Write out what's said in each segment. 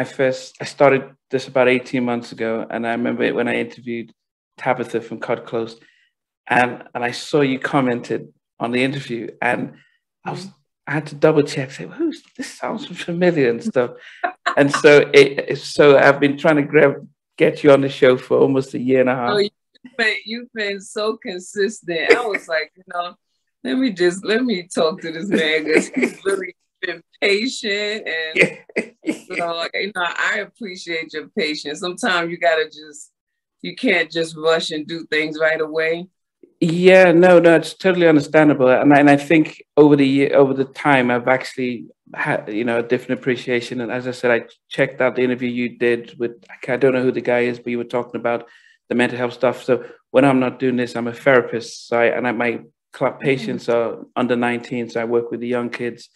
I first I started this about 18 months ago, and I remember when I interviewed Tabitha from Cod Close, and and I saw you commented on the interview, and I was I had to double check, say, who's this sounds familiar and stuff. and so it so I've been trying to grab get you on the show for almost a year and a half. Oh, you've been, you've been so consistent. I was like, you know, let me just let me talk to this man because he's really been patient and you know, you know, I appreciate your patience. Sometimes you gotta just you can't just rush and do things right away. Yeah, no, no, it's totally understandable, and I, and I think over the year, over the time, I've actually had you know a different appreciation. And as I said, I checked out the interview you did with I don't know who the guy is, but you were talking about the mental health stuff. So when I'm not doing this, I'm a therapist, so I, and I, my mm-hmm. patients are under 19, so I work with the young kids,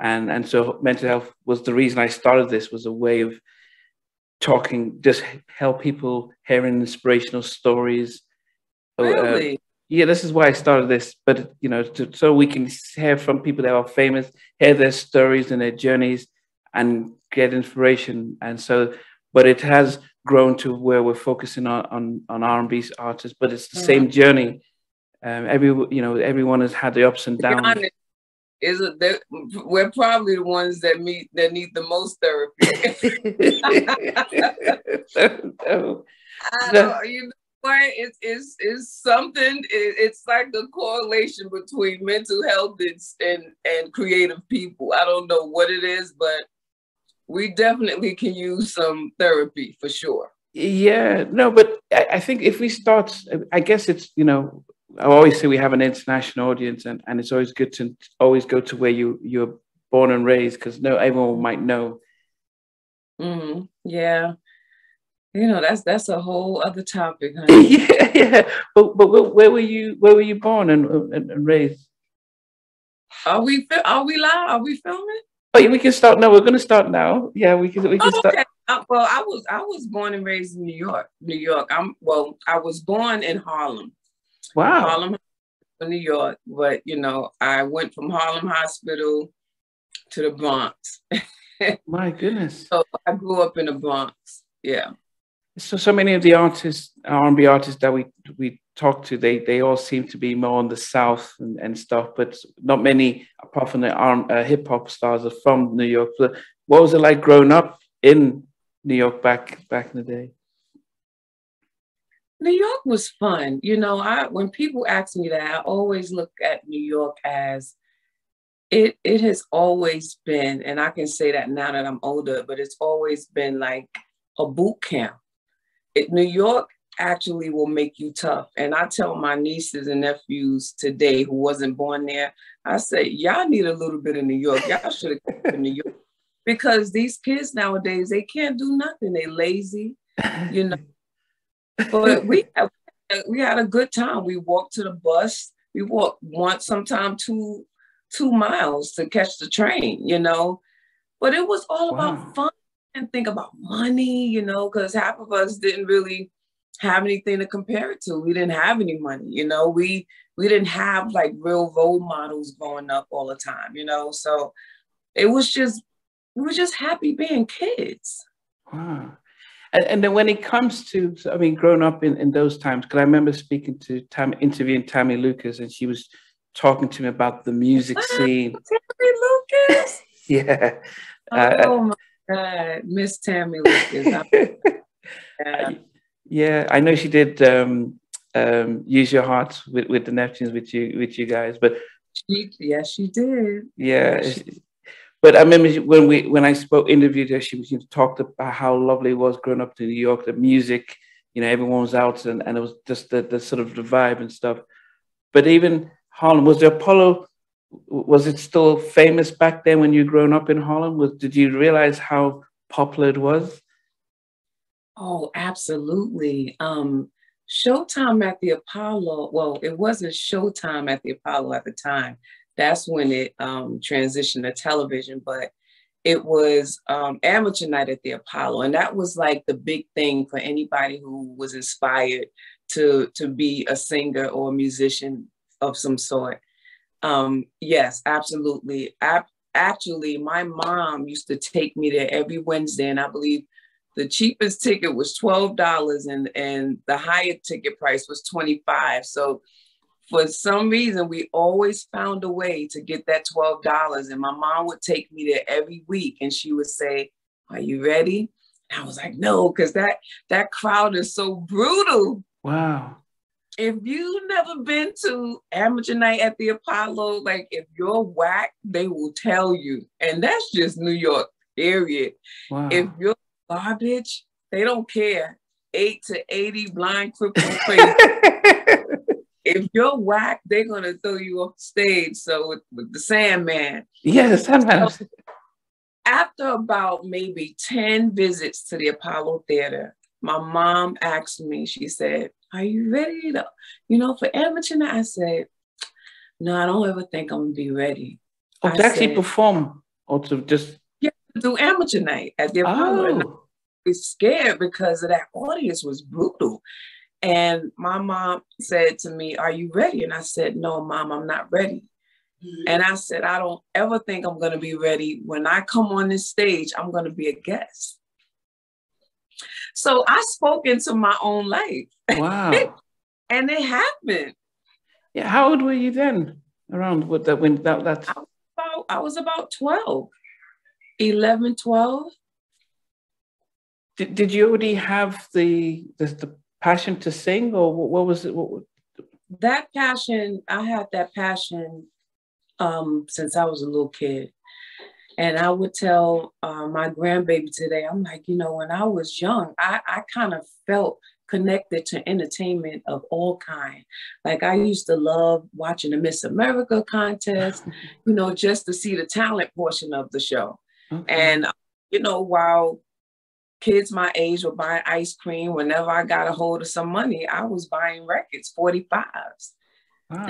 and and so mental health was the reason I started this was a way of talking, just help people hearing inspirational stories. Uh, really? Uh, yeah, this is why I started this, but you know, to, so we can hear from people that are famous, hear their stories and their journeys, and get inspiration. And so, but it has grown to where we're focusing on on, on R and B artists, but it's the same journey. Um, every you know, everyone has had the ups and downs. Is it we're probably the ones that meet that need the most therapy. no, no. you know what? It's it's it's something. It, it's like a correlation between mental health and, and and creative people. I don't know what it is, but we definitely can use some therapy for sure. Yeah, no, but I, I think if we start, I guess it's you know I always say we have an international audience, and, and it's always good to always go to where you you're born and raised because no everyone might know. Mm-hmm. Yeah, you know that's that's a whole other topic. yeah, yeah. But but where were you? Where were you born and, and, and raised? Are we are we live? Are we filming? Oh, yeah, we can start. No, we're going to start now. Yeah, we can. We can oh, start. Okay. Uh, well, I was I was born and raised in New York. New York. I'm well. I was born in Harlem. Wow. Harlem, New York. But you know, I went from Harlem Hospital to the Bronx. My goodness. So I grew up in the Bronx. Yeah. So so many of the artists, R&B artists that we we talk to, they they all seem to be more on the south and, and stuff, but not many apart from the uh, hip hop stars are from New York. What was it like growing up in New York back back in the day? New York was fun. You know, I when people ask me that, I always look at New York as it it has always been, and I can say that now that I'm older, but it's always been like a boot camp. It, New York actually will make you tough. And I tell my nieces and nephews today who wasn't born there, I say, y'all need a little bit of New York. Y'all should have come to New York. Because these kids nowadays, they can't do nothing. They lazy, you know but we had, we had a good time. We walked to the bus. We walked once, sometime two two miles to catch the train. You know, but it was all wow. about fun and think about money. You know, because half of us didn't really have anything to compare it to. We didn't have any money. You know, we we didn't have like real role models growing up all the time. You know, so it was just we were just happy being kids. Wow. And, and then when it comes to, I mean, growing up in, in those times, because I remember speaking to Tam, interviewing Tammy Lucas, and she was talking to me about the music scene. Tammy Lucas. yeah. Oh uh, my God, Miss Tammy Lucas. yeah. yeah, I know she did um, um, use your heart with, with the Neptunes with you with you guys, but she, yes, she did. Yeah, she, but I remember when we when I spoke interviewed her, she, she talked about how lovely it was growing up in New York, the music, you know, everyone was out and, and it was just the, the sort of the vibe and stuff. But even Harlem, was the Apollo, was it still famous back then when you growing up in Harlem? Was did you realize how popular it was? Oh, absolutely. Um, Showtime at the Apollo, well, it wasn't Showtime at the Apollo at the time that's when it um, transitioned to television. But it was um, amateur night at the Apollo, and that was like the big thing for anybody who was inspired to to be a singer or a musician of some sort. Um, yes, absolutely. actually, my mom used to take me there every Wednesday, and I believe the cheapest ticket was twelve dollars, and and the higher ticket price was twenty five. So for some reason, we always found a way to get that twelve dollars, and my mom would take me there every week, and she would say, "Are you ready?" And I was like, "No," because that that crowd is so brutal. Wow if you've never been to amateur night at the Apollo, like if you're whack, they will tell you. And that's just New York, period. Wow. If you're garbage, they don't care. Eight to 80 blind crippled crazy. if you're whack, they're gonna throw you off stage. So with, with the Sandman. Yes, Sandman. So after about maybe 10 visits to the Apollo Theater, my mom asked me, she said, Are you ready to, you know, for amateur night? I said, No, I don't ever think I'm gonna be ready. Oh, to actually perform or to just yeah, do amateur night at the Apollo. Oh. I was scared because of that audience was brutal. And my mom said to me, Are you ready? And I said, No, mom, I'm not ready. Mm-hmm. And I said, I don't ever think I'm going to be ready. When I come on this stage, I'm going to be a guest. So I spoke into my own life. Wow. and it happened. Yeah. How old were you then? Around what that when that that I was about, I was about 12, 11, 12. Did, did you already have the, the, the passion to sing or what, was it? What, that passion, I had that passion um, since I was a little kid. And I would tell uh, my grandbaby today, I'm like, you know, when I was young, I, I kind of felt connected to entertainment of all kind. Like I used to love watching the Miss America contest, you know, just to see the talent portion of the show. Okay. And, you know, while kids my age were buying ice cream, whenever I got a hold of some money, I was buying records, 45s. Wow.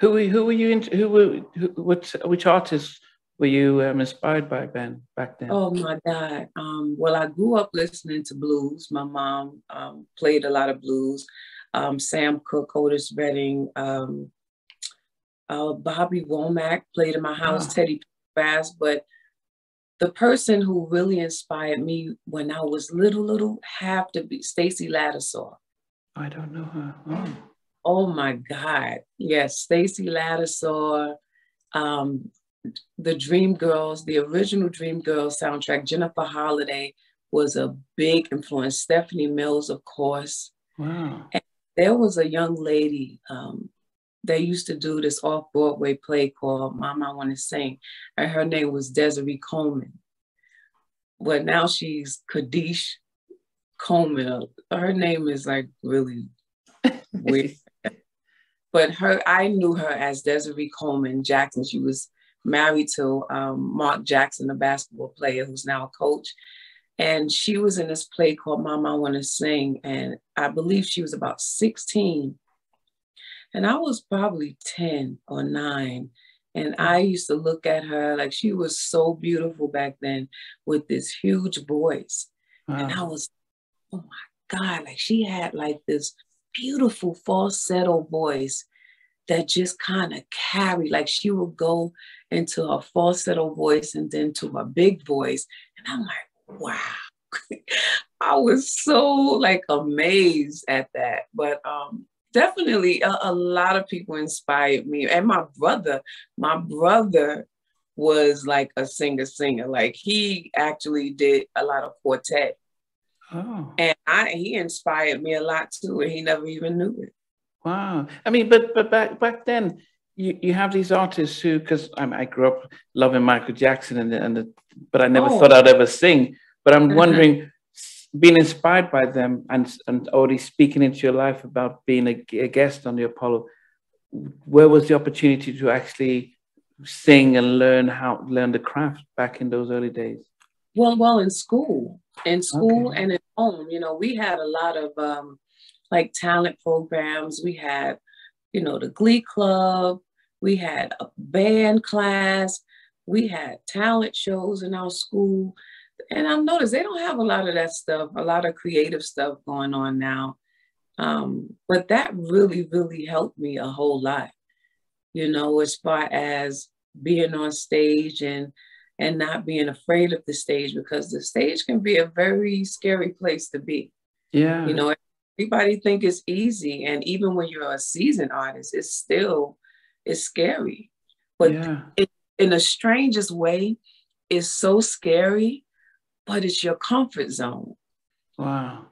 who, who were you, into, who were, who, what, which artists were you um, inspired by Ben back then? Oh my God. Um, well, I grew up listening to blues. My mom um, played a lot of blues. Um, Sam Cooke, Otis Redding, um, uh, Bobby Womack played in my house, oh. Teddy Bass. But the person who really inspired me when I was little, little, have to be Stacy Lattisaw. I don't know her. Oh, oh my God. Yes, Stacy Lattisaw. Um, the Dream Girls, the original Dream Girls soundtrack, Jennifer Holliday was a big influence. Stephanie Mills, of course. Wow. And there was a young lady um, they used to do this off Broadway play called Mama I Want to Sing, and her name was Desiree Coleman. But now she's Kadish Coleman. Her name is like really weird. but her, I knew her as Desiree Coleman Jackson. She was married to um, Mark Jackson, a basketball player who's now a coach. And she was in this play called Mama I Want to Sing. And I believe she was about 16. And I was probably 10 or 9. And I used to look at her like she was so beautiful back then with this huge voice. Wow. And I was, oh my God, like she had like this beautiful falsetto voice that just kind of carried, like she would go into her falsetto voice and then to her big voice. And I'm like, wow. I was so like amazed at that. But um definitely a, a lot of people inspired me. And my brother, my brother was like a singer singer. Like he actually did a lot of quartet. Oh. And I he inspired me a lot too, and he never even knew it. Wow. I mean, but but back back then, you, you have these artists who, because I, I grew up loving Michael Jackson, and the, and the, but I never oh. thought I'd ever sing. But I'm mm-hmm. wondering, being inspired by them and and already speaking into your life about being a, a guest on the Apollo, where was the opportunity to actually sing and learn how learn the craft back in those early days? Well, well, in school, in school, okay. and at home, you know, we had a lot of um, like talent programs. We had, you know, the Glee Club. We had a band class. We had talent shows in our school. And I've noticed they don't have a lot of that stuff, a lot of creative stuff going on now. Um, but that really, really helped me a whole lot, you know, as far as being on stage and and not being afraid of the stage because the stage can be a very scary place to be. Yeah. You know, everybody think it's easy. And even when you're a seasoned artist, it's still it's scary. But yeah. it, in the strangest way, it's so scary, but it's your comfort zone. Wow.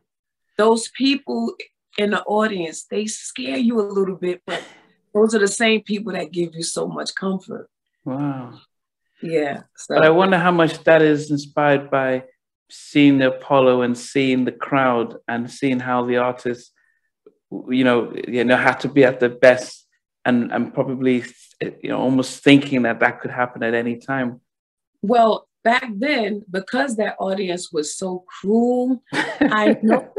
Those people in the audience, they scare you a little bit, but those are the same people that give you so much comfort. Wow. Yeah. So. But I wonder how much that is inspired by seeing the Apollo and seeing the crowd and seeing how the artists, you know, you know, had to be at the best and and probably you know almost thinking that that could happen at any time. Well, back then, because that audience was so cruel, I know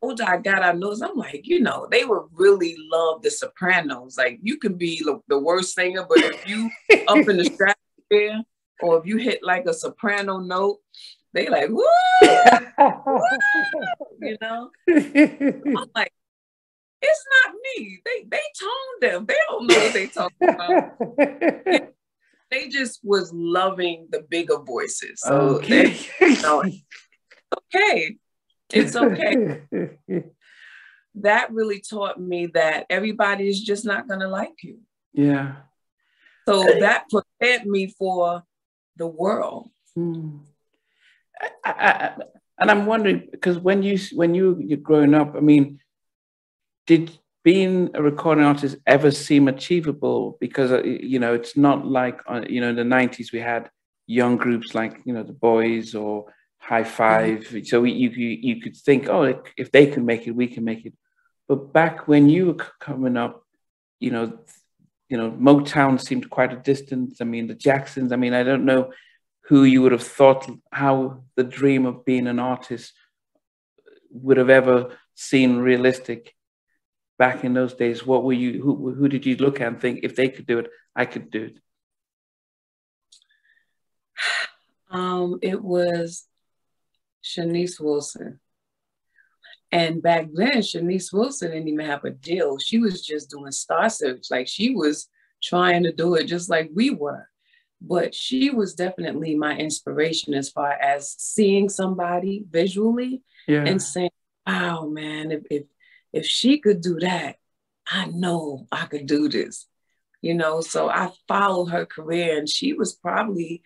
older I got, I know I'm like, you know, they would really love the Sopranos. Like you can be the worst singer, but if you up in the stratosphere or if you hit like a soprano note, they like, woo, woo you know. I'm like, it's not me. They they toned them. They don't know what they talking about. They just was loving the bigger voices. So okay. They, you know, okay. It's okay. that really taught me that everybody is just not gonna like you. Yeah. So that prepared me for the world. Hmm. I, I, and I'm wondering because when you when you you're growing up, I mean, did being a recording artist ever seem achievable? Because uh, you know, it's not like uh, you know in the '90s we had young groups like you know the Boys or Hi-Five mm-hmm. So we, you you could think, oh, if they can make it, we can make it. But back when you were coming up, you know, you know, Motown seemed quite a distance. I mean, the Jacksons. I mean, I don't know who you would have thought how the dream of being an artist would have ever seen realistic back in those days what were you who, who did you look at and think if they could do it i could do it? Um it was shanice wilson. And back then shanice wilson didn't even have a deal. She was just doing star search. Like she was trying to do it just like we were. But she was definitely my inspiration as far as seeing somebody visually yeah. and saying wow man if, if if she could do that, I know I could do this. You know, so I followed her career and she was probably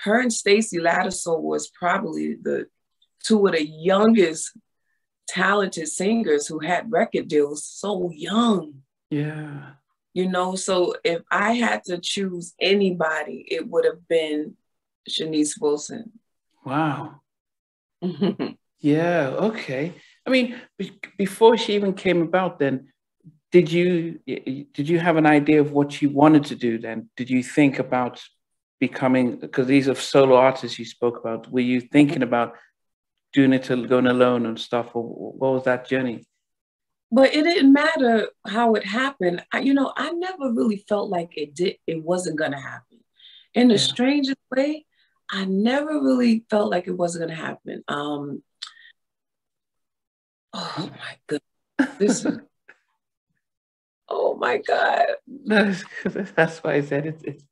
her and Stacy Lattisaw was probably the two of the youngest talented singers who had record deals so young. Yeah. You know, so if I had to choose anybody, it would have been Shanice Wilson. Wow. yeah, okay. I mean, before she even came about, then did you did you have an idea of what you wanted to do? Then did you think about becoming because these are solo artists you spoke about? Were you thinking about doing it to going alone and stuff, or what was that journey? But it didn't matter how it happened. I, you know, I never really felt like it did. It wasn't gonna happen. In the yeah. strangest way, I never really felt like it wasn't gonna happen. Um, Oh my god. This is Oh my god. That's, that's why I said it.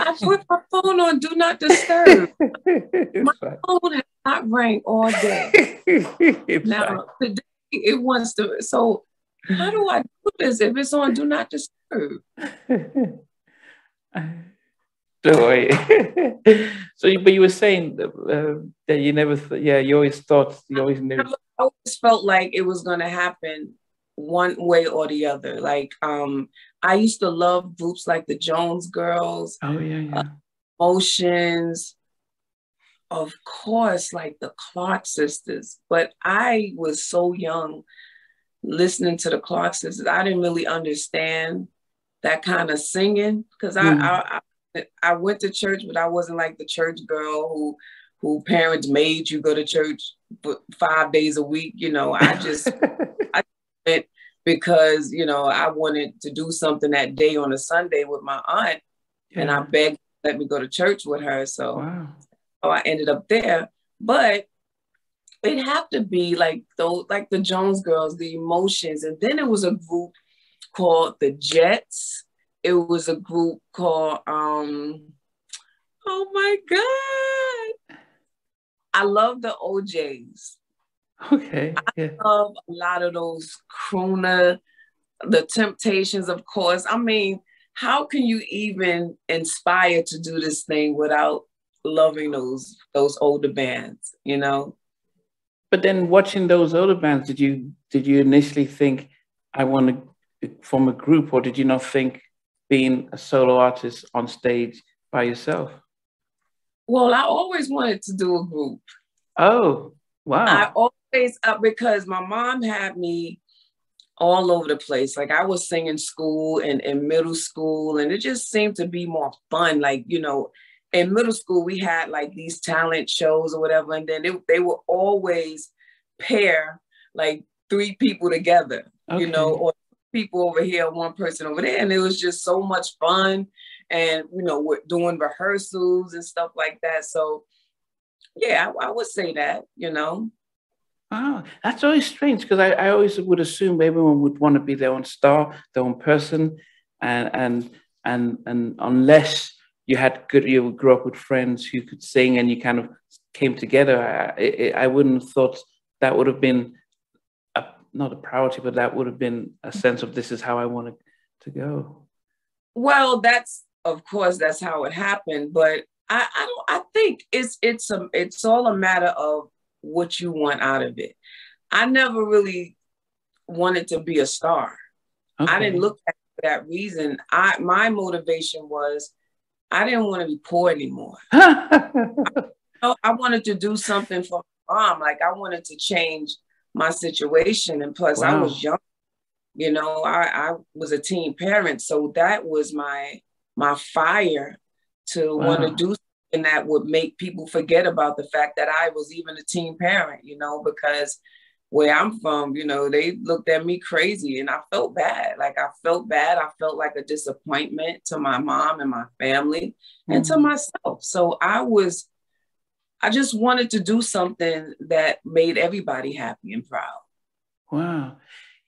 I put my phone on do not disturb. my fine. phone has not rang all day. now fine. today it wants to so how do I do this if it's on do not disturb? Don't worry. so, but you were saying uh, that you never, th- yeah, you always thought, you always knew. I always felt like it was going to happen one way or the other. Like, um, I used to love groups like the Jones Girls. Oh yeah, yeah. Uh, Motions, of course, like the Clark sisters. But I was so young listening to the Clark sisters. I didn't really understand that kind of singing because mm. I, I I went to church, but I wasn't like the church girl who who parents made you go to church five days a week. You know, I just I went because you know I wanted to do something that day on a Sunday with my aunt, yeah. and I begged let me go to church with her. So, wow. so I ended up there, but it have to be like those like the Jones Girls, the Emotions, and then it was a group called the Jets it was a group called um oh my god. I love the O'Jays okay yeah. i love a lot of those crooner the temptations of course. I mean how can you even inspire to do this thing without loving those those older bands you know? But then watching those older bands did you did you initially think i want to form a group or did you not think being a solo artist on stage by yourself? Well i always wanted to do a group. Oh wow. I always uh, because my mom had me all over the place. Like i was singing school and in middle school and it just seemed to be more fun. Like you know in middle school we had like these talent shows or whatever and then they, they would always pair like three people together okay. you know or people over here one person over there and it was just so much fun and you know we're doing rehearsals and stuff like that. So yeah I, I would say that you know? Oh, that's always strange because I, I always would assume everyone would want to be their own star, their own person, and and and and unless you had good you grew up with friends who could sing and you kind of came together i, I wouldn't have thought that would have been not a priority but that would have been a sense of this is how i wanted to go well that's of course that's how it happened but i i don't i think it's it's a it's all a matter of what you want out of it i never really wanted to be a star okay. i didn't look at that reason i my motivation was I didn't want to be poor anymore. I, I wanted to do something for my mom. Like I wanted to change my situation. And plus wow. I was young. You know, I, I was a teen parent. So that was my my fire to wow. want to do something that would make people forget about the fact that I was even a teen parent, you know, because where I'm from, you know, they looked at me crazy and I felt bad. Like I felt bad. I felt like a disappointment to my mom and my family mm-hmm. and to mm-hmm. myself. So I was, I just wanted to do something that made everybody happy and proud. Wow.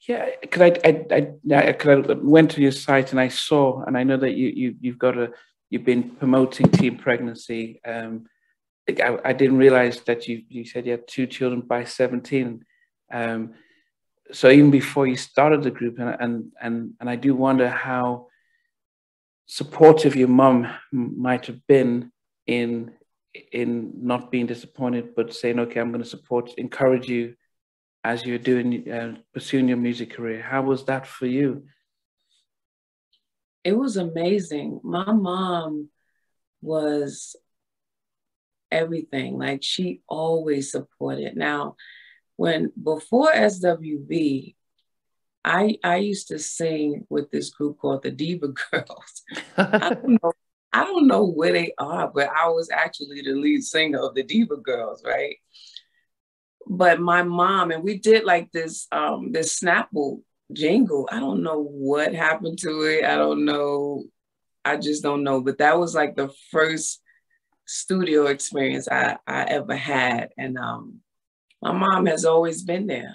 Yeah, because I, I, I, cause I went to your site and I saw, and I know that you, you you've got a, you've been promoting teen pregnancy. Um, I, I didn't realize that you you said you had two children by 17 um, so even before you started the group, and and and, and I do wonder how supportive your mum might have been in in not being disappointed, but saying, "Okay, I'm going to support, encourage you as you're doing uh, pursuing your music career." How was that for you? It was amazing. My mom was everything. Like she always supported. Now, when before SWV, I I used to sing with this group called the Diva Girls. I don't know, I don't know where they are, but I was actually the lead singer of the Diva Girls, right? But my mom and we did like this um this Snapple jingle. I don't know what happened to it. I don't know. I just don't know. But that was like the first studio experience I, I ever had. And um my mom has always been there.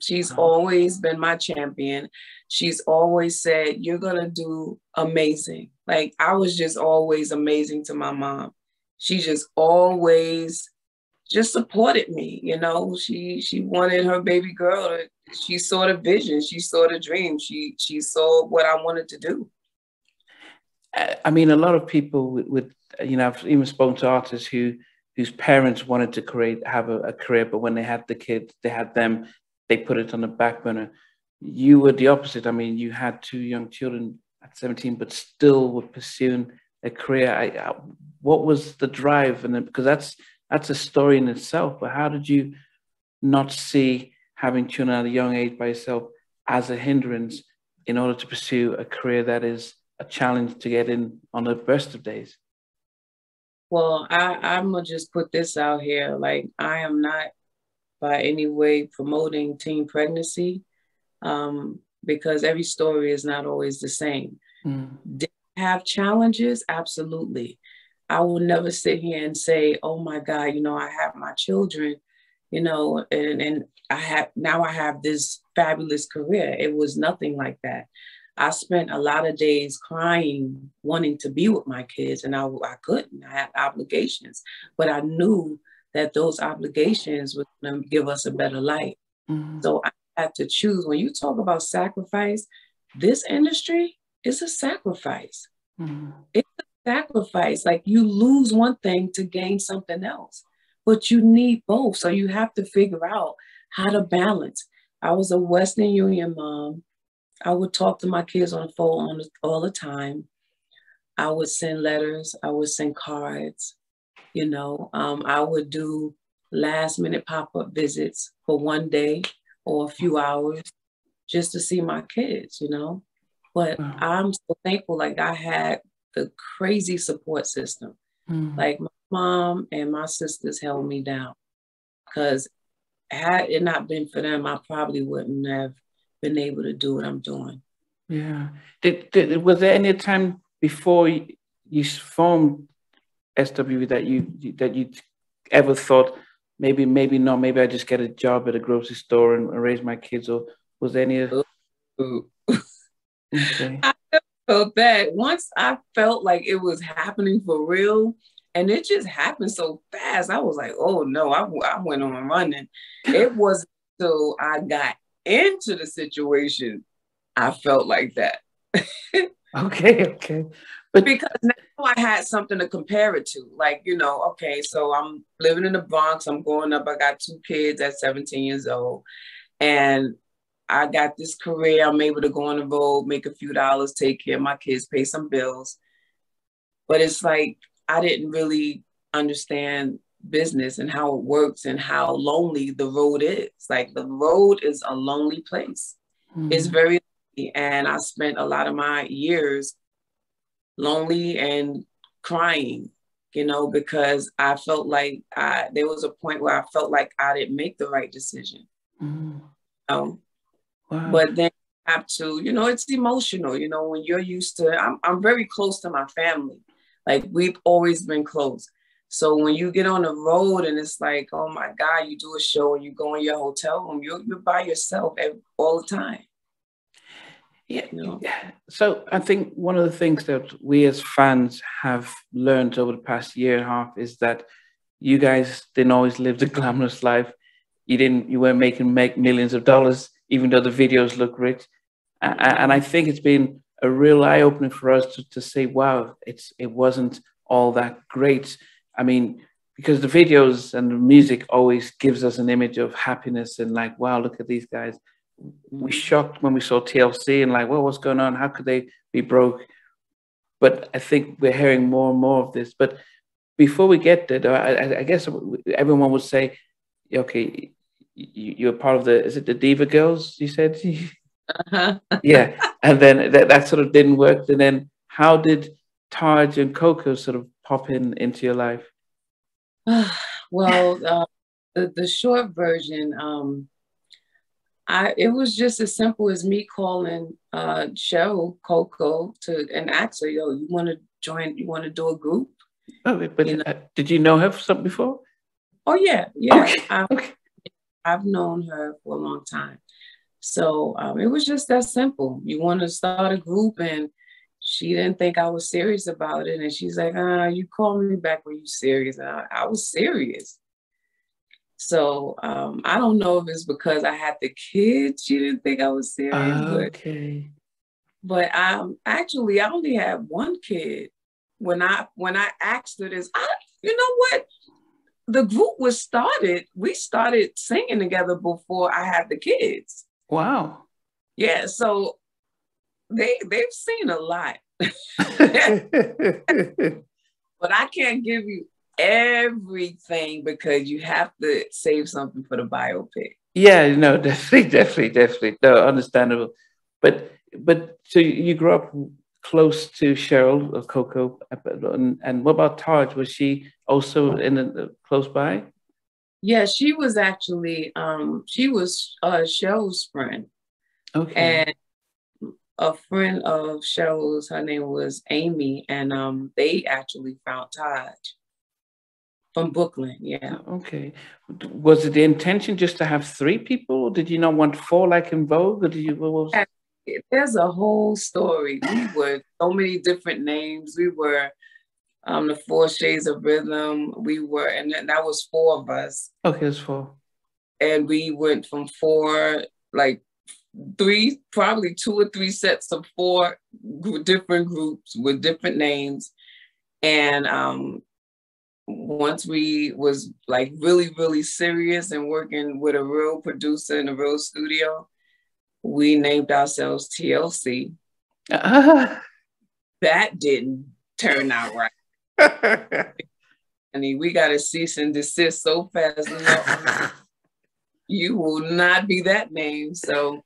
She's uh-huh. always been my champion. She's always said, You're going to do amazing. Like I was just always amazing to my mom. She just always just supported me. You know, she she wanted her baby girl to, she saw the vision, she saw the dream, she she saw what I wanted to do. I mean, a lot of people with, with you know, I've even spoken to artists who whose parents wanted to create have a, a, career, but when they had the kids, they had them, they put it on the back burner. You were the opposite. I mean, you had two young children at 17, but still were pursuing a career. I, I, what was the drive? And because that's that's a story in itself. But how did you not see having children at a young age by yourself as a hindrance in order to pursue a career that is a challenge to get in on the best of days? Well, I, I'm gonna just put this out here. Like, I am not by any way promoting teen pregnancy um, because every story is not always the same. Mm. Did I have challenges? Absolutely. I will never sit here and say, oh my God, you know, I have my children, you know, and, and I have now I have this fabulous career. It was nothing like that. I spent a lot of days crying, wanting to be with my kids, and I, I couldn't. I had obligations, but I knew that those obligations would give us a better life. Mm-hmm. So I had to choose. When you talk about sacrifice, this industry is a sacrifice. Mm-hmm. It's a sacrifice. Like you lose one thing to gain something else, but you need both. So you have to figure out how to balance. I was a Western Union mom. I would talk to my kids on the phone all the time. I would send letters. I would send cards. You know, um, I would do last minute pop up visits for one day or a few hours just to see my kids, you know. But wow. I'm so thankful, like, I had the crazy support system. Mm. Like, my mom and my sisters held me down because had it not been for them, I probably wouldn't have been able to do what I'm doing. Yeah. Did, did was there any time before you formed SW that you that you ever thought maybe maybe not maybe I just get a job at a grocery store and, raise my kids or was there any? okay. I felt that once I felt like it was happening for real, and it just happened so fast. I was like, oh no, I, I went on running. It was until I got into the situation, I felt like that. okay, okay. But because now I had something to compare it to. Like, you know, okay, so I'm living in the Bronx, I'm growing up, I got two kids at 17 years old. And I got this career, I'm able to go on the road, make a few dollars, take care of my kids, pay some bills. But it's like I didn't really understand business and how it works and how lonely the road is. Like the road is a lonely place. Mm-hmm. It's very. And I spent a lot of my years lonely and crying, you know, because I felt like I there was a point where I felt like I didn't make the right decision. Mm-hmm. wow. But then I have to, you know, it's emotional, you know, when you're used to I'm I'm very close to my family. Like we've always been close. So when you get on the road and it's like, oh my God, you do a show and you go in your hotel room, you're, you're by yourself all the time. Yeah? So I think one of the things that we as fans have learned over the past year and a half is that you guys didn't always live the glamorous life. You didn't. You weren't making make millions of dollars, even though the videos look rich. And I think it's been a real eye opening for us to, to say, wow, it's it wasn't all that great I mean, because the videos and the music always gives us an image of happiness and like, wow, look at these guys. We shocked when we saw TLC and like, well, what's going on? How could they be broke? But I think we're hearing more and more of this. But before we get there, I, I guess everyone would say, okay, you're part of the, is it the Diva Girls? You said, uh-huh. yeah. And then that, that sort of didn't work. And then how did Taj and Coko sort of pop in into your life? well, uh, the, the short version, um, I it was just as simple as me calling uh, Cheryl Coko to and ask her, "Yo, you want to join? You want to do a group?" Oh, but you know? uh, did you know her some before? Oh yeah, yeah. Okay. I've, okay. I've known her for a long time, so um, it was just that simple. You want to start a group, and she didn't think I was serious about it. And she's like, ah, you called me back when you serious. And I, I was serious. So um, I don't know if it's because I had the kids. She didn't think I was serious. Okay. But, but um, actually, I only had one kid. When I when I asked her this, I, you know what? The group was started. We started singing together before I had the kids. Wow. Yeah. So they they've seen a lot. but I can't give you everything because you have to save something for the biopic. Yeah, no, definitely, definitely, definitely. No, understandable. But but so you grew up close to Cheryl or Coko, and, and what about Taj? Was she also in the, close by? Yeah, she was actually um she was uh Cheryl's friend. Okay. And a friend of Cheryl's, her name was Amy, and um, they actually found Taj from Brooklyn. Yeah. Okay. Was it the intention just to have three people, did you not want four like En Vogue, or did you? Was... there's a whole story. We were so many different names. We were um, the Four Shades of Rhythm. We were, and that was four of us. Okay, it's four. And we went from four, like three, probably two or three sets of four different groups with different names. And um, once we was like really, really serious and working with a real producer in a real studio, we named ourselves TLC. Uh-huh. That didn't turn out right. I mean, we got to cease and desist so fast. you will not be that name. So,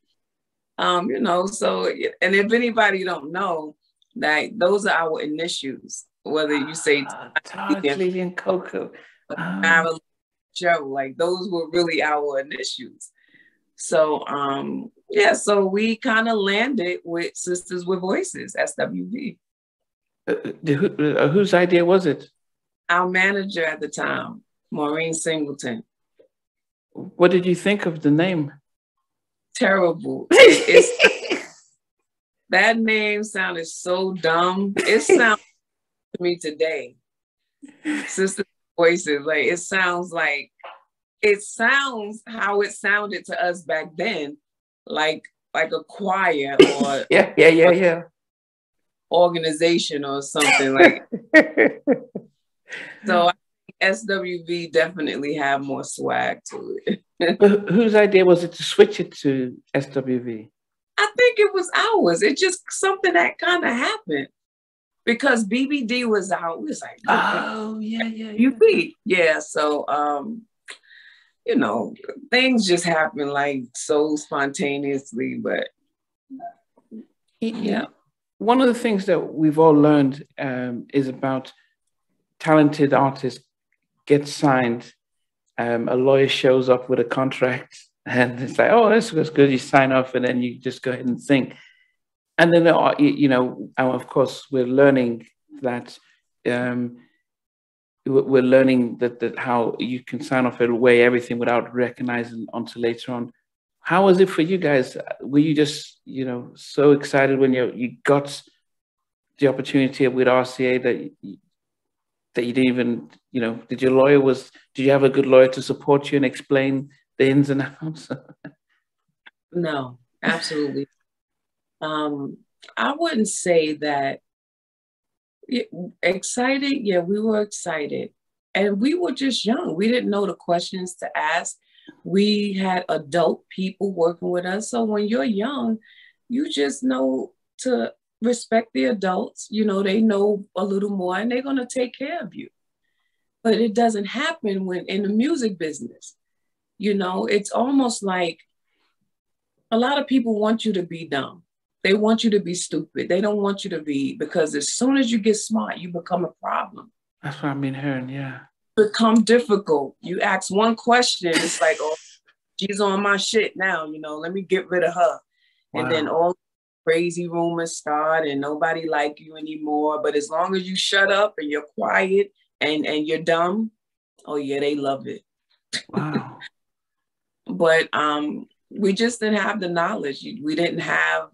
um, you know, so, and if anybody don't know, that those are our initials, whether you say uh, Todd, and Coko, um. Joe, like those were really our initials. So, um, yeah, so we kind of landed with Sisters with Voices, SWV. Uh, uh, whose idea was it? Our manager at the time, Maureen Singleton. What did you think of the name? Terrible. it's, that name sounded so dumb. It sounds to me today. Sister Voices, like it sounds like it sounds how it sounded to us back then, like like a choir or yeah, yeah, yeah, yeah organization or something like. so SWV definitely have more swag to it. whose idea was it to switch it to SWV? I think it was ours. It just something that kind of happened because BBD was out. We was like, oh yeah, yeah, yeah. UP, yeah. So um, you know, things just happen like so spontaneously, but yeah one of the things that we've all learned um, is about talented artists get signed. Um, a lawyer shows up with a contract, and it's like, oh, this was good. You sign off, and then you just go ahead and think. And then, uh, you know, of course, we're learning that um, we're learning that that how you can sign off weigh everything without recognizing until later on how was it for you guys? Were you just, you know, so excited when you you got the opportunity with RCA that you, that you didn't even, you know, did your lawyer was, did you have a good lawyer to support you and explain the ins and outs? no, absolutely. Um, I wouldn't say that excited. Yeah, we were excited, and we were just young. We didn't know the questions to ask we had adult people working with us. So when you're young, you just know to respect the adults. You know, they know a little more and they're going to take care of you. But it doesn't happen when in the music business. You know, it's almost like a lot of people want you to be dumb. They want you to be stupid. They don't want you to be because as soon as you get smart, you become a problem. That's what I've been hearing. Yeah become difficult. You ask one question, it's like, oh, she's on my shit now, you know, let me get rid of her. Wow. And then all crazy rumors start and nobody like you anymore. But as long as you shut up and you're quiet and, and you're dumb, oh yeah, they love it. Wow. but um we just didn't have the knowledge. We didn't have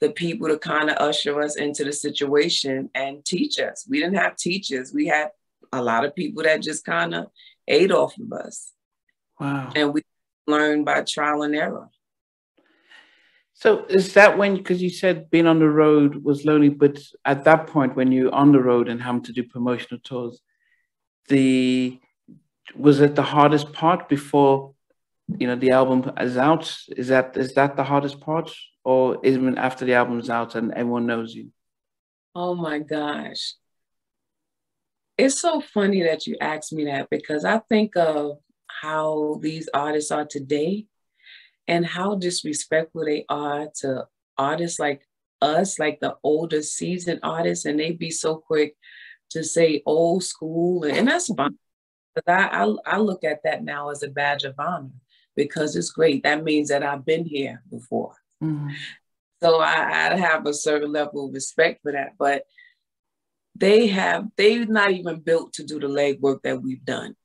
the people to kind of usher us into the situation and teach us. We didn't have teachers. We had a lot of people that just kind of ate off of us. Wow. And we learned by trial and error. So is that when, because you said being on the road was lonely, but at that point when you're on the road and having to do promotional tours, the was it the hardest part before you know the album is out? Is that is that the hardest part, or even after the album's out and everyone knows you? Oh my gosh, it's so funny that you asked me that because I think of how these artists are today and how disrespectful they are to artists like us, like the older seasoned artists, and they be so quick to say old school, and that's fine. But I, I, I look at that now as a badge of honor because it's great. That means that I've been here before. Mm-hmm. So I, I have a certain level of respect for that. But they have they're not even built to do the legwork that we've done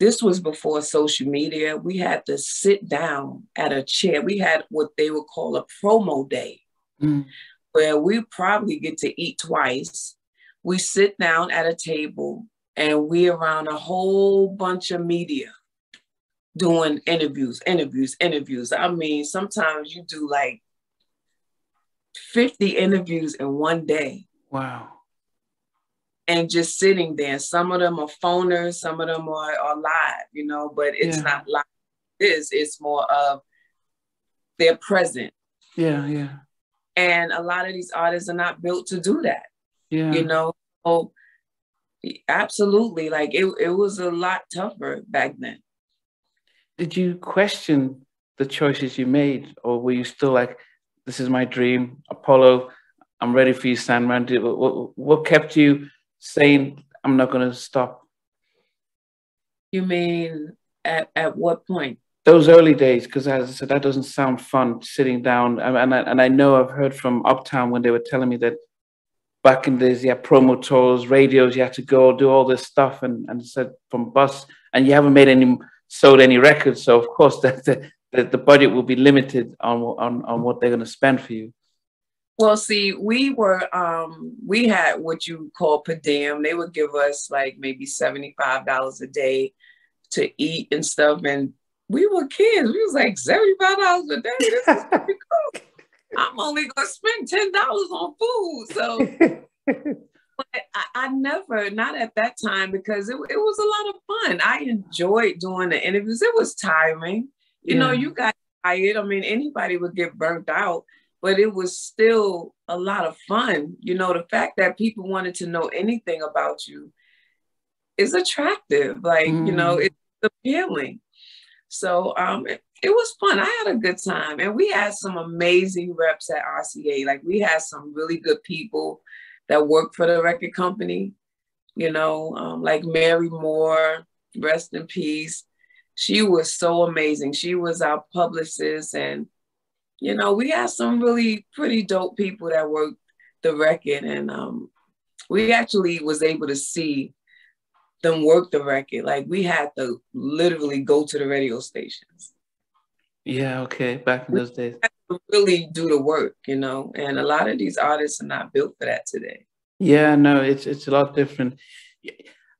this was before social media. We had to sit down at a chair. We had what they would call a promo day, mm. where we probably get to eat twice. We sit down at a table and we around a whole bunch of media doing interviews, interviews, interviews. I mean, sometimes you do like 50 interviews in one day. Wow. And just sitting there. Some of them are phoners, some of them are, are live, you know, but it's yeah. not live. this. It's more of they're present. Yeah, yeah. And a lot of these artists are not built to do that. Yeah. You know, so absolutely. Like it, it was a lot tougher back then. Did you question the choices you made, or were you still like, this is my dream, Apollo, I'm ready for you, Sandman? Did, what, what kept you saying, I'm not going to stop? You mean at, at what point? Those early days, because as I said, that doesn't sound fun sitting down. And, and, I, and I know I've heard from Uptown when they were telling me that back in the days, you had promo tours, radios, you had to go do all this stuff and, and said from bus, and you haven't made any, sold any records. So, of course, that the, the, the budget will be limited on, on, on what they're going to spend for you. Well, see, we were um we had what you call per diem. They would give us like maybe $75 a day to eat and stuff. And we were kids. We was like $75 a day. This is pretty cool. I'm only gonna spend $10 on food. So but I, I, never, not at that time, because it, it was a lot of fun. I enjoyed doing the interviews. It was tiring. You yeah. know, you got tired. I mean, anybody would get burnt out but it was still a lot of fun. You know, the fact that people wanted to know anything about you is attractive. Like, mm. you know, mm. it's appealing. So um, it, it, was fun. I had a good time. And we had some amazing reps at RCA. Like, we had some really good people that worked for the record company, you know, um, like Mary Moore, rest in peace. She was so amazing. She was our publicist and you know, we had some really pretty dope people that worked the record, and um, we actually was able to see them work the record. Like we had to literally go to the radio stations. Yeah, okay. Back in those days. Really do the work, you know, and a lot of these artists are not built for that today. Yeah, no, it's it's a lot different.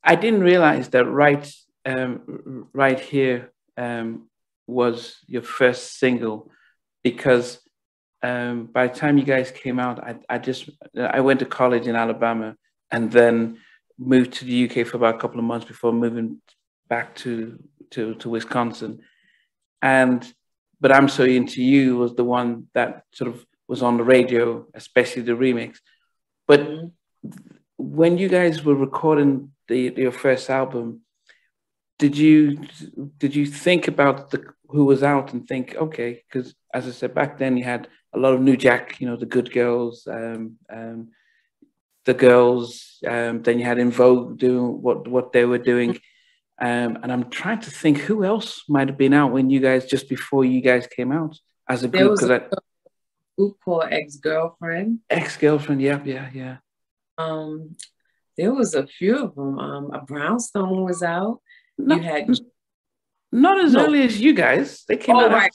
I didn't realize that right um, right here um, was your first single because um, by the time you guys came out, I, I just I went to college in Alabama and then moved to the UK for about a couple of months before moving back to to, to Wisconsin. And but I'm so into you was the one that sort of was on the radio, especially the remix. But when you guys were recording the, your first album, did you did you think about the who was out and think okay because as I said back then you had a lot of New Jack you know the good girls um, um, the girls um, then you had En Vogue doing what what they were doing um, and I'm trying to think who else might have been out when you guys just before you guys came out as a group because I group called Ex Girlfriend Ex Girlfriend yeah yeah yeah um there was a few of them um a Brownstone was out you had not as no. early as you guys. They came oh, out. Right.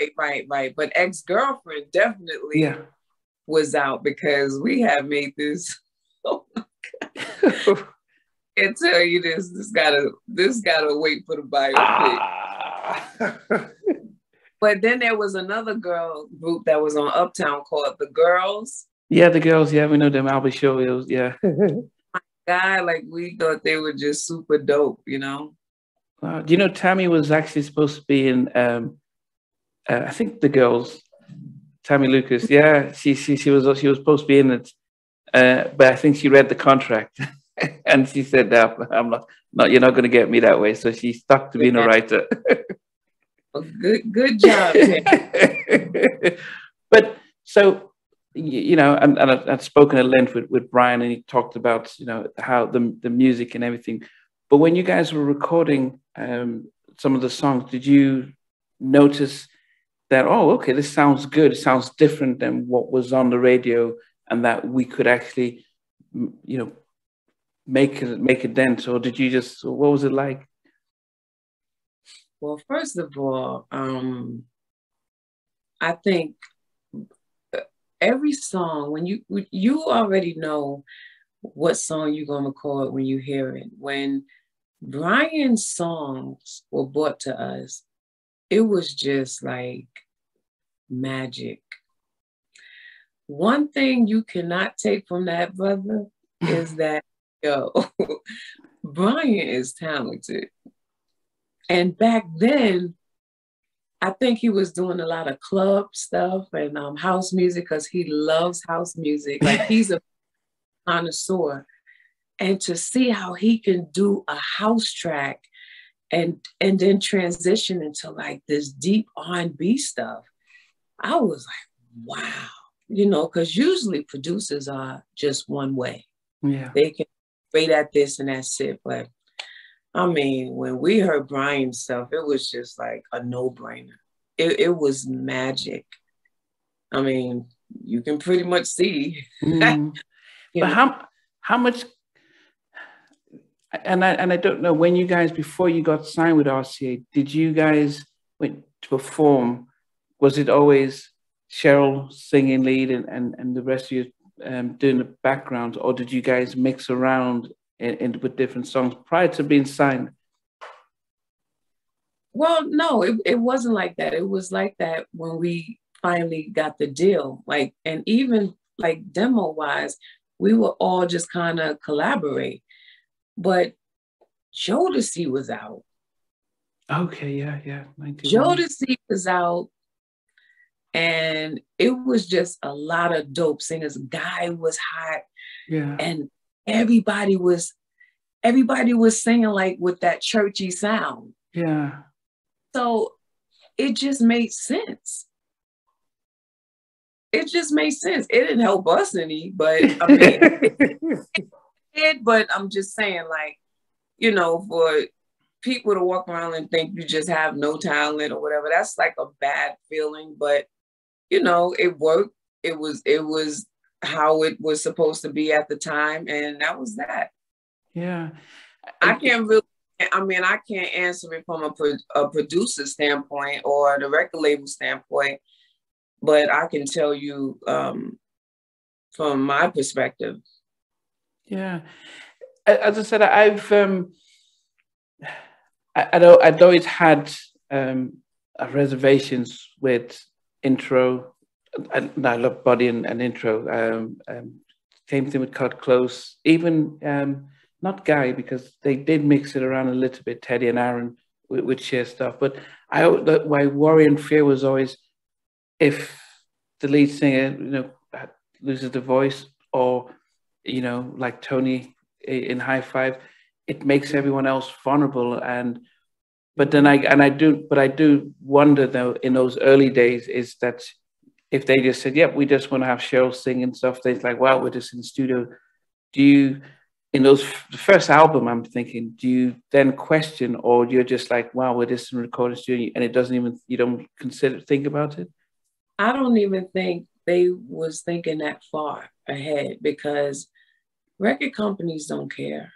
right, right, right. But ex girlfriend definitely yeah. was out because we have made this. Oh my god! I tell you this. This gotta. This gotta wait for the biopic. Ah. but then there was another girl group that was on Uptown called the Girls. Yeah, the girls. Yeah, we know them. Albie Show. Yeah. guy, like we thought they were just super dope, you know. Wow. Do you know Tammy was actually supposed to be in um uh, I think the girls Tammy Lucas. Yeah, she she she was she was supposed to be in it. Uh, but I think she read the contract and she said that no, I'm not not you're not gonna get me that way. So she stuck to being yeah. a writer. well, good good job. but so you know, and, and I've spoken at length with, with Brian, and he talked about you know how the the music and everything. But when you guys were recording um, some of the songs, did you notice that oh, okay, this sounds good. It sounds different than what was on the radio, and that we could actually, you know, make it make a dent? Or did you just? What was it like? Well, first of all, um, I think uh, every song when you you already know what song you're gonna record when you hear it. When Brian's songs were brought to us, it was just like magic. One thing you cannot take from that brother is that yo, Brian is talented. And back then, I think he was doing a lot of club stuff and um, house music because he loves house music. Like he's a connoisseur. And to see how he can do a house track and and then transition into like this deep R&B stuff, I was like, wow, you know, because usually producers are just one way. Yeah. They can wait at this and that's it. But I mean, when we heard Brian's stuff, it was just like a no-brainer. It, it was magic. I mean, you can pretty much see. Mm. but how how much and I and I don't know when you guys before you got signed with RCA, did you guys went to perform? Was it always Cheryl singing lead and and, and the rest of you um, doing the background, or did you guys mix around in, in, with different songs prior to being signed? Well, no, it, it wasn't like that. It was like that when we finally got the deal. Like, and even like demo wise, we were all just kind of collaborate. But Jodeci was out. Okay, yeah, yeah. Jodeci was out, and it was just a lot of dope singers. Guy was hot, yeah, and everybody was everybody was singing like with that churchy sound. Yeah. So it just made sense. It just made sense. It didn't help us any, but I mean, it, but I'm just saying, like, you know, for people to walk around and think you just have no talent or whatever, that's like a bad feeling. But you know, it worked. It was it was how it was supposed to be at the time, and that was that. Yeah, I can't really. I mean, I can't answer it from a, pro, a producer standpoint or the record label standpoint, but I can tell you um, from my perspective yeah, as I said, I've um, I, I know I'd always had um, reservations with intro. And I love body and, and intro. Um, um, same thing with cut close. Even um, not Guy because they did mix it around a little bit. Teddy and Aaron would, would share stuff, but I my worry and fear was always if the lead singer, you know, loses the voice or you know, like Tony in Hi-Five, it makes everyone else vulnerable. And but then I and I do, but I do wonder though in those early days is that if they just said, "Yep, we just want to have Cheryl sing and stuff," they're like, "Wow, we're just in the studio." Do you in those the first album? I'm thinking, do you then question, or you're just like, "Wow, we're just in a recording studio," and it doesn't even you don't consider think about it? I don't even think they was thinking that far ahead because record companies don't care.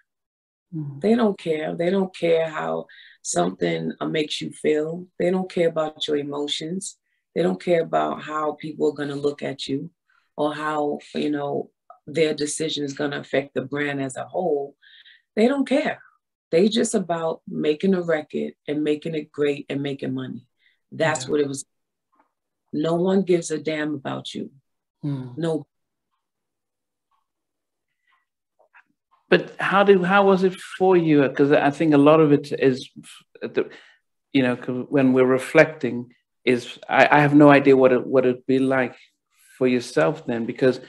Mm-hmm. They don't care. They don't care how something uh, makes you feel. They don't care about your emotions. They don't care about how people are going to look at you or how, you know, their decision is going to affect the brand as a whole. They don't care. They just about making a record and making it great and making money. That's yeah. what it was. No one gives a damn about you. Mm. No but how did how was it for you? Because I think a lot of it is, you know, when we're reflecting, is I, I have no idea what it what it'd be like for yourself then, because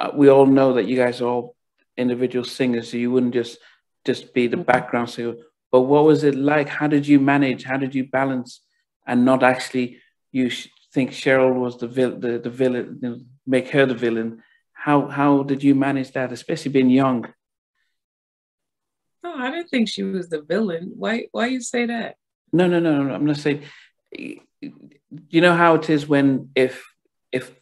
uh, we all know that you guys are all individual singers, so you wouldn't just just be the mm-hmm. background singer. But what was it like? How did you manage? How did you balance and not actually you think Cheryl was the vil- the, the villain, you know, make her the villain? How how did you manage that, especially being young? No, I didn't think she was the villain. Why why you say that? No, no, no, no. I'm not saying you know how it is when if if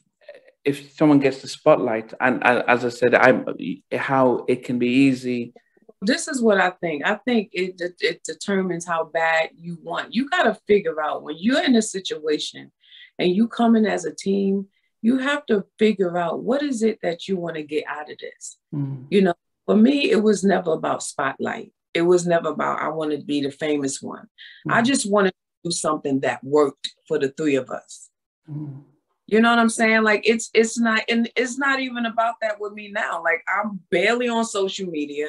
if someone gets the spotlight and, and as I said, I'm how it can be easy this is what I think. I think it it determines how bad you want. You got to figure out when you're in a situation and you come in as a team, you have to figure out what is it that you want to get out of this. Mm. You know, for me, it was never about spotlight. It was never about I want to be the famous one. Mm. I just wanted to do something that worked for the three of us. Mm. You know what I'm saying? Like it's it's not and it's not even about that with me now. Like I'm barely on social media.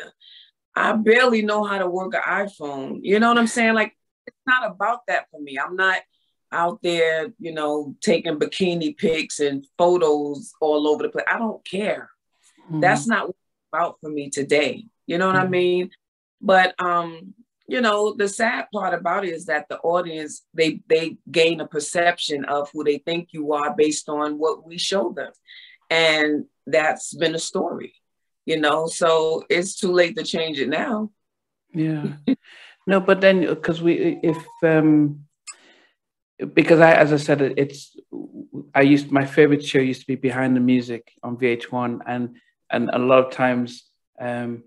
I barely know how to work an iPhone. You know what I'm saying? Like it's not about that for me. I'm not out there, you know, taking bikini pics and photos all over the place. I don't care. Mm. That's not what about for me today. You know what mm. I mean? But um, you know, the sad part about it is that the audience they they gain a perception of who they think you are based on what we show them. And that's been a story, you know. So it's too late to change it now. Yeah. no, but then because we if um because I, as I said, it's I used my favorite show used to be Behind the Music on VH1, and and a lot of times um,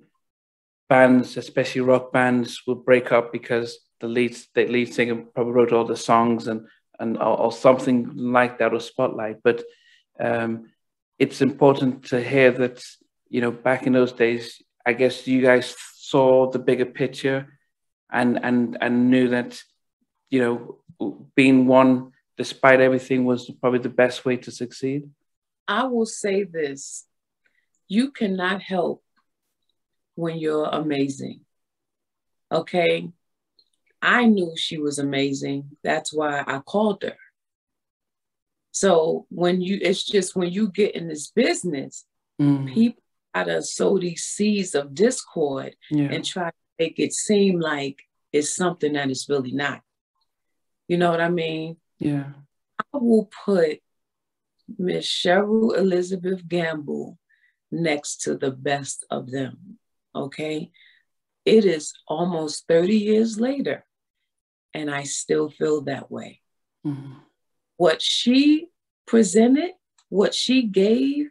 bands, especially rock bands, will break up because the lead the lead singer probably wrote all the songs and and or, or something like that or spotlight. But um, it's important to hear that you know back in those days, I guess you guys saw the bigger picture and and and knew that you know being one despite everything was probably the best way to succeed? I will say this you cannot help when you're amazing. Okay. I knew she was amazing. That's why I called her. So when you, it's just when you get in this business, mm. people gotta sow these seeds of discord yeah. and try to make it seem like it's something that is really not. You know what I mean? Yeah. I will put Miss Cheryl Elizabeth Gamble next to the best of them. Okay. It is almost 30 years later, and I still feel that way. Mm-hmm. What she presented, what she gave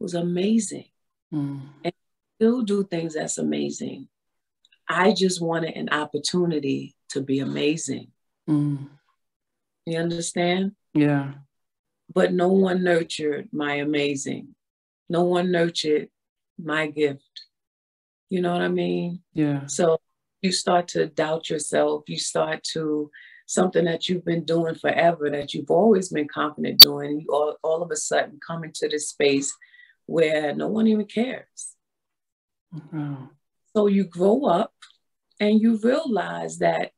was amazing. Mm-hmm. And still do things that's amazing. I just wanted an opportunity to be amazing. Mm. You understand? Yeah. But no one nurtured my amazing. No one nurtured my gift. You know what I mean? Yeah. So you start to doubt yourself. You start to something that you've been doing forever, that you've always been confident doing. You all, all of a sudden come into this space where no one even cares. Wow. So you grow up and you realize that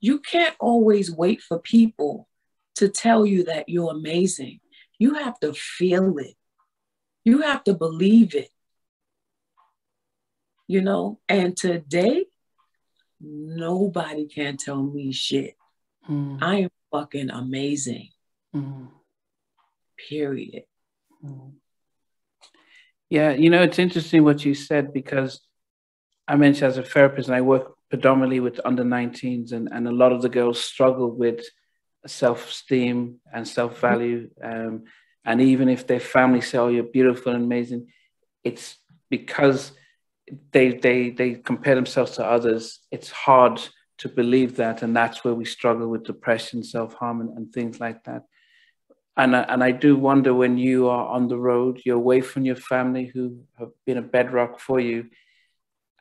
you can't always wait for people to tell you that you're amazing. You have to feel it. You have to believe it. You know, and today, nobody can tell me shit. Mm. I am fucking amazing. Mm. Period. Mm. Yeah, you know, it's interesting what you said because I mentioned as a therapist, and I work predominantly with under 19s, and, and a lot of the girls struggle with self esteem and self value. Um, and even if their family say, "Oh, you're beautiful and amazing," it's because they they they compare themselves to others. It's hard to believe that, and that's where we struggle with depression, self harm, and, and things like that. And I, and I do wonder when you are on the road, you're away from your family who have been a bedrock for you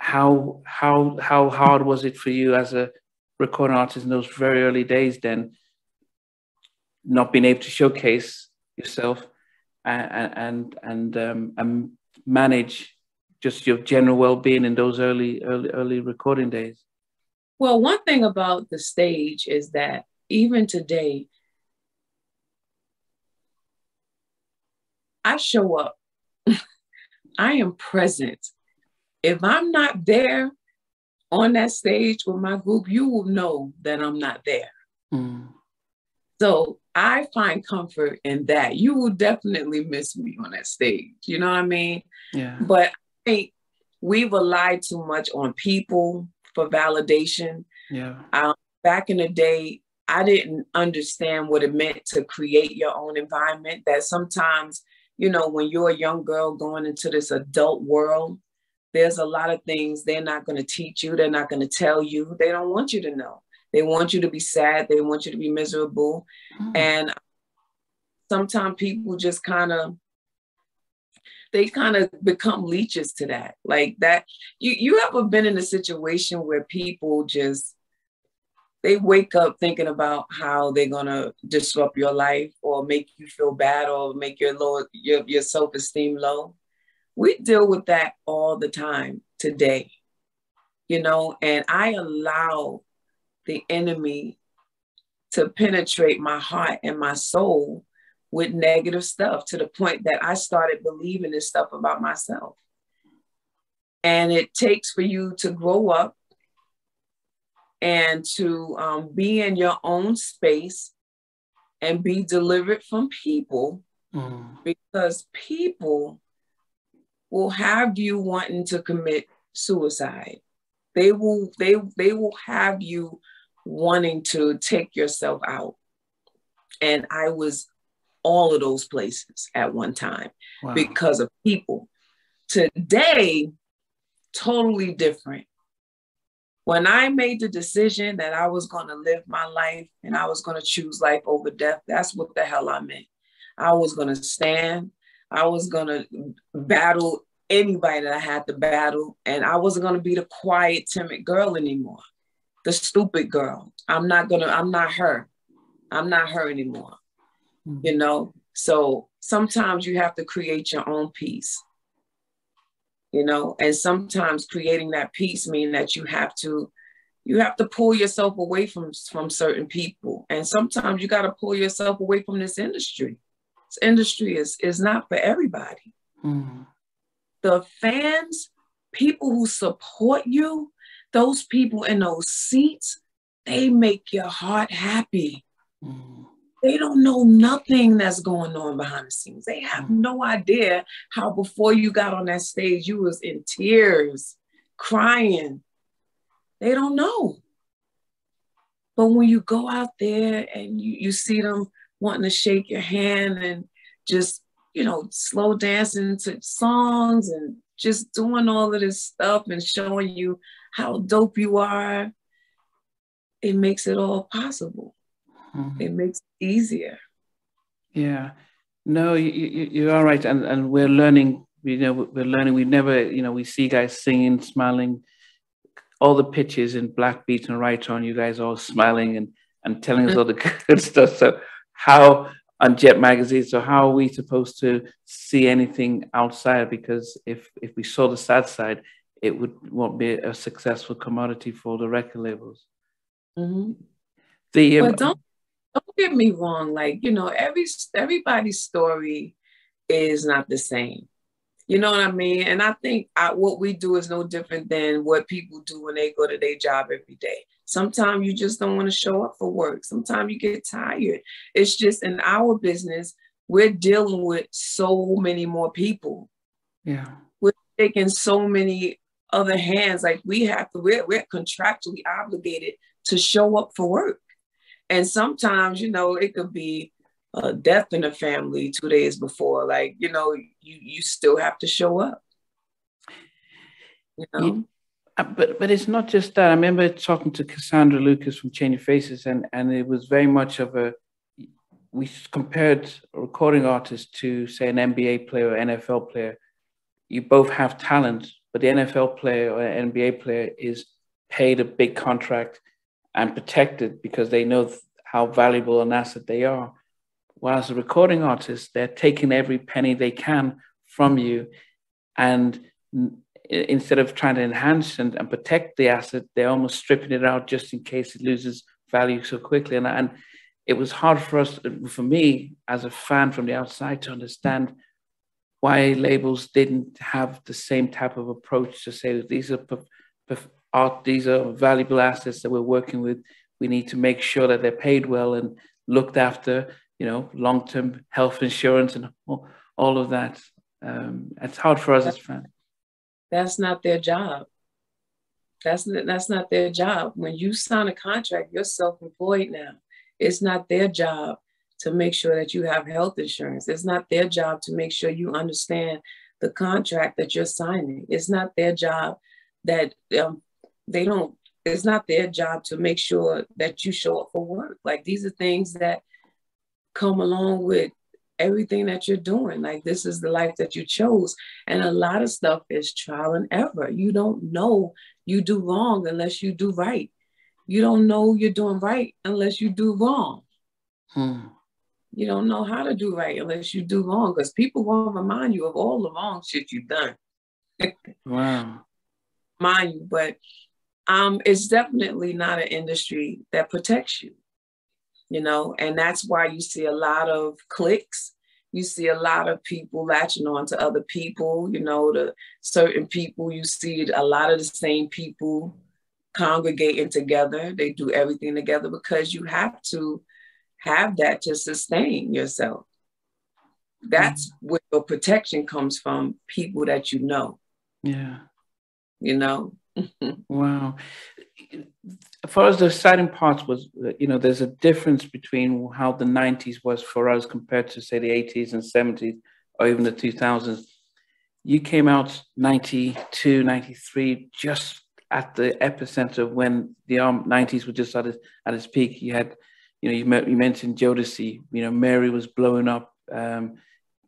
how how how hard was it for you as a recording artist in those very early days then not being able to showcase yourself and and and, um, and manage just your general well-being in those early early early recording days well one thing about the stage is that even today i show up i am present if I'm not there on that stage with my group, you will know that I'm not there. Mm. So I find comfort in that. You will definitely miss me on that stage. You know what I mean? Yeah. But I think we've relied too much on people for validation. Yeah. Um, back in the day, I didn't understand what it meant to create your own environment. That sometimes, you know, when you're a young girl going into this adult world, there's a lot of things they're not going to teach you. They're not going to tell you. They don't want you to know. They want you to be sad. They want you to be miserable. Mm-hmm. And sometimes people just kind of they kind of become leeches to that. Like that, you you ever been in a situation where people just they wake up thinking about how they're gonna disrupt your life or make you feel bad or make your low your, your self-esteem low. We deal with that all the time today, you know, and I allow the enemy to penetrate my heart and my soul with negative stuff to the point that I started believing this stuff about myself. And it takes for you to grow up and to um, be in your own space and be delivered from people mm. because people will have you wanting to commit suicide. They will they they will have you wanting to take yourself out. And I was all of those places at one time wow. because of people. Today, totally different. When I made the decision that I was going to live my life and I was going to choose life over death, that's what the hell I meant. I was going to stand, I was going to battle anybody that I had to battle, and I wasn't going to be the quiet, timid girl anymore, the stupid girl. I'm not going to, I'm not her. I'm not her anymore mm-hmm. you know? So sometimes you have to create your own peace, you know? And sometimes creating that peace mean that you have to, you have to pull yourself away from, from certain people. And sometimes you got to pull yourself away from this industry. This industry is, is not for everybody. Mm-hmm. The fans, people who support you, those people in those seats, they make your heart happy. Mm-hmm they don't know nothing that's going on behind the scenes. They have mm. no idea how before you got on that stage, you was in tears, crying. They don't know. But when you go out there and you, you see them wanting to shake your hand and just, you know, slow dancing to songs and just doing all of this stuff and showing you how dope you are, it makes it all possible. Mm-hmm. It makes it easier. Yeah. No, you, you, you are right. And, and we're learning, you know, we're learning. We never, you know, we see guys singing, smiling, all the pitches in Black Beat and Right On, you guys all smiling and, and telling us all the good stuff. So how on Jet Magazine, so how are we supposed to see anything outside? Because if if we saw the sad side, it would won't be a successful commodity for the record labels. Mm-hmm. The um, but don't don't get me wrong like you know every everybody's story is not the same you know what i mean and i think I, what we do is no different than what people do when they go to their job every day sometimes you just don't want to show up for work sometimes you get tired it's just in our business we're dealing with so many more people yeah we're taking so many other hands like we have to we're, we're contractually obligated to show up for work and sometimes, you know, it could be a death in the family two days before. Like, you know, you you still have to show up. You know? Uh, but but it's not just that. I remember talking to Cassandra Lucas from Changing Faces, and and it was very much of a. We compared a recording artist to say an NBA player or NFL player. You both have talent, but the NFL player or NBA player is paid a big contract and protected because they know how valuable an asset they are. While as a recording artist, they're taking every penny they can from you. And instead of trying to enhance and, and protect the asset, they're almost stripping it out just in case it loses value so quickly. And, and it was hard for us, for me as a fan from the outside, to understand why labels didn't have the same type of approach to say that these are art, these are valuable assets that we're working with. We need to make sure that they're paid well and looked after, you know, long-term health insurance and all, all of that. Um, it's hard for us as fans. That's not their job. That's that's not their job. When you sign a contract, you're self-employed now. It's not their job to make sure that you have health insurance. It's not their job to make sure you understand the contract that you're signing. It's not their job that um, they don't, it's not their job to make sure that you show up for work. Like these are things that come along with everything that you're doing. Like this is the life that you chose. And a lot of stuff is trial and error. You don't know you do wrong unless you do right. You don't know you're doing right unless you do wrong. Hmm. You don't know how to do right unless you do wrong because people won't remind you of all the wrong shit you've done. wow. Mind you, but um, it's definitely not an industry that protects you, you know, and that's why you see a lot of clicks. You see a lot of people latching on to other people, you know, to certain people. You see a lot of the same people congregating together. They do everything together because you have to have that to sustain yourself. That's mm-hmm. where your protection comes from people that you know. Yeah. You know? Wow. As far as the exciting parts was, you know, there's a difference between how the 90s was for us compared to, say, the 80s and 70s or even the 2000s. You came out 92, 93, just at the epicenter of when the 90s were just at its, at its peak. You had you know, you, met, you mentioned Jodeci, you know, Mary was blowing up. Um,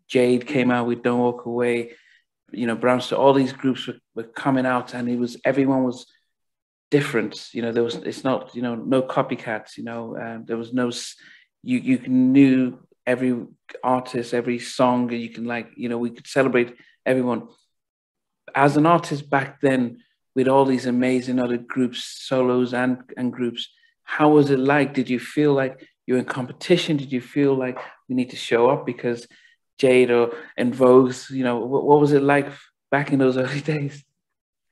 Jade came out with Don't Walk Away. You know, Brown, so all these groups were, were coming out and it was, everyone was different. You know, there was, it's not, you know, no copycats, you know, um, there was no, you, you knew every artist, every song, and you can like, you know, we could celebrate everyone. As an artist back then, with all these amazing other groups, solos and, and groups, how was it like? Did you feel like you're in competition? Did you feel like we need to show up because Jade or En Vogue's, you know, what, what was it like back in those early days?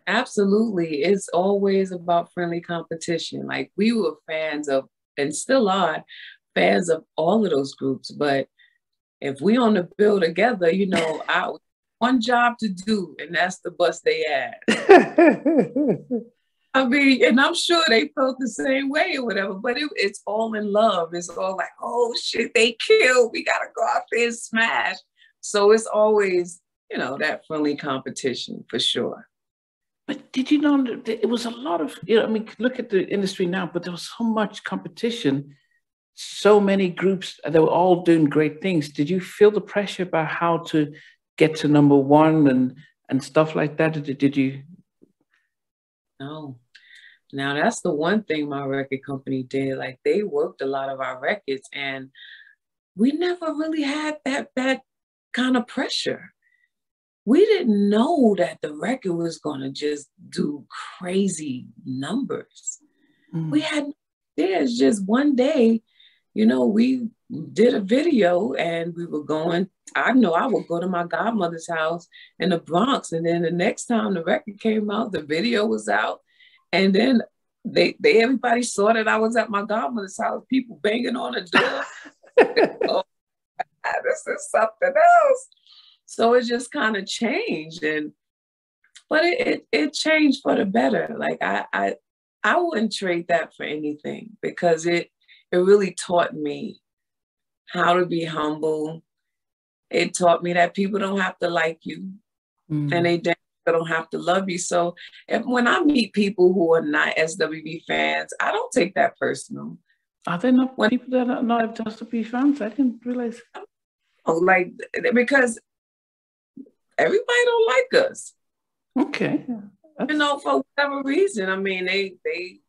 Absolutely. It's always about friendly competition. Like we were fans of, and still are, fans of all of those groups. But if we on the bill together, you know, I one job to do, and that's the bus they had. I mean, and I'm sure they felt the same way or whatever, but it, it's all in love. It's all like, oh shit, they killed. We gotta go out there and smash. So it's always, you know, that friendly competition for sure. But did you know it was a lot of, you know, I mean, look at the industry now, but there was so much competition, so many groups, they were all doing great things. Did you feel the pressure about how to get to number one and and stuff like that? Did, did you no. Now that's the one thing my record company did. Like they worked a lot of our records and we never really had that that kind of pressure. We didn't know that the record was gonna just do crazy numbers. Mm. We had there's just one day, you know, we did a video and we were going. I know I would go to my godmother's house in the Bronx, and then the next time the record came out, the video was out, and then they they everybody saw that I was at my godmother's house, people banging on the door. oh, this is something else. So it just kind of changed, and but it, it it changed for the better. Like I I I wouldn't trade that for anything because it it really taught me how to be humble. It taught me that people don't have to like you, mm. and they don't have to love you. So if, when I meet people who are not SWV fans, I don't take that personal. Are there not when, people that are not SWV fans? I didn't realize. Oh, like because everybody don't like us. Okay. That's... You know, for whatever reason. I mean, they they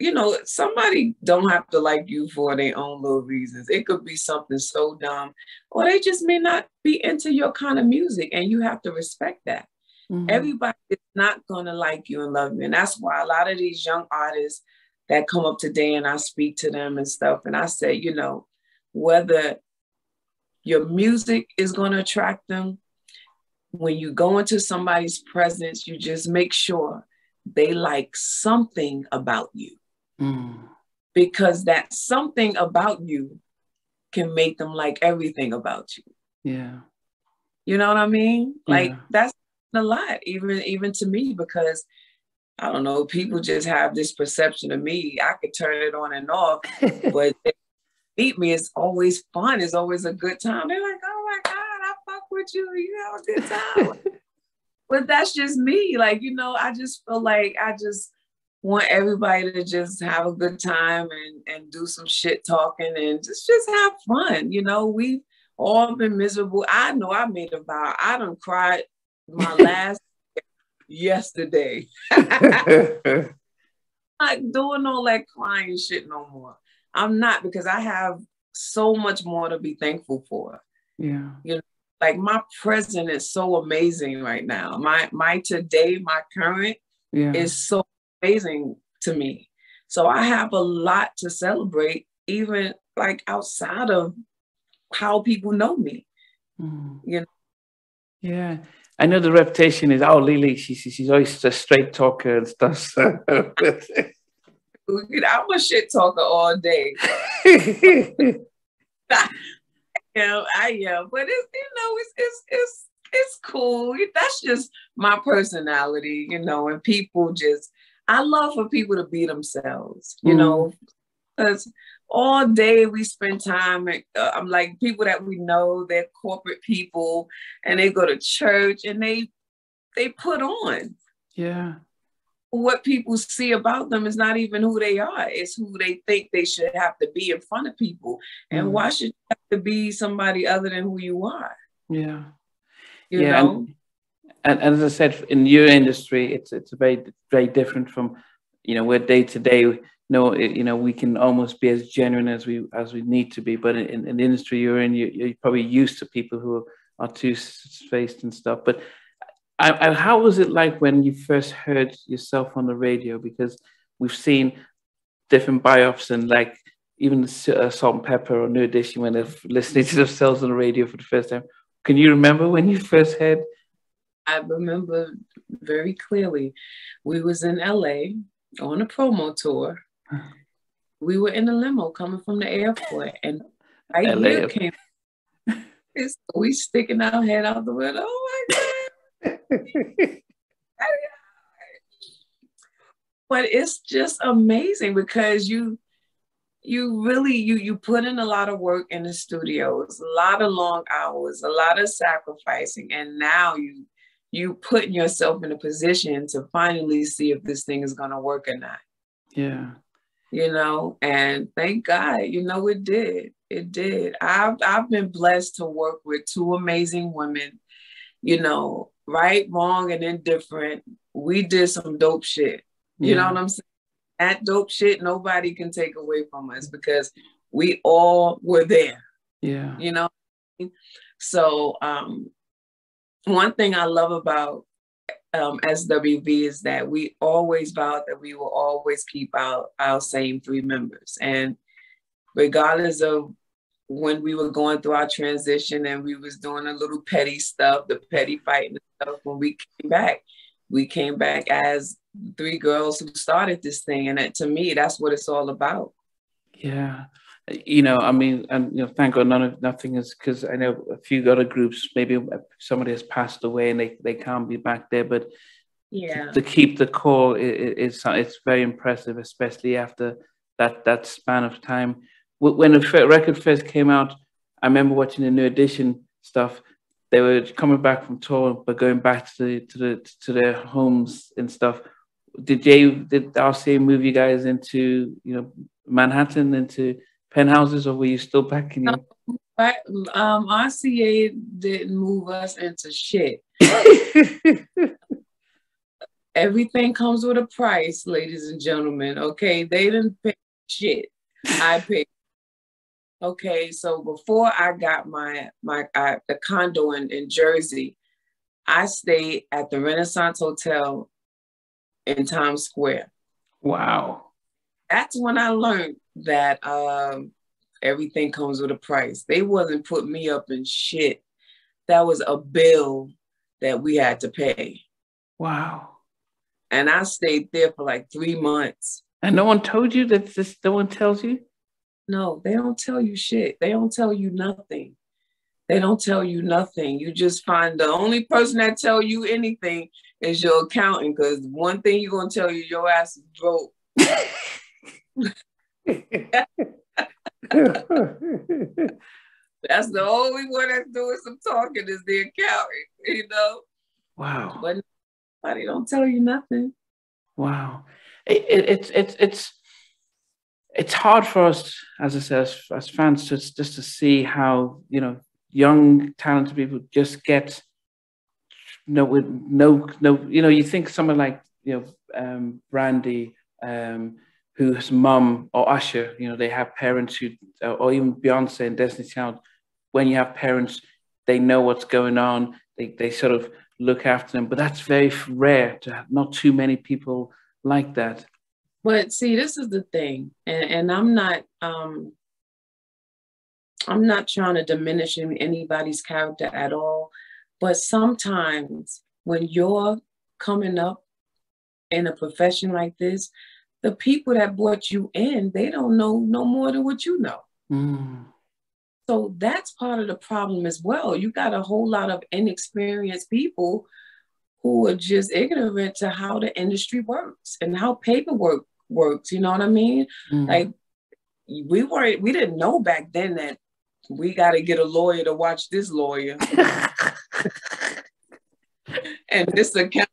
you know, somebody don't have to like you for their own little reasons. It could be something so dumb, or they just may not be into your kind of music, and you have to respect that. Mm-hmm. Everybody is not gonna like you and love you, and that's why a lot of these young artists that come up today, and I speak to them and stuff, and I say, you know, whether your music is gonna attract them, when you go into somebody's presence, you just make sure they like something about you. Mm. Because that something about you can make them like everything about you. Yeah. You know what I mean? Yeah. Like that's a lot, even even to me, because I don't know, people just have this perception of me. I could turn it on and off, but meet me, it's always fun. It's always a good time. They're like, oh my God, I fuck with with you. You have a good time. but that's just me. Like, you know, I just feel like I just want everybody to just have a good time and, and do some shit talking and just, just have fun. You know, we've all been miserable. I know I made a vow. I don't cry my last yesterday. not doing all that crying shit no more. I'm not because I have so much more to be thankful for. Yeah. You know, like my present is so amazing right now. My my today, my current yeah. is so amazing to me. So I have a lot to celebrate, even like outside of how people know me. Mm. You know. Yeah. I know the reputation is, oh, Lelee, she's, she's always a straight talker and stuff. So. I'm a shit talker all day. am, I am, but it's you know it's it's it's it's cool. That's just my personality, you know. And people just, I love for people to be themselves, you mm. know, because all day we spend time. uh, I'm like people that we know, they're corporate people, and they go to church and they they put on. Yeah what people see about them is not even who they are. It's who they think they should have to be in front of people. And mm. why should you have to be somebody other than who you are? Yeah. You yeah. Know? And, and, as I said, in your industry, it's it's very very different from, you know, we're day to day. No, you know, we can almost be as genuine as we as we need to be. But in, in the industry you're in, you, you're probably used to people who are too faced and stuff. But I, I, how was it like when you first heard yourself on the radio? Because we've seen different biops and like even uh, Salt-N-Pepa or New Edition when they're listening to themselves on the radio for the first time. Can you remember when you first heard? I remember very clearly. We was in LA on a promo tour. We were in a limo coming from the airport, and right LA. here came. we sticking our head out the window. Oh my god! but it's just amazing because you you really you you put in a lot of work in the studios a lot of long hours a lot of sacrificing and now you you putting yourself in a position to finally see if this thing is going to work or not yeah you know and thank god you know it did it did i've i've been blessed to work with two amazing women you know right, wrong, and indifferent, we did some dope shit. You yeah. know what I'm saying? That dope shit nobody can take away from us because we all were there. Yeah. You know? So um one thing I love about um, SWV is that we always vowed that we will always keep our, our same three members. And regardless of when we were going through our transition and we was doing a little petty stuff, the petty fighting stuff, when we came back, we came back as three girls who started this thing. And that, to me, that's what it's all about. Yeah. You know, I mean, and you know, thank God none of nothing is because I know a few other groups, maybe somebody has passed away and they, they can't be back there, but yeah, to, keep the core is it's very impressive, especially after that that span of time when the record first came out, I remember watching the New Edition stuff. They were coming back from tour, but going back to the, to the to their homes and stuff. Did Jay did RCA move you guys into you know Manhattan into penthouses, or were you still back in? Your... Um, RCA didn't move us into shit. Everything comes with a price, ladies and gentlemen. Okay, they didn't pay shit. I paid Okay, so before I got my my uh, the condo in, in Jersey, I stayed at the Renaissance Hotel in Times Square. Wow. That's when I learned that um, everything comes with a price. They wasn't putting me up in shit. That was a bill that we had to pay. Wow. And I stayed there for like three months. And no one told you that this no one tells you? No, they don't tell you shit. They don't tell you nothing. They don't tell you nothing. You just find the only person that tell you anything is your accountant. Because one thing you're gonna tell you, your ass is broke. That's the only one that's doing some talking is the accountant, you know. Wow. But nobody don't tell you nothing. Wow. It, it, it's it's it's it's hard for us, as I said, as, as fans, to just to see how you know young talented people just get no with no no you know you think someone like you know um, Brandy um, whose mum or Usher you know they have parents who or even Beyonce and Destiny Child when you have parents they know what's going on. They they sort of look after them. But that's very rare to have not too many people like that. But see this is the thing and, and I'm not um I'm not trying to diminish anybody's character at all. But sometimes when you're coming up in a profession like this, the people that brought you in, they don't know no more than what you know. Mm. So that's part of the problem as well. You got a whole lot of inexperienced people who are just ignorant to how the industry works and how paperwork works. You know what I mean? Mm. Like we weren't, we didn't know back then that we got to get a lawyer to watch this lawyer. and this account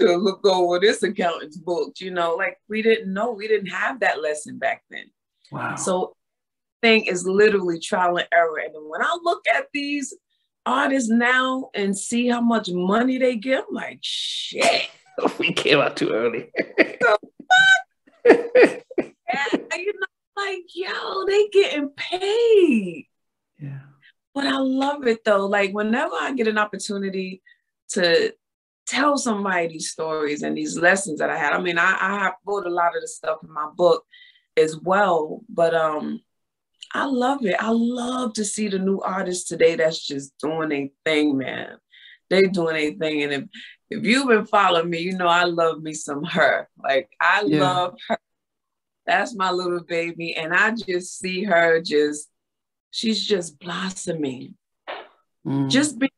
to look over this accountant's books, you know, like we didn't know, we didn't have that lesson back then. Wow. So thing is literally trial and error. And when I look at these artists now and see how much money they get, I'm like, shit. we came out too early. yeah, you know, like, yo, they getting paid. Yeah. But I love it though. Like whenever I get an opportunity to tell somebody these stories and these lessons that I had. I mean, I, I wrote a lot of the stuff in my book as well, but um, I love it. I love to see the new artists today that's just doing a thing, man. They doing a thing, and if if you've been following me, you know I love me some her. Like I yeah. love her. That's my little baby, and I just see her just. She's just blossoming. Mm. Just be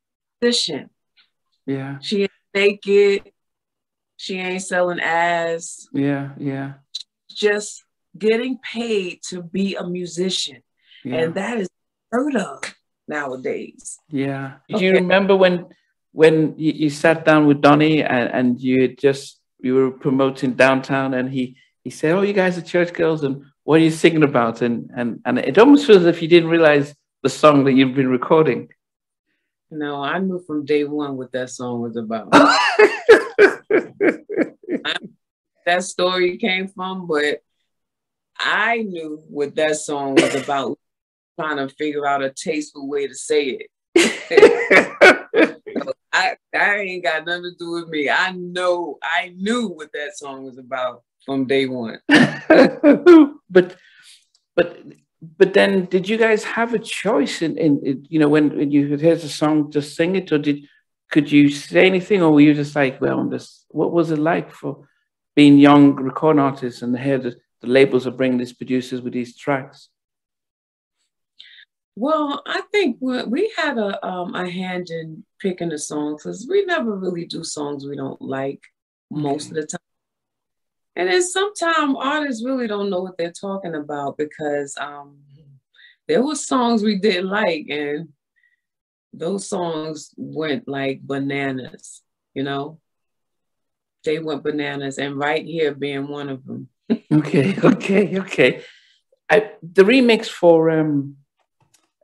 position yeah. She naked. She ain't selling ass. Yeah, yeah. Just getting paid to be a musician. Yeah. And that is heard of nowadays. Yeah. Do you remember when when you, you, sat down with Donnie and, and you just you were promoting downtown and he he said, Oh, you guys are church girls and what are you singing about? And and and it almost feels as if you didn't realize the song that you've been recording. No, I knew from day one what that song was about. that story came from, but I knew what that song was about, trying to figure out a tasteful way to say it. so I, I ain't got nothing to do with me. I know, I knew what that song was about from day one. but, but but then did you guys have a choice in, in, in you know when, when you hear the song just sing it or did could you say anything or were you just like well this what was it like for being young recording artists and hear the, the labels are bringing these producers with these tracks? Well i think we had a, um, a hand in picking the songs because we never really do songs we don't like most of the time and then sometimes artists really don't know what they're talking about because um, there were songs we didn't like, and those songs went like bananas, you know? They went bananas, and right here being one of them. okay, okay, okay. I, the remix for um,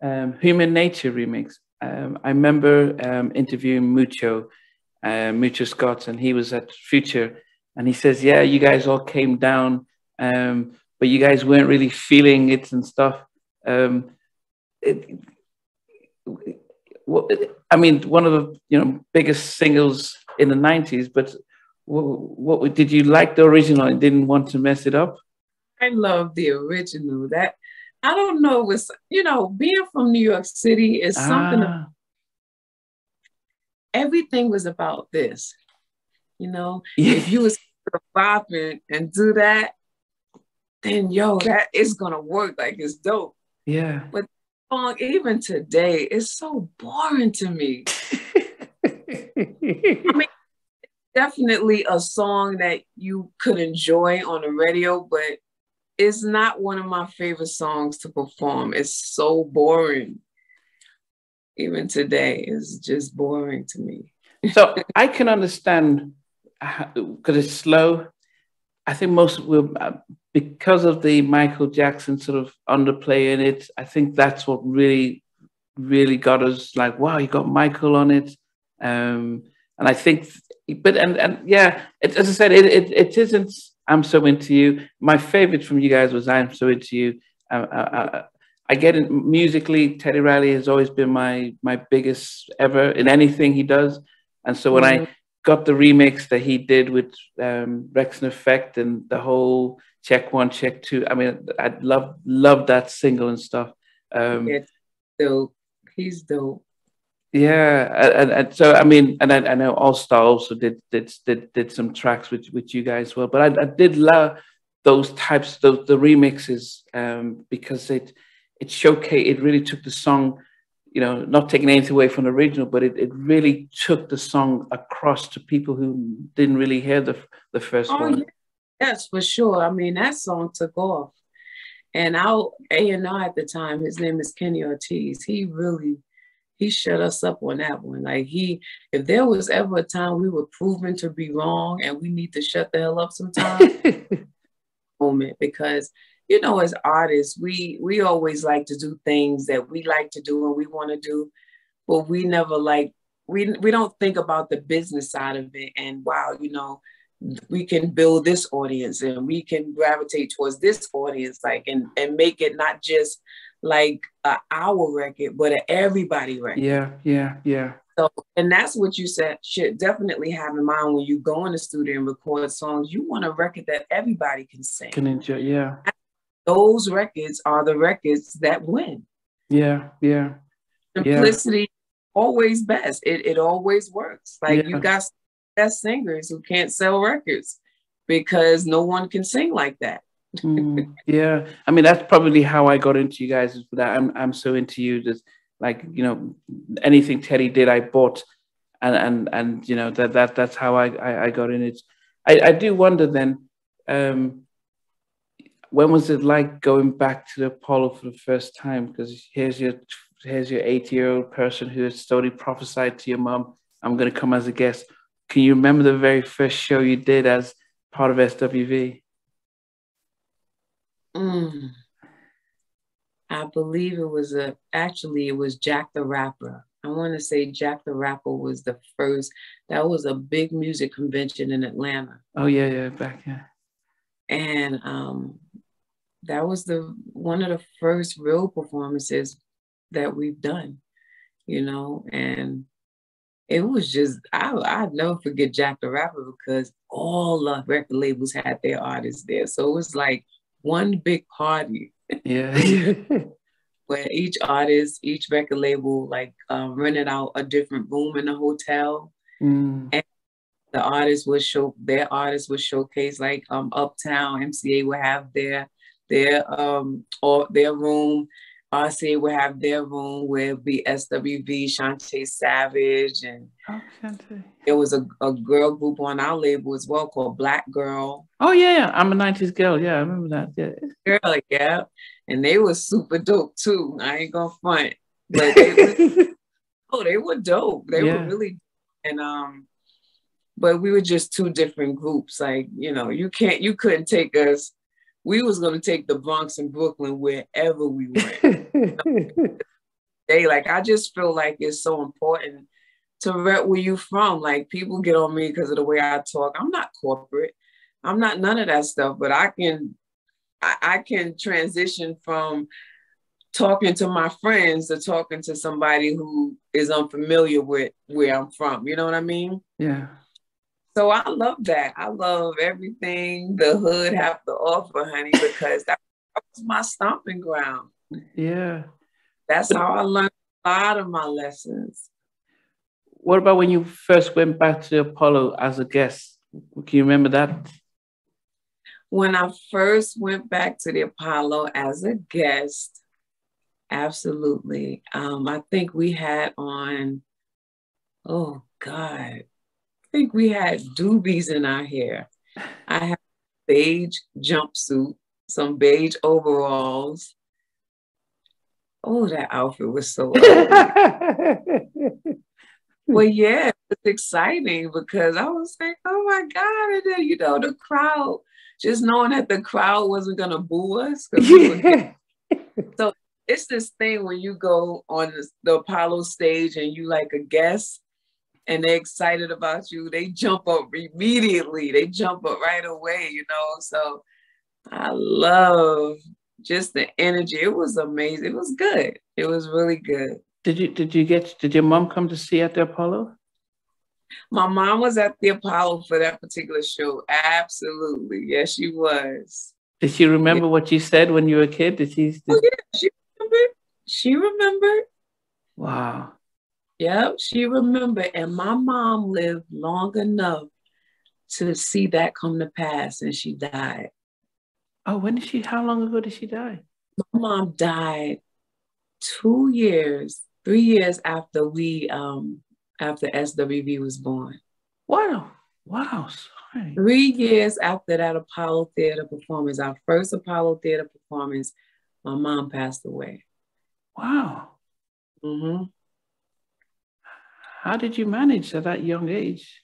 um, Human Nature remix, um, I remember um, interviewing Mucho, uh, Mucho Scott, and he was at Future and he says, "Yeah, you guys all came down, um, but you guys weren't really feeling it and stuff." Um, it, what, I mean, one of the you know biggest singles in the '90s. But what, what did you like the original and didn't want to mess it up? I love the original. That I don't know was you know being from New York City is something. Ah. Everything was about this. You know, if you was bopping and do that, then yo, that is gonna work. Like it's dope. Yeah. But song, even today, is so boring to me. I mean, definitely a song that you could enjoy on the radio, but it's not one of my favorite songs to perform. It's so boring. even today is just boring to me. so I can understand because it's slow. I think most will uh, because of the Michael Jackson sort of underplay in it. I think that's what really, really got us like, wow, you got Michael on it. Um, and I think, but and and yeah, it, as I said, it, it it isn't. I'm so into you. My favorite from you guys was I'm so into you. I, I, I get it musically. Teddy Riley has always been my my biggest ever in anything he does. And so when mm-hmm. I got the remix that he did with um, Wreckx-n-Effect and the whole check one, check two. I mean, I love love that single and stuff. Um, it's dope. He's dope. Yeah, and, and so I mean, and I, I know All Star also did did did did some tracks with with you guys well, but I, I did love those types, those the remixes, um, because it it showcased, it really took the song, you know, not taking anything away from the original, but it, it really took the song across to people who didn't really hear the the first oh, one. Yes, for sure. I mean, that song took off. And our A&R at the time, his name is Kenny Ortiz. He really, he shut us up on that one. Like he, if there was ever a time we were proven to be wrong and we need to shut the hell up sometime, moment because you know, as artists, we we always like to do things that we like to do and we want to do, but we never like we we don't think about the business side of it. And wow, you know, we can build this audience and we can gravitate towards this audience, like and and make it not just like a our record, but an everybody record. Yeah, yeah, yeah. So, and that's what you said should definitely have in mind when you go in the studio and record songs. You want a record that everybody can sing. Can enjoy, yeah those records are the records that win. Yeah, yeah. Simplicity yeah. always best. It it always works. Like yeah. you got best singers who can't sell records because no one can sing like that. mm, yeah, I mean that's probably how I got into you guys. Is that I'm I'm so into you. Just like you know, anything Teddy did, I bought, and and and you know that that that's how I I, I got in it. I I do wonder then. Um, when was it like going back to the Apollo for the first time? Because here's your here's your 80 year old person who has totally prophesied to your mom, I'm going to come as a guest. Can you remember the very first show you did as part of SWV? Mm. I believe it was a actually it was Jack the Rapper. I want to say Jack the Rapper was the first. That was a big music convention in Atlanta. Oh yeah, yeah, back yeah. And um, that was the one of the first real performances that we've done, you know, and it was just I I never forget Jack the Rapper because all the record labels had their artists there. So it was like one big party. Yeah. where each artist, each record label like um, rented out a different room in the hotel. Mm. And the artists would show their artists would showcase like um Uptown MCA would have their their um or their room. RC will have their room where be SWV, Chantay Savage, and oh, there was a, a girl group on our label as well called Black Girl. Oh yeah, I'm a 90s girl. Yeah, I remember that. Yeah. Girl, yeah. And they were super dope too. I ain't gonna front. But they were, oh, they were dope. They yeah. were really and um but we were just two different groups. Like, you know, you can't you couldn't take us we was gonna take the Bronx and Brooklyn wherever we went. they like I just feel like it's so important to rep where you from. Like people get on me because of the way I talk. I'm not corporate. I'm not none of that stuff, but I can I, I can transition from talking to my friends to talking to somebody who is unfamiliar with where I'm from. You know what I mean? Yeah. So I love that. I love everything the hood have to offer, honey, because that was my stomping ground. Yeah. That's how I learned a lot of my lessons. What about when you first went back to Apollo as a guest? Can you remember that? When I first went back to the Apollo as a guest, absolutely. Um, I think we had on, oh God, think we had doobies in our hair. I had beige jumpsuit, some beige overalls. Oh, that outfit was so well, yeah, it's exciting because I was like, oh my God. And then, you know, the crowd, just knowing that the crowd wasn't going to boo us. Yeah. so it's this thing when you go on the, the Apollo stage and you like a guest and they're excited about you, they jump up immediately. They jump up right away, you know. So I love just the energy. It was amazing. It was good. It was really good. Did you did you get did your mom come to see at the Apollo? My mom was at the Apollo for that particular show. Absolutely. Yes, she was. Did she remember yeah. what you said when you were a kid? Did she did... Oh yeah, she remembered. She remembered. Wow. Yep, she remembered. And my mom lived long enough to see that come to pass and she died. Oh, when did she how long ago did she die? My mom died two years three years after we um after SWV was born. Wow. Wow. Sorry. Three years after that Apollo Theater performance, our first Apollo Theater performance, my mom passed away. Wow. Mm-hmm. How did you manage at that young age?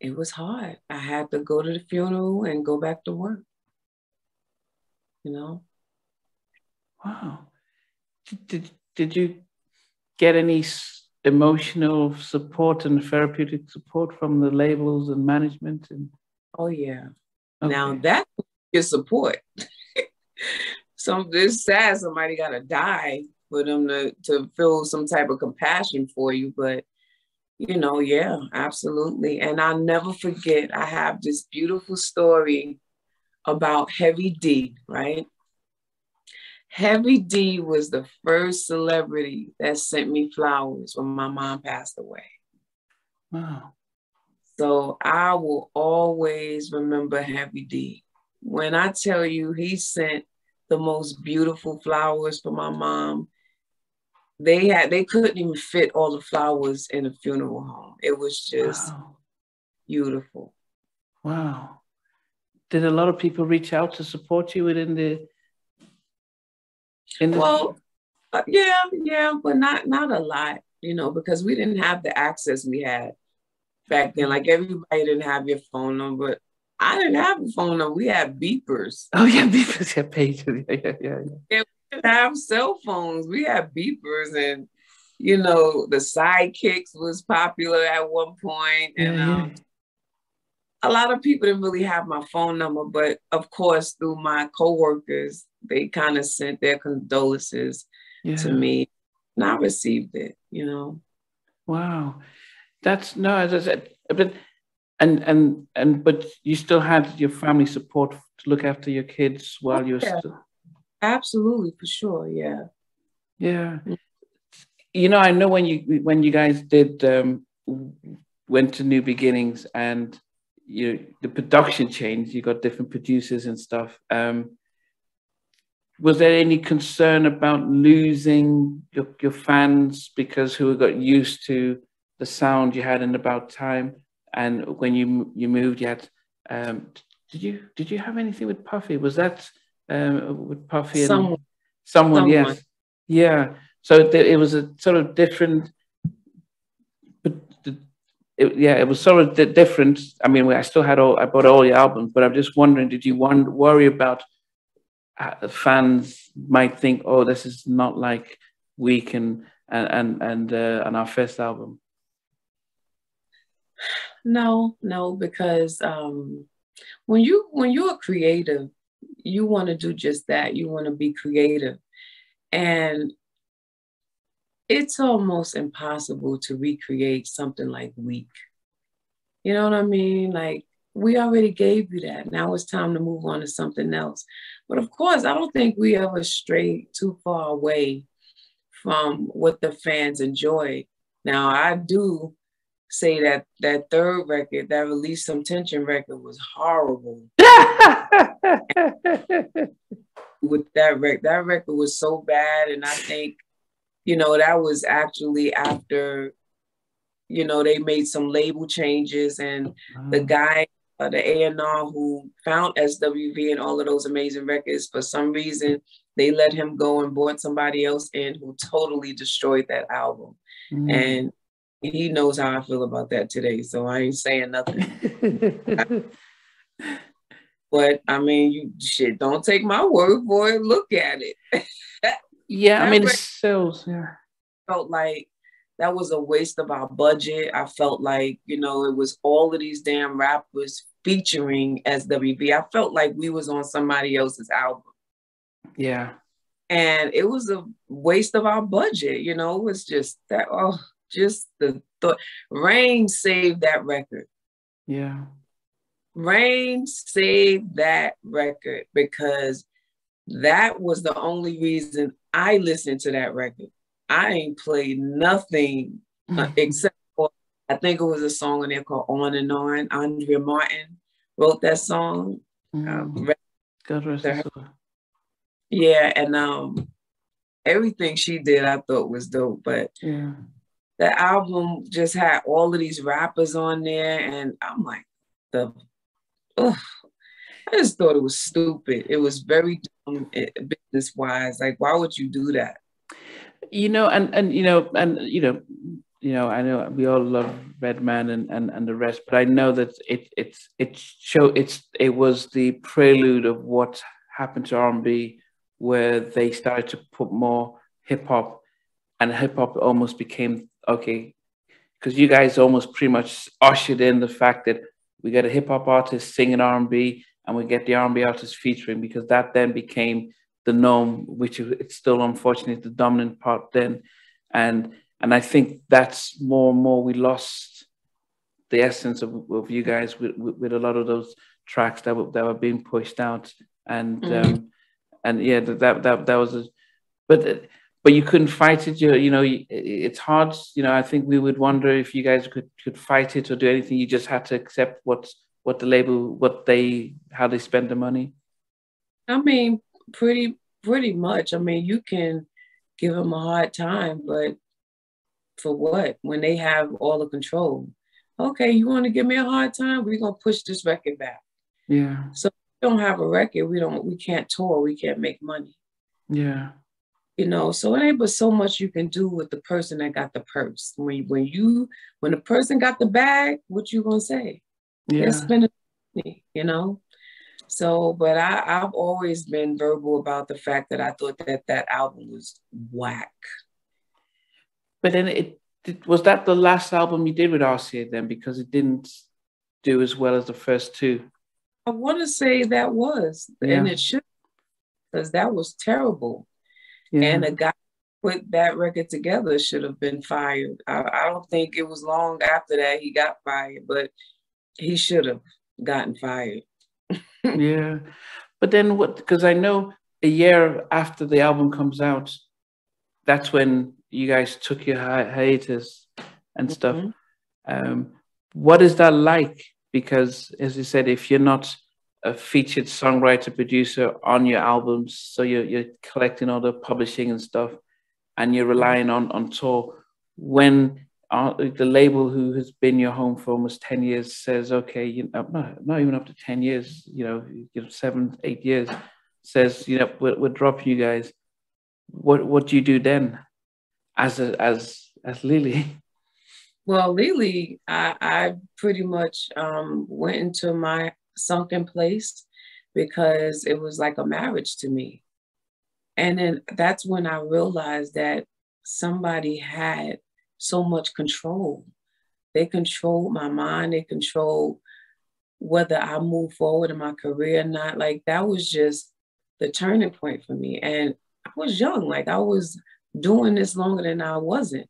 It was hard. I had to go to the funeral and go back to work. You know? Wow did, did you get any emotional support and therapeutic support from the labels and management? And oh yeah, okay. now that is support. some this sad somebody got to die for them to to feel some type of compassion for you, but you know, yeah, absolutely. And I'll never forget. I have this beautiful story about Heavy D, right? Heavy D was the first celebrity that sent me flowers when my mom passed away. Wow. So I will always remember Heavy D. When I tell you he sent the most beautiful flowers for my mom, they had they couldn't even fit all the flowers in a funeral home. It was just wow. beautiful. Wow. Did a lot of people reach out to support you within the in the- well, uh, yeah, yeah, but not not a lot, you know, because we didn't have the access we had back then. Like everybody didn't have your phone number. I didn't have a phone number. We had beepers. Oh yeah, beepers. Yeah, pages. Yeah, yeah, yeah. yeah. Didn't have cell phones. We had beepers, and you know, the sidekicks was popular at one point, and yeah, um, a lot of people didn't really have my phone number. But of course, through my coworkers, they kind of sent their condolences yeah. to me and I received it, you know. Wow. That's no, as I said, but and and and but you still had your family support to look after your kids while you're still absolutely for sure, yeah. Yeah. Mm. You know, I know when you when you guys did um went to New Beginnings and you the production changed, you got different producers and stuff. Um was there any concern about losing your, your fans because who got used to the sound you had in about time and when you you moved you had um, did you did you have anything with puffy was that um, with puffy and someone, someone, someone. yes yeah so it, it was a sort of different but it, yeah it was sort of different i mean i still had all i bought all your albums but i'm just wondering did you want worry about uh, fans might think, oh, this is not like Weak and and and uh, and our first album. No, no, because um, when you when you're creative, you want to do just that. You want to be creative, and it's almost impossible to recreate something like Weak. You know what I mean? Like we already gave you that. Now it's time to move on to something else. But of course, I don't think we ever strayed too far away from what the fans enjoy. Now, I do say that that third record, that Release Some Tension record, was horrible. With that record, that record was so bad, and I think, you know, that was actually after, you know, they made some label changes, and the guy uh, the A&R who found SWV and all of those amazing records. For some reason, they let him go and brought somebody else in who totally destroyed that album. Mm. And he knows how I feel about that today, so I ain't saying nothing. but I mean, you shit, don't take my word for it. Look at it. yeah, I mean, it sells. Yeah, felt like that was a waste of our budget. I felt like, you know, it was all of these damn rappers featuring SWV. I felt like we was on somebody else's album. Yeah. And it was a waste of our budget, you know, it was just that, oh, just the thought. Rain saved that record. Yeah. Rain saved that record because that was the only reason I listened to that record. I ain't played nothing uh, mm-hmm. except for I think it was a song on there called On and On. Andrea Martin wrote that song. Mm-hmm. Um, God rest her. Yeah, and um, everything she did I thought was dope. But yeah. The album just had all of these rappers on there, and I'm like, the, ugh, I just thought it was stupid. It was very dumb eh, business wise. Like, why would you do that? you know, and and you know, and you know, you know, I know we all love Redman and and, and the rest, but I know that it it's it show it's it was the prelude of what happened to R&B, where they started to put more hip hop, and hip hop almost became okay, because you guys almost pretty much ushered in the fact that we get a hip hop artist singing R&B, and we get the R&B artist featuring, because that then became the norm, which it's still unfortunately the dominant part then. And and I think that's more and more we lost the essence of, of you guys with, with, with a lot of those tracks that were that were being pushed out. And mm-hmm. um, and yeah, that that that was a, but but you couldn't fight it. You you know it's hard. You know I think we would wonder if you guys could could fight it or do anything. You just had to accept what what the label what they how they spend the money. I mean, pretty pretty much. I mean, you can give them a hard time, but for what? When they have all the control. Okay, you want to give me a hard time? We're gonna push this record back. Yeah. So we don't have a record, we don't we can't tour, we can't make money. Yeah. You know, so it ain't but so much you can do with the person that got the purse. When when you when the person got the bag, what you gonna say? Yeah. They're spending money, you know. So, but I, I've always been verbal about the fact that I thought that that album was whack. But then it, it was that the last album you did with RCA then because it didn't do as well as the first two. I want to say that was, yeah. and it should, because that was terrible. Yeah. And the guy put that record together should have been fired. I, I don't think it was long after that he got fired, but he should have gotten fired yeah, but then what? Because I know a year after the album comes out, that's when you guys took your hi- hiatus and stuff. Mm-hmm. Um, what is that like? Because as you said, if you're not a featured songwriter producer on your albums, so you're you're collecting all the publishing and stuff, and you're relying on on tour. When uh, the label who has been your home for almost 10 years says, okay, you know, not, even up to 10 years, you know, you know, seven, eight years, says, you know, we're, we're dropping you guys. What, what do you do then as a, as, as Lelee? Well, Lelee, I, I pretty much um, went into my sunken place because it was like a marriage to me. And then that's when I realized that somebody had so much control. They controlled my mind, they controlled whether I move forward in my career or not. Like that was just the turning point for me. And I was young, like I was doing this longer than I wasn't,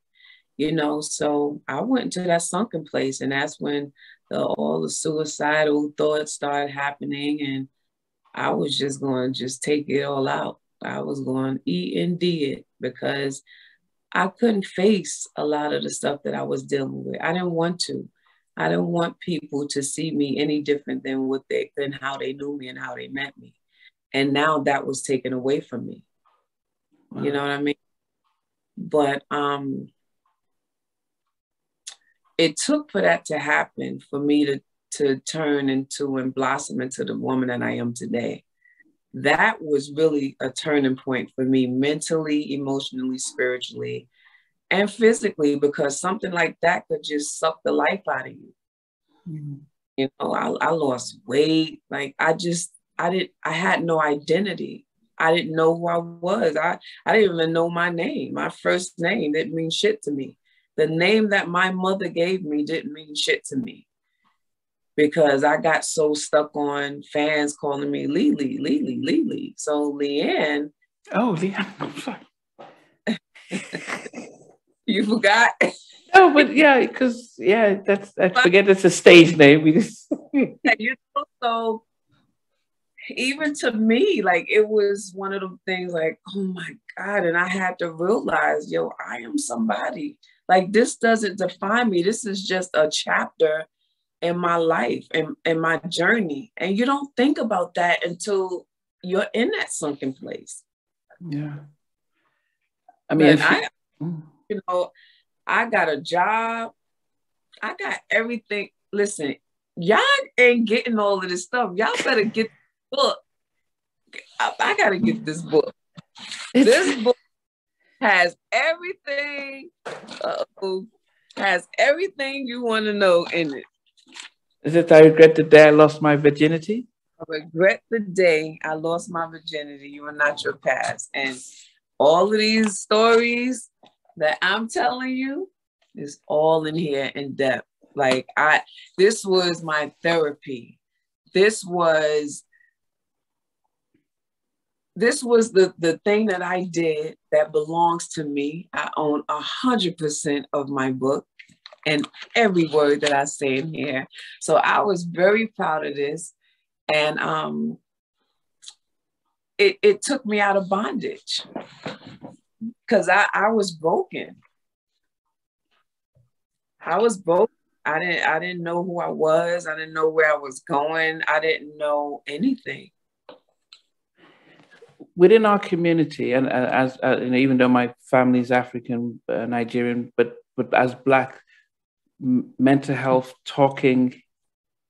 you know. So I went to that sunken place, and that's when the, all the suicidal thoughts started happening, and I was just going to just take it all out. I was going to eat and did it because I couldn't face a lot of the stuff that I was dealing with. I didn't want to. I didn't want people to see me any different than what they than how they knew me and how they met me. And now that was taken away from me. Wow. You know what I mean? But um it took for that to happen for me to to turn into and blossom into the woman that I am today. That was really a turning point for me mentally, emotionally, spiritually, and physically, because something like that could just suck the life out of you. Mm-hmm. You know, I, I lost weight. Like I just, I didn't, I had no identity. I didn't know who I was. I, I didn't even know my name. My first name didn't mean shit to me. The name that my mother gave me didn't mean shit to me because I got so stuck on fans calling me Lelee, Lelee, Lelee. So LeAnne. Oh, LeAnne. you forgot. No, but yeah, because yeah, that's I forget it's a stage name. We just you know, so even to me, like it was one of the things like, oh my God. And I had to realize, yo, I am somebody. Like this doesn't define me. This is just a chapter in my life and in, in my journey. And you don't think about that until you're in that sunken place. Yeah. I mean, you, I, mm. you know, I got a job. I got everything. Listen, y'all ain't getting all of this stuff. Y'all better get the book. I, I gotta get this book. This book has everything. Has everything you want to know in it. Is it I regret the day I lost my virginity? I regret the day I lost my virginity. You are not your past. And all of these stories that I'm telling you is all in here in depth. Like I this was my therapy. This was this was the the thing that I did that belongs to me. I own a hundred percent of my book and every word that I say in here. So I was very proud of this. And um, it, it took me out of bondage because I, I was broken. I was broken. I didn't I didn't know who I was. I didn't know where I was going. I didn't know anything. Within our community, and as uh, you know, even though my family is African uh, Nigerian, but but as Black, mental health, talking,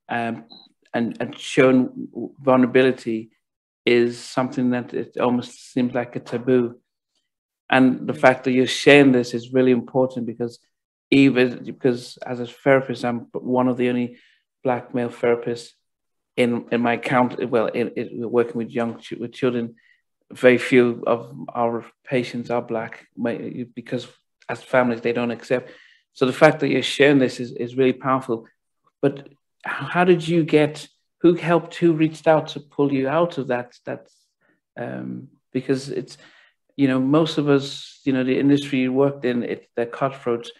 um, and and showing vulnerability is something that it almost seems like a taboo. And the fact that you're sharing this is really important because even because as a therapist, I'm one of the only black male therapists in in my count. Well, in, in working with young with children, very few of our patients are black because as families they don't accept so the fact that you're sharing this is, is really powerful. But how did you get? Who helped? Who reached out to pull you out of that? That um, because it's you know most of us, you know, the industry you worked in, it they're cutthroat.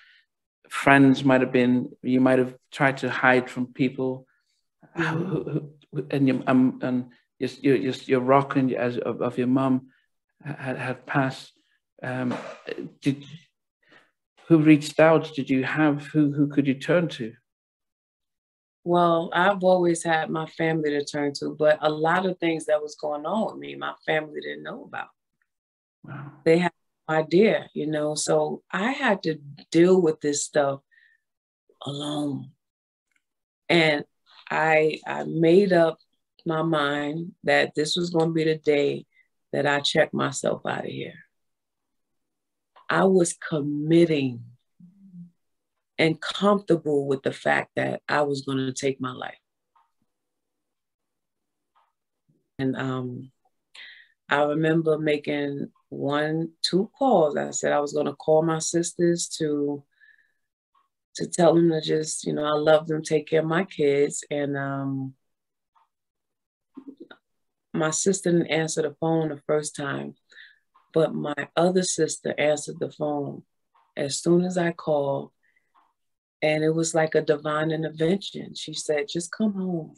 Friends might have been. You might have tried to hide from people, mm-hmm. who, who, and your um, and your your your rock and as of, of your mom had had passed. Um, did who reached out? Did you have who who could you turn to? Well, I've always had my family to turn to, but a lot of things that was going on with me, my family didn't know about. Wow. They had no idea, you know. So I had to deal with this stuff alone. And I I made up my mind that this was going to be the day that I checked myself out of here. I was committing and comfortable with the fact that I was going to take my life. And um, I remember making one, two calls. I said I was going to call my sisters to to tell them to just, you know, I love them, take care of my kids. And um, my sister didn't answer the phone the first time. But my other sister answered the phone as soon as I called, and it was like a divine intervention. She said, Just come home.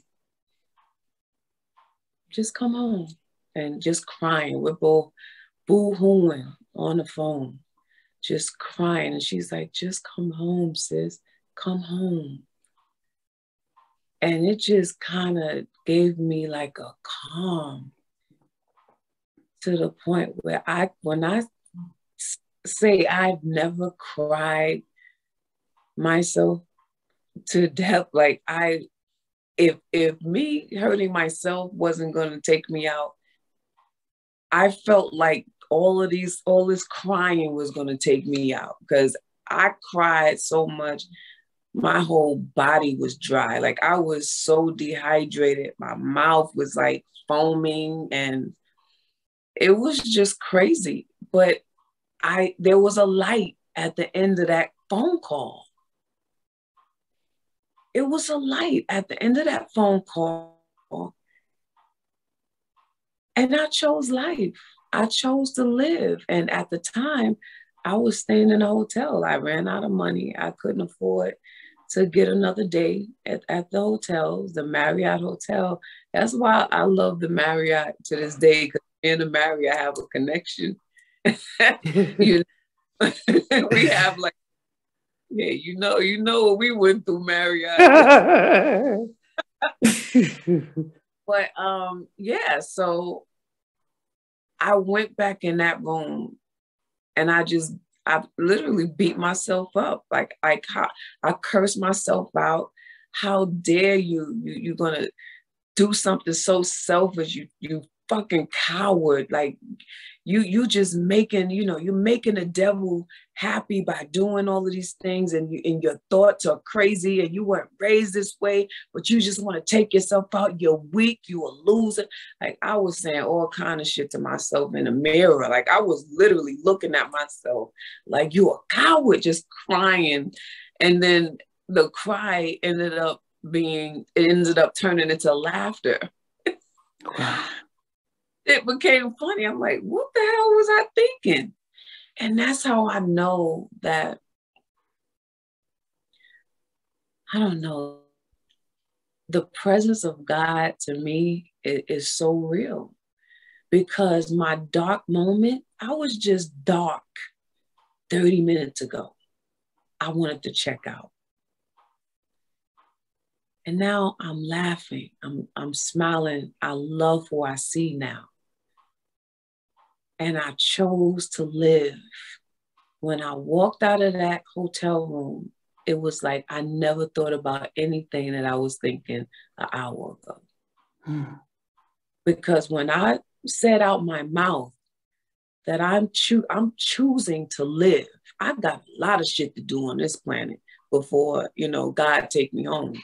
Just come home. And just crying. We're both boo hooing on the phone, just crying. And she's like, Just come home, sis. Come home. And it just kind of gave me like a calm to the point where I, when I say I've never cried myself to death, like I, if if me hurting myself wasn't going to take me out, I felt like all of these, all this crying was going to take me out because I cried so much. My whole body was dry. Like I was so dehydrated. My mouth was like foaming and it was just crazy. But I, there was a light at the end of that phone call. It was a light at the end of that phone call. And I chose life. I chose to live. And at the time, I was staying in a hotel. I ran out of money. I couldn't afford to get another day at, at the hotel, the Marriott Hotel. That's why I love the Marriott to this day, because in the Marriott have a connection. you we have like, yeah, you know, you know what we went through Marriott. but um, yeah, so I went back in that room and I just I literally beat myself up. Like I I cursed myself out. How dare you? You you're gonna do something so selfish. You you fucking coward. Like you you just making you know you're making the devil happy by doing all of these things and you and your thoughts are crazy and you weren't raised this way but you just want to take yourself out. You're weak you're a loser. Like i was saying all kind of shit to myself in the mirror. Like i was literally looking at myself like you're a coward just crying. And then the cry ended up being it ended up turning into laughter. Wow it became funny. I'm like, what the hell was I thinking? And that's how I know that, I don't know, the presence of God to me is, is so real because my dark moment, I was just dark 30 minutes ago. I wanted to check out. And now I'm laughing. I'm, I'm smiling. I love who I see now and I chose to live. When I walked out of that hotel room, it was like I never thought about anything that I was thinking an hour ago. Hmm. Because when I said out my mouth that I'm cho- I'm choosing to live, I've got a lot of shit to do on this planet before you know God take me home.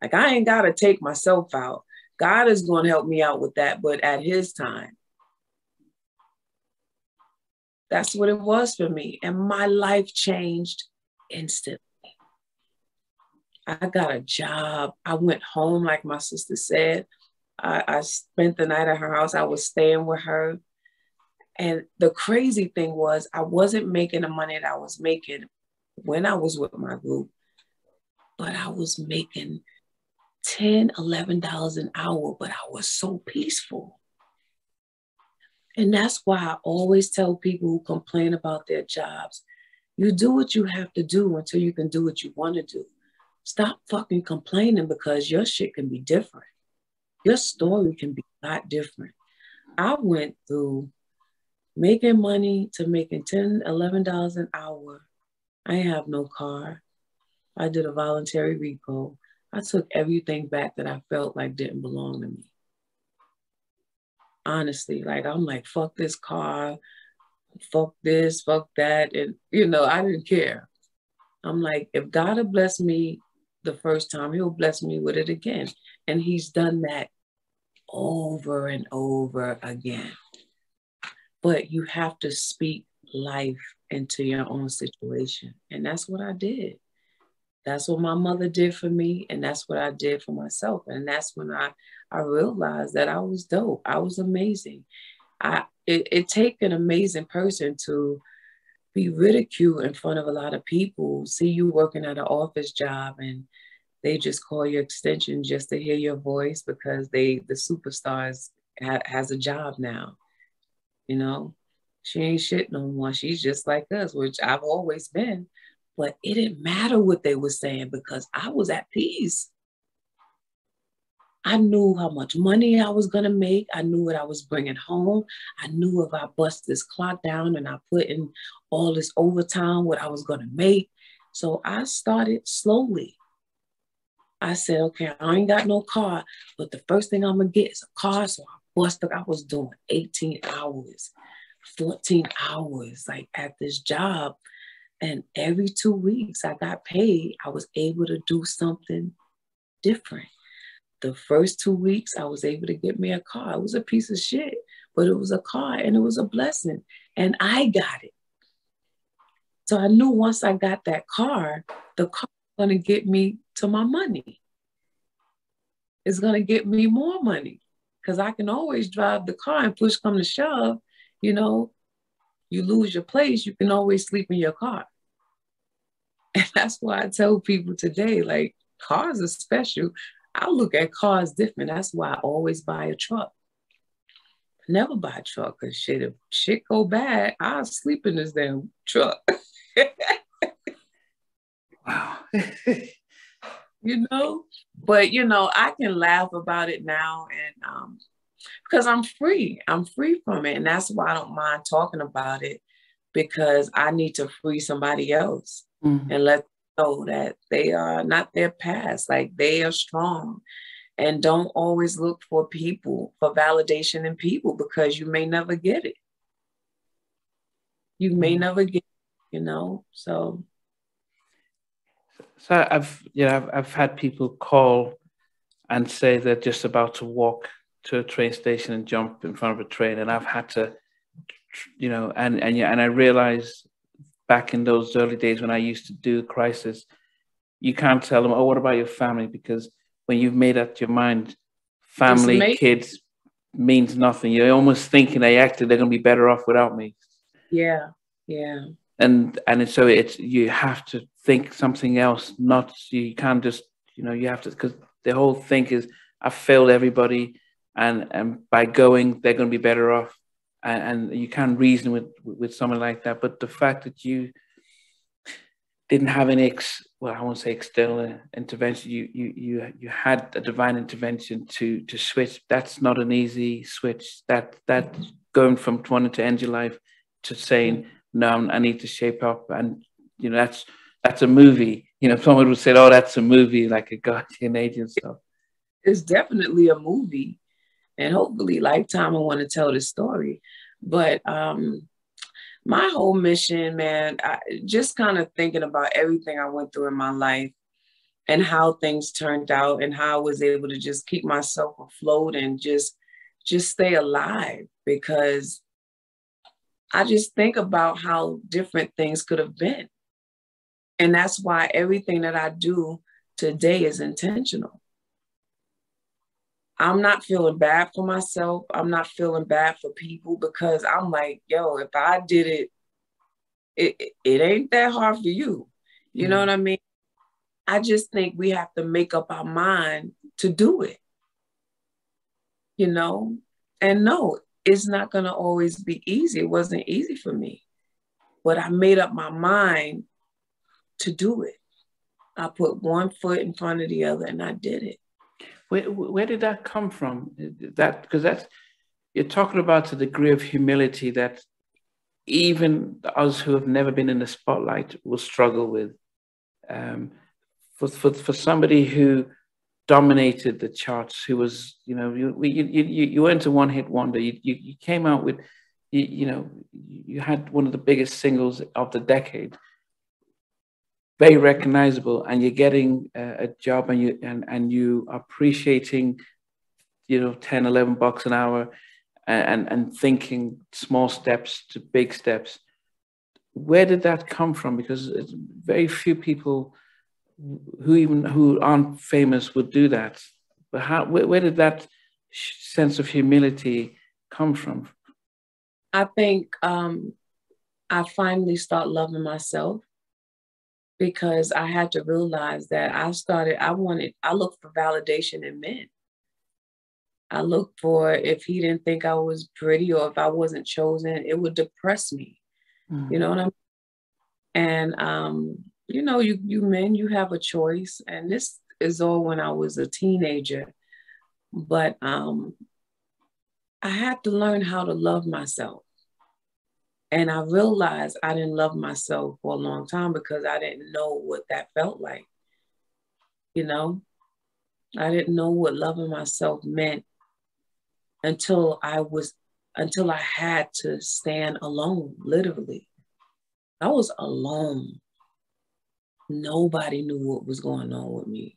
Like I ain't gotta take myself out. God is going to help me out with that, but at His time. That's what it was for me. And my life changed instantly. I got a job. I went home, like my sister said. I, I spent the night at her house. I was staying with her. And the crazy thing was, I wasn't making the money that I was making when I was with my group, but I was making 10 $11 an hour, but I was so peaceful. And that's why I always tell people who complain about their jobs you do what you have to do until you can do what you want to do. Stop fucking complaining because your shit can be different. Your story can be a lot different. I went through making money to making $10, $11 an hour. I have no car. I did a voluntary repo. I took everything back that I felt like didn't belong to me honestly. Like I'm like, fuck this car, fuck this, fuck that. And you know, I didn't care. I'm like, if God had blessed me the first time, he'll bless me with it again. And he's done that over and over again. But you have to speak life into your own situation. And that's what I did. That's what my mother did for me, and that's what I did for myself. And that's when I I realized that I was dope. I was amazing. I it, it take an amazing person to be ridiculed in front of a lot of people, see you working at an office job and they just call your extension just to hear your voice because they the superstars ha, has a job now. You know, she ain't shit no more. She's just like us, which I've always been. But it didn't matter what they were saying because I was at peace. I knew how much money I was going to make. I knew what I was bringing home. I knew if I bust this clock down and I put in all this overtime, what I was going to make. So I started slowly. I said, okay, I ain't got no car, but the first thing I'm gonna get is a car. So I busted. I was doing 18 hours, 14 hours, like at this job. And every two weeks I got paid, I was able to do something different. The first two weeks, I was able to get me a car. It was a piece of shit, but it was a car and it was a blessing. And I got it. So I knew once I got that car, the car was going to get me to my money. It's going to get me more money because I can always drive the car and push come to shove. You know, you lose your place, you can always sleep in your car. And that's why I tell people today, like, cars are special. I look at cars different. That's why I always buy a truck. Never buy a truck because shit, if shit go bad, I'll sleep in this damn truck. wow. you know, but you know, I can laugh about it now and um because I'm free. I'm free from it. And that's why I don't mind talking about it because I need to free somebody else mm-hmm. and let them know that they are not their past, like they are strong. And don't always look for people, for validation in people, because you may never get it. You may mm-hmm. never get, it, you know. So so I've you know I've, I've had people call and say they're just about to walk to a train station and jump in front of a train, and I've had to, you know, and and yeah, and I realized back in those early days when I used to do crisis, you can't tell them, oh, what about your family? Because when you've made up your mind, family, kids means nothing. You're almost thinking they acted, they're going to be better off without me. Yeah, yeah. And and so it's you have to think something else. Not you can't just you know you have to because the whole thing is I failed everybody, and and by going they're going to be better off and, and you can reason with with someone like that. But the fact that you didn't have any ex, well, I won't say external intervention. You you you you had a divine intervention to to switch. That's not an easy switch. That that going from wanting to end your life to saying no, I need to shape up, and you know that's that's a movie. You know, someone would say, "Oh, that's a movie," like a Guardian Angel stuff. It's definitely a movie and hopefully lifetime I want to tell this story. But um, my whole mission, man, I, just kind of thinking about everything I went through in my life and how things turned out and how I was able to just keep myself afloat and just just stay alive because I just think about how different things could have been. And that's why everything that I do today is intentional. I'm not feeling bad for myself. I'm not feeling bad for people because I'm like, yo, if I did it, it, it ain't that hard for you. You mm know what I mean? I just think we have to make up our mind to do it. You know? And no, it's not going to always be easy. It wasn't easy for me. But I made up my mind to do it. I put one foot in front of the other and I did it. Where, where did that come from? That because that's you're talking about a degree of humility that even us who have never been in the spotlight will struggle with. Um, for, for, for somebody who dominated the charts, who was, you know, you, you, you, you weren't a one hit wonder. You, you, you came out with, you, you know, you had one of the biggest singles of the decade very recognizable and you're getting a, a job and you and, and you appreciating you know 10 11 bucks an hour and and thinking small steps to big steps. Where did that come from? Because very few people who even who aren't famous would do that. But how where, where did that sense of humility come from? I think um i finally start loving myself because I had to realize that I started, I wanted, I looked for validation in men. I looked for if he didn't think I was pretty or if I wasn't chosen, it would depress me. Mm-hmm. You know what I'm and um, you know, you you men, you have a choice. And this is all when I was a teenager. But um I had to learn how to love myself. And I realized I didn't love myself for a long time because I didn't know what that felt like. You know, I didn't know what loving myself meant until I was until I had to stand alone, literally. I was alone. Nobody knew what was going on with me.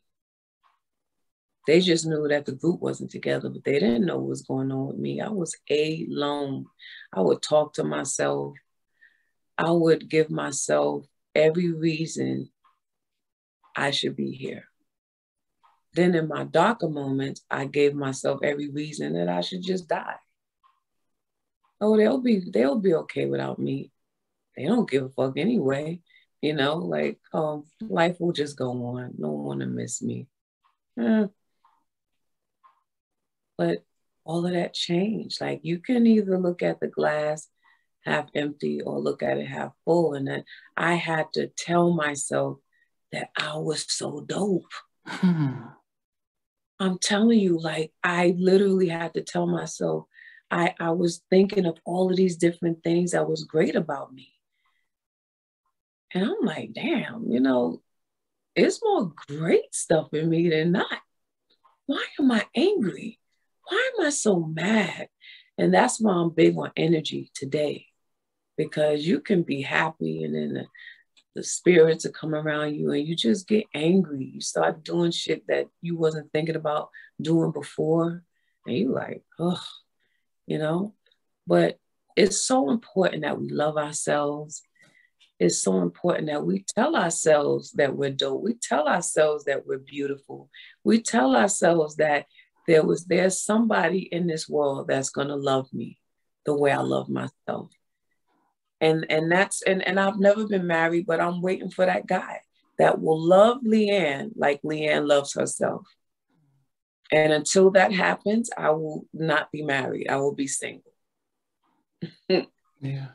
They just knew that the group wasn't together, but they didn't know what was going on with me. I was alone. I would talk to myself. I would give myself every reason I should be here. Then in my darker moments, I gave myself every reason that I should just die. Oh, they'll be they'll be okay without me. They don't give a fuck anyway. You know, like um, life will just go on. No one to miss me. Eh, but all of that changed. Like you can either look at the glass half empty or look at it half full. And then I had to tell myself that I was so dope. Hmm. I'm telling you, like I literally had to tell myself I, I was thinking of all of these different things that was great about me. And I'm like, damn, you know, it's more great stuff in me than not. Why am I angry? Why am I so mad? And that's why I'm big on energy today, because you can be happy and then the, the spirits are come around you and you just get angry. You start doing shit that you wasn't thinking about doing before. And you like, oh, you know? But it's so important that we love ourselves. It's so important that we tell ourselves that we're dope. We tell ourselves that we're beautiful. We tell ourselves that there was there's somebody in this world that's going to love me the way I love myself. And and that's and and I've never been married, but I'm waiting for that guy that will love LeAnne like LeAnne loves herself. And until that happens, I will not be married. I will be single. yeah.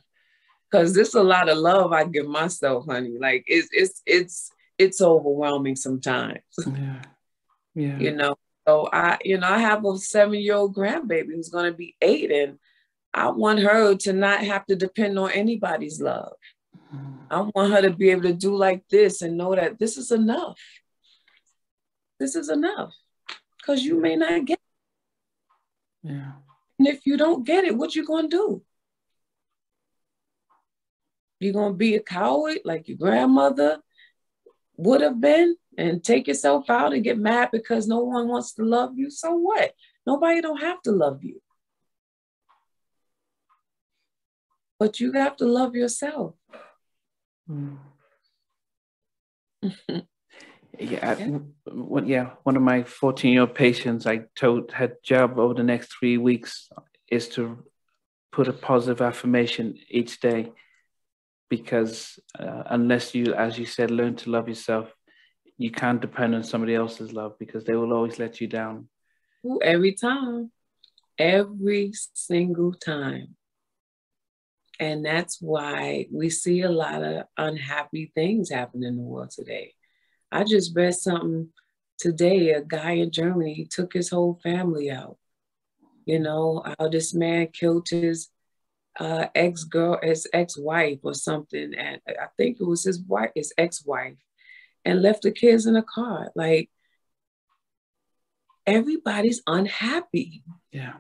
Cause there's a lot of love I give myself, honey. Like it's it's it's it's overwhelming sometimes. Yeah. Yeah. You know, so I, you know, I have a seven-year-old grandbaby who's going to be eight, and I want her to not have to depend on anybody's love. Mm-hmm. I want her to be able to do like this and know that this is enough. This is enough, because you may not get. It. Yeah. And if you don't get it, what you gonna do? You gonna be a coward like your grandmother would have been? And take yourself out and get mad because no one wants to love you, so what? Nobody don't have to love you. But you have to love yourself. Mm. yeah, I, what, yeah. One of my 14 year old patients I told had job over the next three weeks is to put a positive affirmation each day because uh, unless you, as you said, learn to love yourself, you can't depend on somebody else's love because they will always let you down. Every time, every single time. And that's why we see a lot of unhappy things happen in the world today. I just read something today. A guy in Germany took his whole family out. You know, how this man killed his uh, ex girl, his ex wife or something, and I think it was his wife, his ex wife, and left the kids in a car. Like everybody's unhappy. Yeah.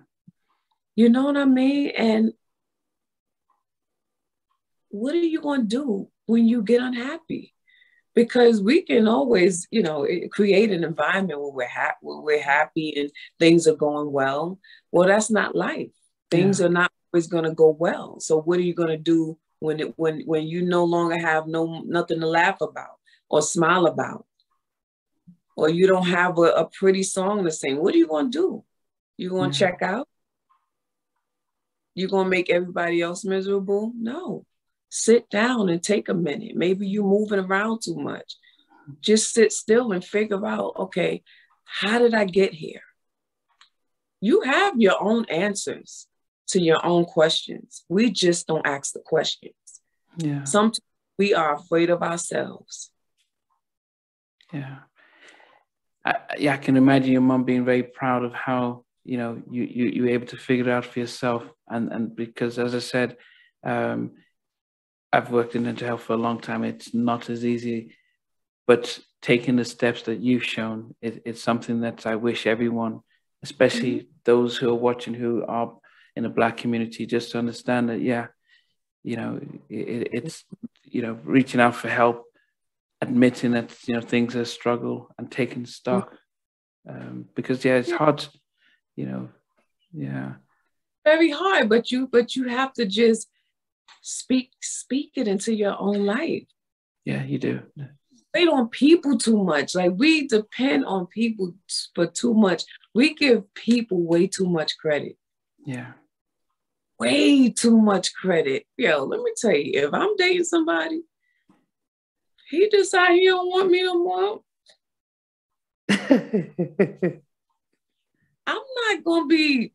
You know what I mean? And what are you going to do when you get unhappy? Because we can always, you know, eh, create an environment where we're, ha- where we're happy and things are going well. Well, that's not life. Things yeah. are not always going to go well. So what are you going to do when it when when you no longer have no nothing to laugh about? Or smile about. Or you don't have a, a pretty song to sing. What are you going to do? You going to mm-hmm. check out? You going to make everybody else miserable? No. Sit down and take a minute. Maybe you're moving around too much. Just sit still and figure out, okay, how did I get here? You have your own answers to your own questions. We just don't ask the questions. Yeah. Sometimes we are afraid of ourselves. Yeah. I, yeah, I can imagine your mom being very proud of how you know you you you were able to figure it out for yourself, and and because as I said, um, I've worked in mental health for a long time. It's not as easy, but taking the steps that you've shown. It, it's something that I wish everyone, especially mm-hmm. those who are watching who are in the black community, just to understand that, yeah, you know, it, it's, you know, reaching out for help, admitting that, you know, things are a struggle and taking stock. Um, because yeah, it's hard, you know, yeah. Very hard, but you, but you have to just speak, speak it into your own life. Yeah, you do. Wait on people too much. Like we depend on people for too much. We give people way too much credit. Yeah. Way too much credit. Yo, let me tell you, if I'm dating somebody, he decide he don't want me no more. I'm not gonna be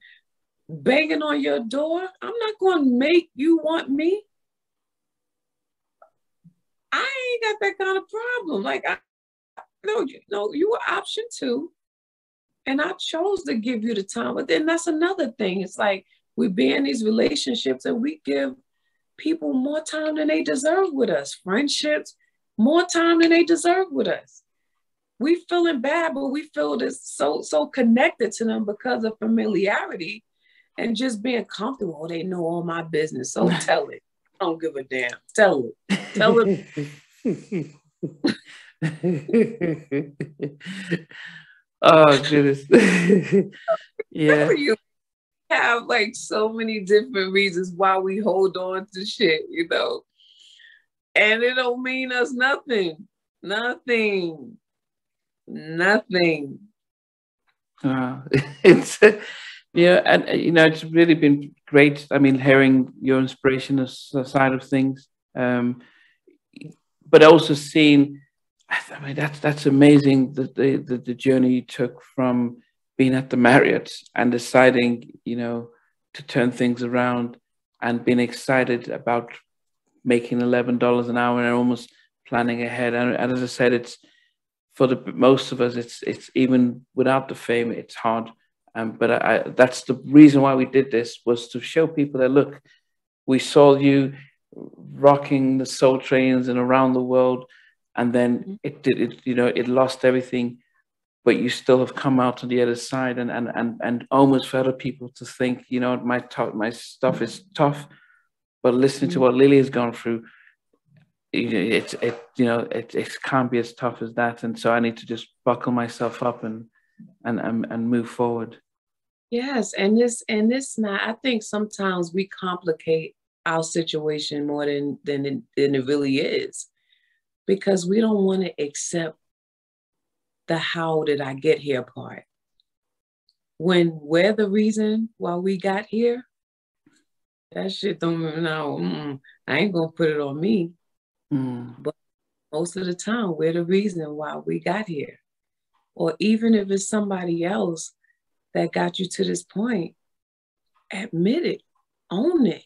banging on your door. I'm not gonna make you want me. I ain't got that kind of problem. Like I no, you know, you were option two. And I chose to give you the time. But then that's another thing. It's like we be in these relationships and we give people more time than they deserve with us. Friendships, more time than they deserve with us. We feeling bad, but we feel this so so connected to them because of familiarity and just being comfortable. Oh, they know all my business, so tell it. I don't give a damn. Tell it. Tell it. oh goodness. yeah. You have like so many different reasons why we hold on to shit, you know. And it don't mean us nothing. Nothing. Nothing. Uh, it's yeah, and uh, you know, it's really been great. I mean, hearing your inspiration side of things, um, but also seeing. I mean, that's that's amazing. The the the journey you took from being at the Marriott and deciding, you know, to turn things around and being excited about making eleven dollars an hour and almost planning ahead. And, and as I said, it's for the most of us, it's it's even without the fame, it's hard um, but I, that's the reason why we did this was to show people that look, we saw you rocking the soul trains and around the world, and then mm-hmm. it did it. You know, it lost everything, but you still have come out on the other side, and and and and almost for other people to think, you know, my my stuff is tough, but listening to mm-hmm. what Lelee has gone through, it's it you know it it can't be as tough as that, and so I need to just buckle myself up and and and, and move forward. Yes, and this and this not. I think sometimes we complicate our situation more than than it, than it really is, because we don't want to accept the how did I get here part. When we're the reason why we got here, that shit don't know. I ain't gonna put it on me. Mm. But most of the time, we're the reason why we got here. Or even if it's somebody else that got you to this point, admit it, own it,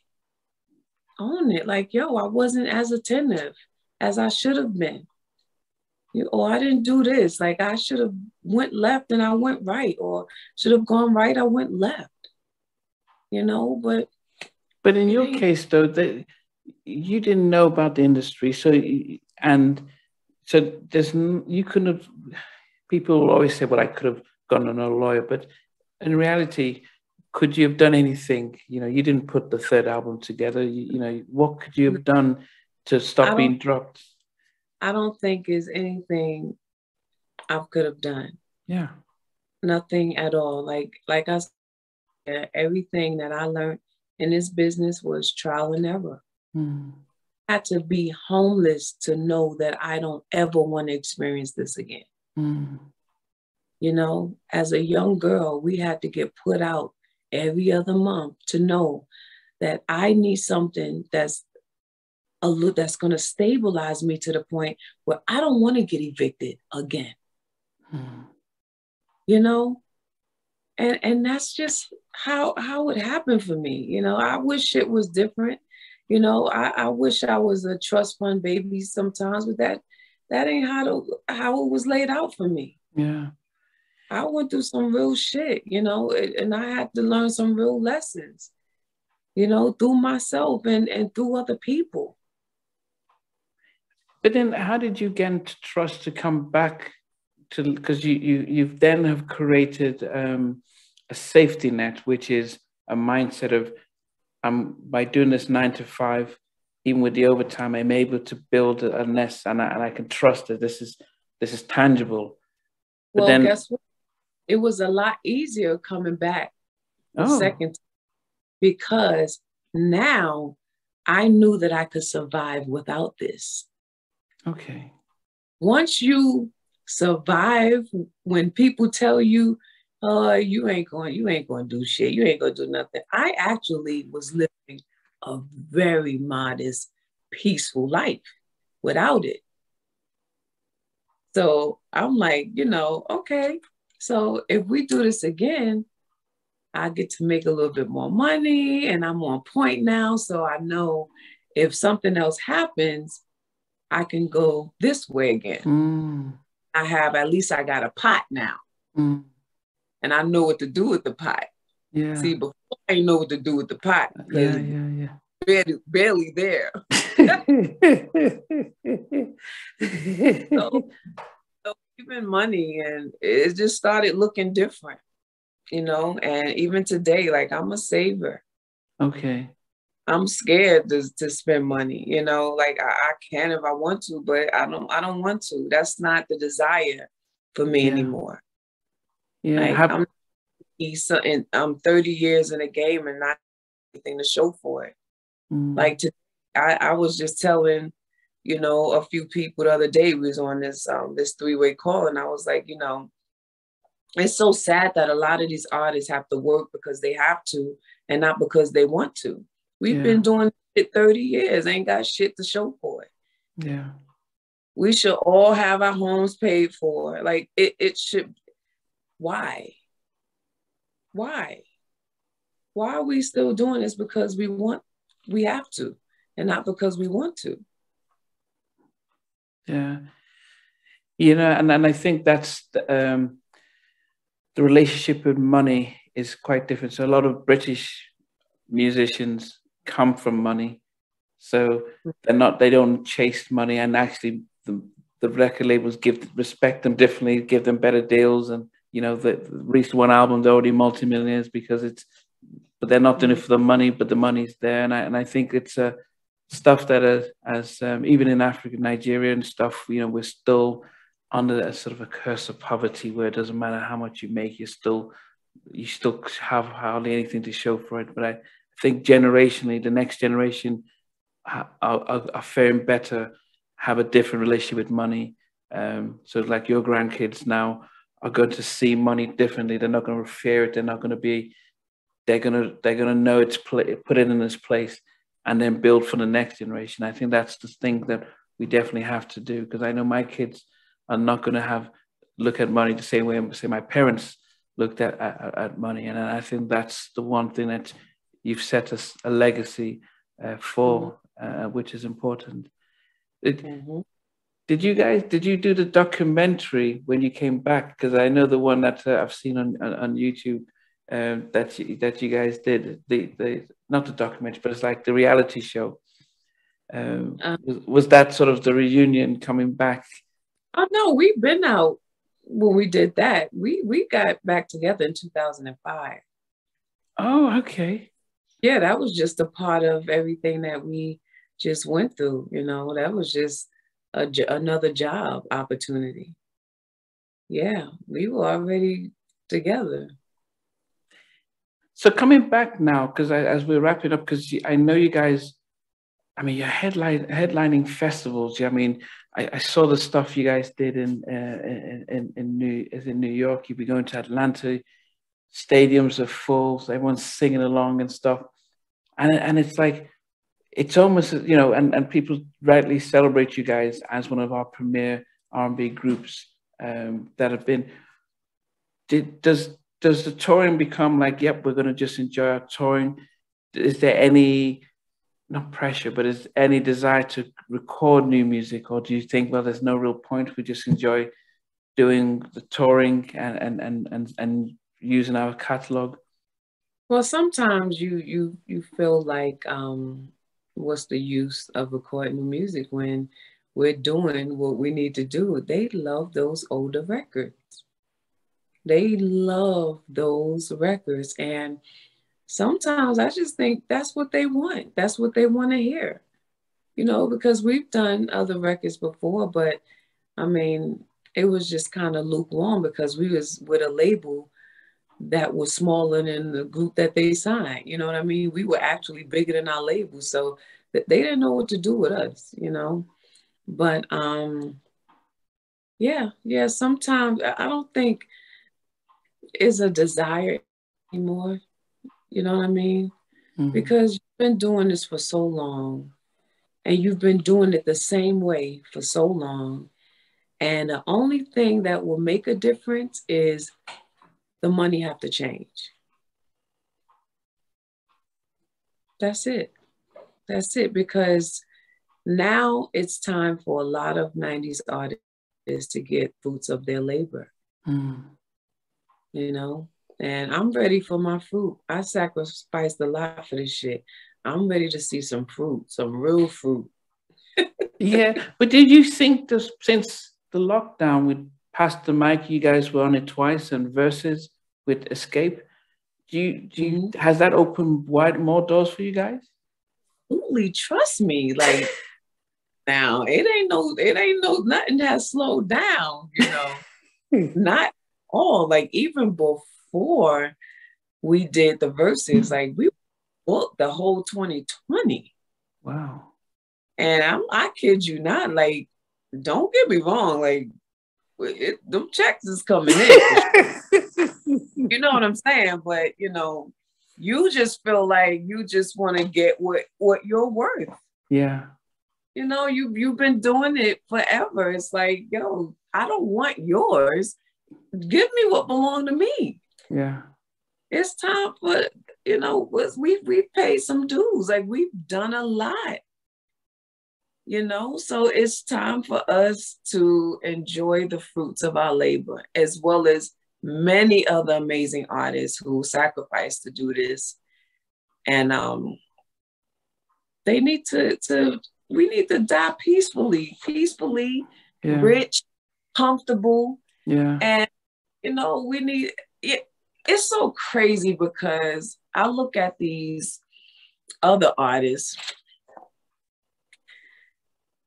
own it. Like, yo, I wasn't as attentive as I should have been. You, or I didn't do this. Like I should have went left and I went right, or should have gone right, I went left. You know, but but in your case though, that you didn't know about the industry, so and so there's you couldn't have. People always say, "Well, I could have gone on a lawyer," but in reality, could you have done anything? You know, you didn't put the third album together. You, you know, what could you have mm-hmm. done to stop being dropped? I don't think is anything I could have done. Yeah. Nothing at all. Like like I said, everything that I learned in this business was trial and error. Mm. I had to be homeless to know that I don't ever want to experience this again. Mm. You know, as a young girl, we had to get put out every other month to know that I need something that's a look that's going to stabilize me to the point where I don't want to get evicted again. Hmm. You know, and and that's just how how it happened for me. You know, I wish it was different. You know, I, I wish I was a trust fund baby sometimes, but that that ain't how to, how it was laid out for me. Yeah. I went through some real shit, you know, and I had to learn some real lessons, you know, through myself and, and through other people. But then, how did you get trust to come back to? Because you you you then have created um, a safety net, which is a mindset of, I'm by doing this nine to five, even with the overtime, I'm able to build a nest, and I, and I can trust that this is this is tangible. But well, then, guess what? It was a lot easier coming back the oh. second because now I knew that I could survive without this. Okay. Once you survive when people tell you, oh, you ain't going, you ain't going to do shit, you ain't going to do nothing. I actually was living a very modest, peaceful life without it. So I'm like, you know, okay. So if we do this again, I get to make a little bit more money and I'm on point now. So I know if something else happens, I can go this way again. Mm. I have, at least I got a pot now. Mm. And I know what to do with the pot. Yeah. See, before I know what to do with the pot. Yeah, yeah, yeah. Barely, barely there. so, so even money and it just started looking different you know, and even today, like I'm a saver. Okay. I'm scared to, to spend money, you know, like I, I can if I want to, but I don't I don't want to. That's not the desire for me yeah. anymore. Yeah. Like, How- I'm and I'm 30 years in a game and not anything to show for it. Mm. Like to, I, I was just telling, you know, a few people the other day we was on this um this three-way call and I was like, you know, it's so sad that a lot of these artists have to work because they have to and not because they want to. We've yeah. been doing it 30 years, ain't got shit to show for it. Yeah. We should all have our homes paid for. Like it, it should why? Why? Why are we still doing this? Because we want we have to, and not because we want to. Yeah. You know, and, and I think that's um the relationship with money is quite different. So a lot of British musicians come from money, so they're not they don't chase money, and actually the the record labels give respect them differently, give them better deals, and you know the, the recent one album they're already multimillionaires because it's but they're not doing it for the money, but the money's there, and I and I think it's a uh, stuff that as, as um, even in Africa, Nigeria and stuff, you know, we're still under that sort of a curse of poverty where it doesn't matter how much you make, you still you still have hardly anything to show for it. But I think generationally, the next generation are, are, are faring better, have a different relationship with money. Um, so like your grandkids now are going to see money differently. They're not going to fear it. They're not going to be. They're gonna they're gonna know it's put it in its place, and then build for the next generation. I think that's the thing that we definitely have to do because I know my kids I'm not going to have look at money the same way say my parents looked at, at, at money. And I think that's the one thing that you've set us a legacy uh, for, mm-hmm. uh, which is important. It, mm-hmm. Did you guys? Did you do the documentary when you came back? Because I know the one that uh, I've seen on on, on YouTube uh, that you, that you guys did. The the not the documentary, but it's like the reality show. Um, uh. was, was that sort of the reunion coming back Oh no, we've been out when we did that. We we got back together in 2005. Oh, okay. Yeah, that was just a part of everything that we just went through. You know, that was just a, another job opportunity. Yeah, we were already together. So coming back now, because as we're wrapping up, because I know you guys, I mean, you're headline headlining festivals. I mean, I, I, saw the stuff you guys did in uh, in in New is in New York. You'd be going to Atlanta, stadiums are full, so everyone's singing along and stuff, and and it's like it's almost you know, and and people rightly celebrate you guys as one of our premier R and B groups um, that have been. Did, does does the touring become like, yep, we're going to just enjoy our touring? Is there any not pressure, but is any desire to record new music, or do you think, well, there's no real point? We just enjoy doing the touring and and and and, and using our catalog. Well, sometimes you you you feel like, um, what's the use of recording music when we're doing what we need to do. They love those older records. They love those records. And sometimes I just think that's what they want. That's what they want to hear. You know, because we've done other records before, but I mean, it was just kind of lukewarm because we was with a label that was smaller than the group that they signed. You know what I mean? We were actually bigger than our label. So they didn't know what to do with us, you know. But um yeah, yeah, sometimes I don't think is a desire anymore. You know what I mean? Mm-hmm. Because you've been doing this for so long and you've been doing it the same way for so long. And the only thing that will make a difference is the money have to change. That's it. That's it. Because now it's time for a lot of 90s artists to get fruits of their labor. Mm you know. And I'm ready for my fruit. I sacrificed a lot for this shit. I'm ready to see some fruit, some real fruit. yeah, but did you think this since the lockdown with Pastor Mike, you guys were on it twice, and Verzuz with Xscape. Do you do you mm-hmm. has that opened wide more doors for you guys? Absolutely, trust me. Like now, it ain't no, it ain't no nothing has slowed down. You know, not all. Like even before we did the Verzuz, like we booked the whole 2020. Wow. And I'm, I kid you not, like, don't get me wrong, like, it, them checks is coming in. you know what I'm saying? But you know, you just feel like you just want to get what what you're worth. Yeah. You know, you you've been doing it forever. It's like, yo, I don't want yours give me what belonged to me. Yeah. It's time for, you know, we we paid some dues. Like we've done a lot. You know, so it's time for us to enjoy the fruits of our labor, as well as many other amazing artists who sacrificed to do this. And um they need to to we need to die peacefully, peacefully, yeah. rich, comfortable. Yeah. And you know, we need it. It's so crazy because I look at these other artists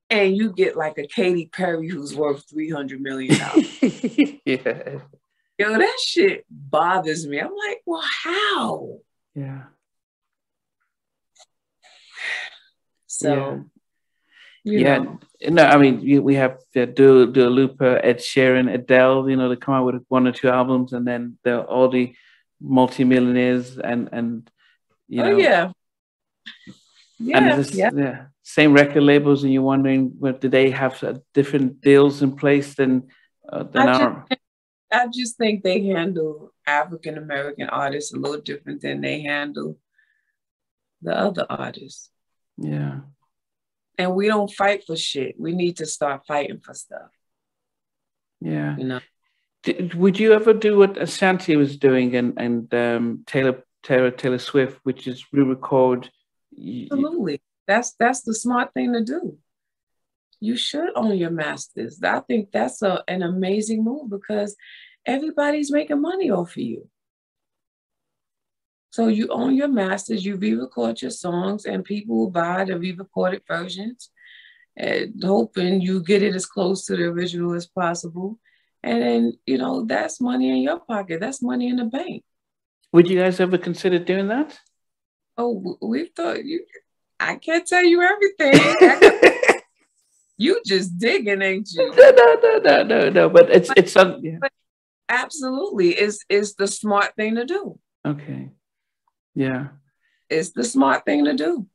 and you get like a Katy Perry who's worth $300 million. yeah. Yo, that shit bothers me. I'm like, well, how? Yeah. So you yeah, know. no, I mean we have uh, Dua, Dua Lipa, Ed Sheeran, Adele. You know, they come out with one or two albums, and then they're all the multimillionaires and and you oh, know. Oh yeah. Yeah, and just, yeah. yeah, same record labels, and you're wondering, well, do they have uh, different deals in place than uh, than I our? Just, I just think they handle African American artists a little different than they handle the other artists. Yeah and we don't fight for shit. We need to start fighting for stuff. Yeah. You know. Did, would you ever do what Ashanti was doing and and um, Taylor Taylor Taylor Swift, which is re-record? Absolutely. That's that's the smart thing to do. You should own your masters. I think that's a, an amazing move because everybody's making money off of you. So you own your masters, you re-record your songs, and people will buy the re-recorded versions, and hoping you get it as close to the original as possible. And then, you know, that's money in your pocket. That's money in the bank. Would you guys ever consider doing that? Oh, we thought you. I can't tell you everything. you just digging, ain't you? No, no, no, no, no, no. But it's it's some. Yeah. Absolutely, is is the smart thing to do. Okay. Yeah. It's the smart thing to do.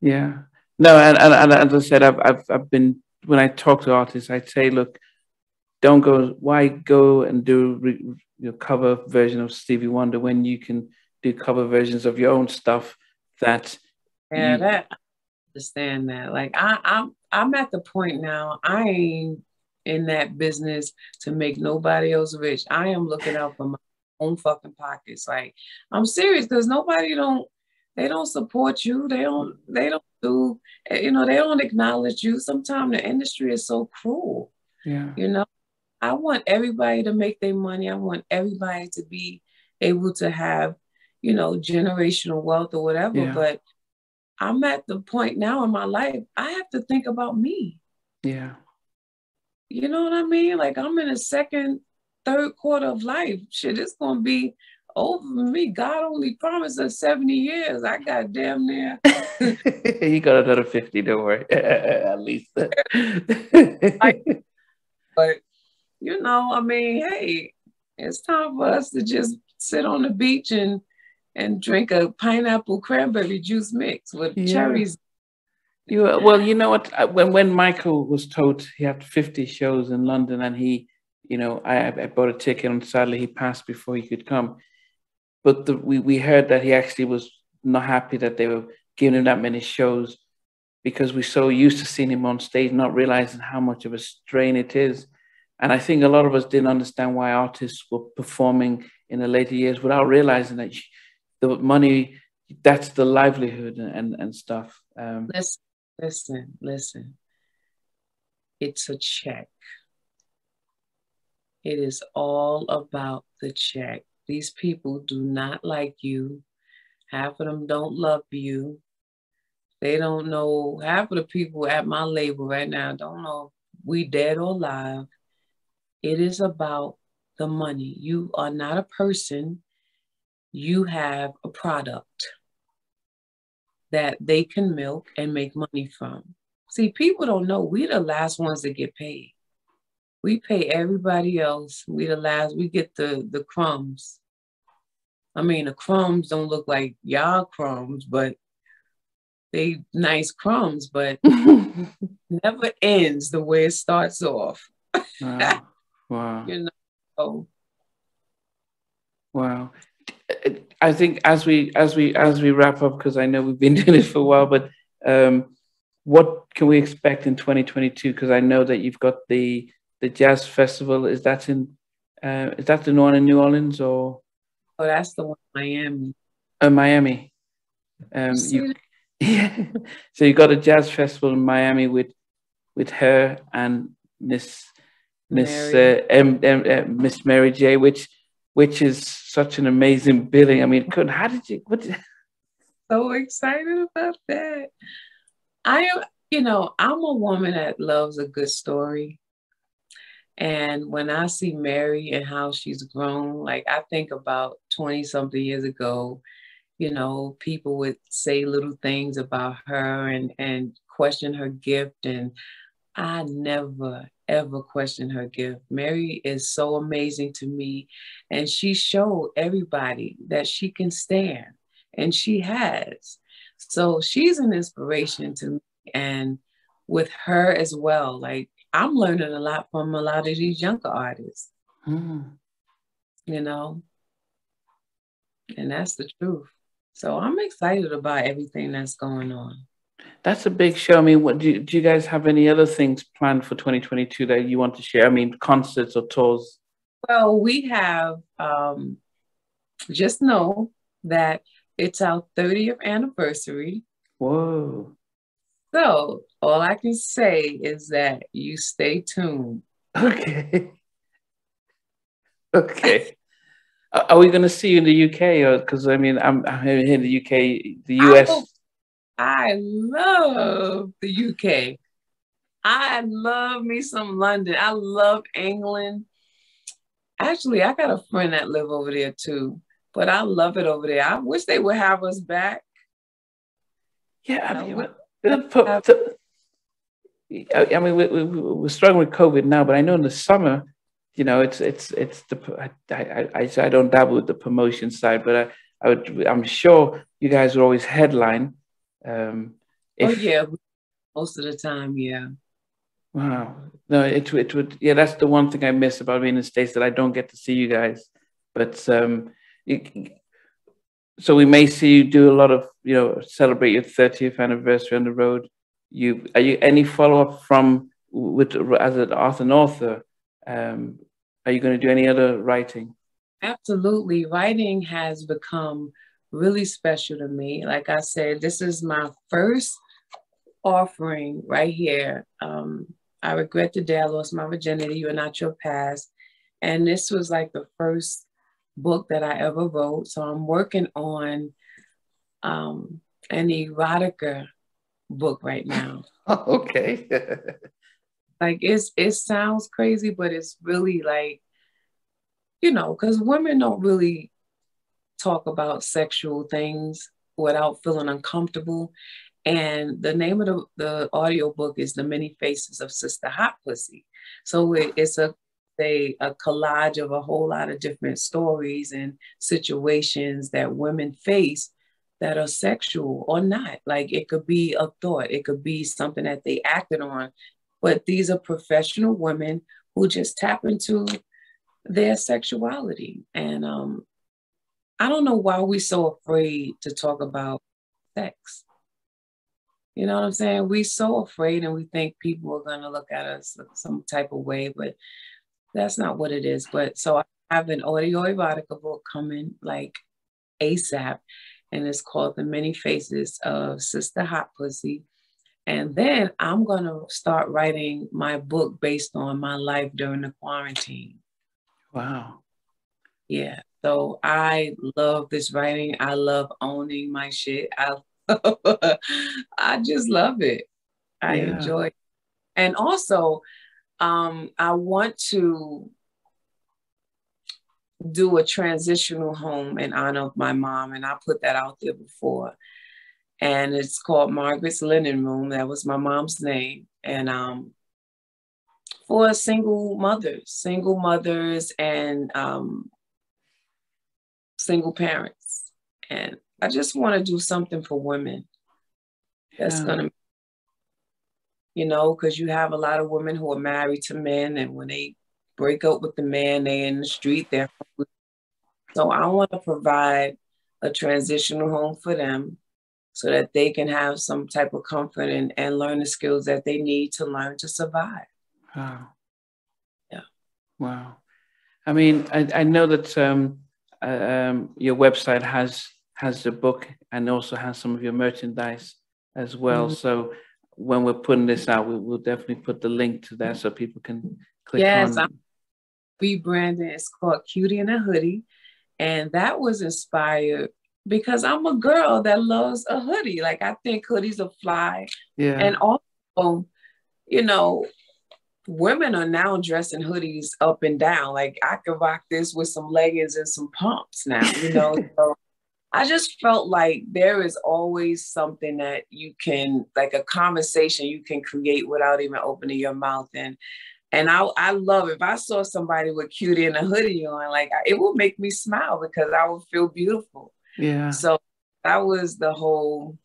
Yeah. No, and, and, and as I said, I've, I've, I've been, when I talk to artists, I say, look, don't go, why go and do re, your cover version of Stevie Wonder when you can do cover versions of your own stuff that. Yeah, you, that, I understand that. Like, I, I'm, I'm at the point now, I ain't in that business to make nobody else rich. I am looking out for my own fucking pockets. Like I'm serious because nobody don't they don't support you. They don't they don't do, eh, you know, they don't acknowledge you. Sometimes the industry is so cruel. Yeah. You know, I want everybody to make their money. I want everybody to be able to have, you know, generational wealth or whatever. Yeah. But I'm at the point now in my life, I have to think about me. Yeah. You know what I mean? Like I'm in a second, third quarter of life. Shit, it's gonna be over me. God only promised us 70 years. I got damn near. you got another 50, don't worry. At least. but you know, I mean, hey, it's time for us to just sit on the beach and and drink a pineapple cranberry juice mix with yeah. cherries. You well, you know what? When when Michael was told he had 50 shows in London and he, you know, I, I bought a ticket and sadly he passed before he could come. But the, we we heard that he actually was not happy that they were giving him that many shows because we're so used to seeing him on stage, not realizing how much of a strain it is. And I think a lot of us didn't understand why artists were performing in the later years without realizing that the money, that's the livelihood and, and stuff. Um, listen, listen. It's a check. It is all about the check. These people do not like you. Half of them don't love you. They don't know. Half of the people at my label right now don't know we dead or alive. It is about the money. You are not a person. You have a product that they can milk and make money from. See, people don't know we're the last ones that get paid. We pay everybody else. We the last, we get the the crumbs. I mean, the crumbs don't look like y'all crumbs, but they nice crumbs, but never ends the way it starts off. Wow. wow. you know. Wow. Uh, I think as we as we as we wrap up, because I know we've been doing this for a while, but um, what can we expect in 2022? Because I know that you've got the the jazz festival. Is that in uh, is that the one in New Orleans or? Oh, that's the one in Miami. Oh, Miami. Um, you, yeah. so you got a jazz festival in Miami with with her and Miss Miss uh, M, M, uh, Miss Mary J, which which is such an amazing billing. I mean, couldn't how did you what? So excited about that. I am, you know, I'm a woman that loves a good story. And when I see Mary and how she's grown, like I think about 20 something years ago, you know, people would say little things about her and and question her gift. And I never, ever question her gift. Mary is so amazing to me. And she showed everybody that she can stand. And she has. So she's an inspiration to me. And with her as well, like I'm learning a lot from a lot of these younger artists. Mm. You know? And that's the truth. So I'm excited about everything that's going on. That's a big show. I mean, what do you, do you guys have any other things planned for 2022 that you want to share? I mean, concerts or tours? Well, we have um, just know that it's our 30th anniversary. Whoa. So all I can say is that you stay tuned. Okay. Okay. Are we going to see you in the UK? Or because I mean, I'm, I'm here in the UK, the US. I love the UK. I love me some London. I love England. Actually, I got a friend that live over there too, but I love it over there. I wish they would have us back. Yeah, I mean, uh, I mean, we, we, we're struggling with COVID now, but I know in the summer, you know, it's it's it's the I I, I, I don't dabble with the promotion side, but I, I would I'm sure you guys are always headline um, oh, if, oh yeah, most of the time, yeah. Wow. No, it it would yeah. That's the one thing I miss about being in the states that I don't get to see you guys. But um, it, so we may see you do a lot of you know celebrate your 30th anniversary on the road. You are you any follow up from with as an author and author? Um, are you going to do any other writing? Absolutely, writing has become really special to me. Like I said, this is my first offering right here. Um, I regret the day I lost my virginity. You are not your past. And this was like the first book that I ever wrote. So I'm working on um, an erotica book right now. okay. like it's it sounds crazy, but it's really like, you know, because women don't really talk about sexual things without feeling uncomfortable. And the name of the, the audio book is The Many Faces of Sister Hot Pussy. So it, it's a, a, a collage of a whole lot of different stories and situations that women face that are sexual or not. Like it could be a thought, it could be something that they acted on. But these are professional women who just tap into their sexuality. And um, I don't know why we're so afraid to talk about sex. You know what I'm saying? We're so afraid and we think people are going to look at us some type of way, but that's not what it is. But so I have an audio erotica book coming like ASAP, and it's called The Many Faces of Sister Hot Pussy. And then I'm going to start writing my book based on my life during the quarantine. Wow. Yeah. So I love this writing. I love owning my shit. I I just love it. I yeah. enjoy it. And also, um, I want to do a transitional home in honor of my mom, and I put that out there before. And it's called Margaret's Linen Room. That was my mom's name. And um, for single mothers, single mothers, and um, single parents. And I just want to do something for women that's yeah. going to, you know, because you have a lot of women who are married to men, and when they break up with the man, they're in the street, they're so I want to provide a transitional home for them so that they can have some type of comfort and, and learn the skills that they need to learn to survive. Wow. Yeah. Wow. I mean, I, I know that um, um, your website has has the book and also has some of your merchandise as well. Mm-hmm. So when we're putting this out, we will definitely put the link to that so people can click yes, on. Yes, rebranding. It's called Cutie in a Hoodie, and that was inspired because I'm a girl that loves a hoodie. Like I think hoodies are fly. Yeah. And also, you know, women are now dressing hoodies up and down. Like I could rock this with some leggings and some pumps now, you know. so I just felt like there is always something that you can, like a conversation you can create without even opening your mouth. And and I, I love if I saw somebody with cutie and a hoodie on, like it would make me smile because I would feel beautiful. Yeah. So that was the whole,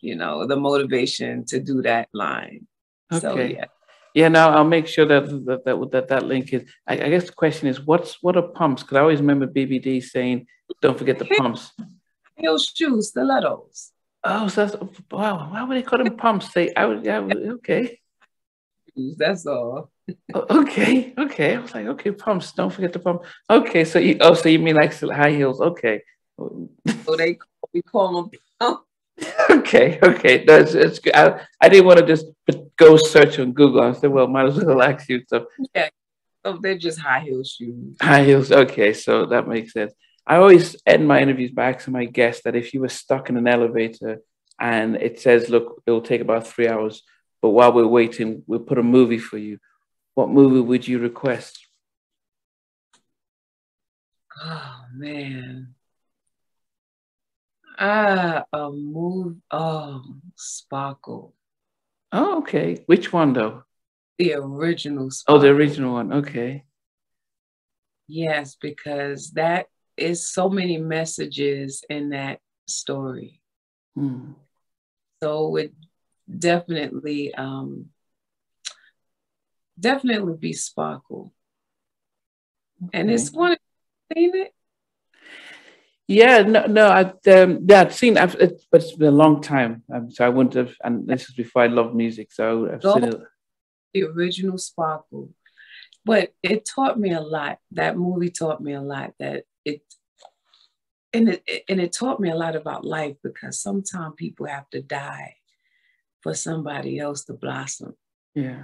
you know, the motivation to do that line. Okay. So, yeah. Yeah, now I'll make sure that that that that, that link is. I, I, guess the question is, what's what are pumps? Because I always remember BBD saying, "Don't forget the pumps." Heel shoes, stilettos. Oh, so that's wow. Why would they call them pumps? Say, I would, yeah, okay. That's all. Oh, okay, okay. I was like, okay, pumps. Don't forget the pump. Okay, so you oh, so you mean like high heels? Okay. So they we call them pumps. okay, okay. That's it's good. I, I didn't want to just go search on Google and say, well, might as well ask you. So yeah, so they're just high heel shoes. High heels. Okay, so that makes sense. I always end my interviews by asking my guests that if you were stuck in an elevator and it says, look, it will take about three hours, but while we're waiting, we'll put a movie for you. What movie would you request? Oh man. Ah, a move. Oh, Sparkle. Oh, okay. Which one though? The original. Oh, the original one. Okay. Yes, because that is so many messages in that story. Hmm. So it definitely, um, definitely be Sparkle. Okay. And it's one. Seen it? Yeah, no, no, I um, yeah, I've seen, I've, it, but it's been a long time, um, so I wouldn't have. And this is before I loved music, so I've seen it. The original Sparkle, but it taught me a lot. That movie taught me a lot. That it, and it and it taught me a lot about life because sometimes people have to die for somebody else to blossom. Yeah.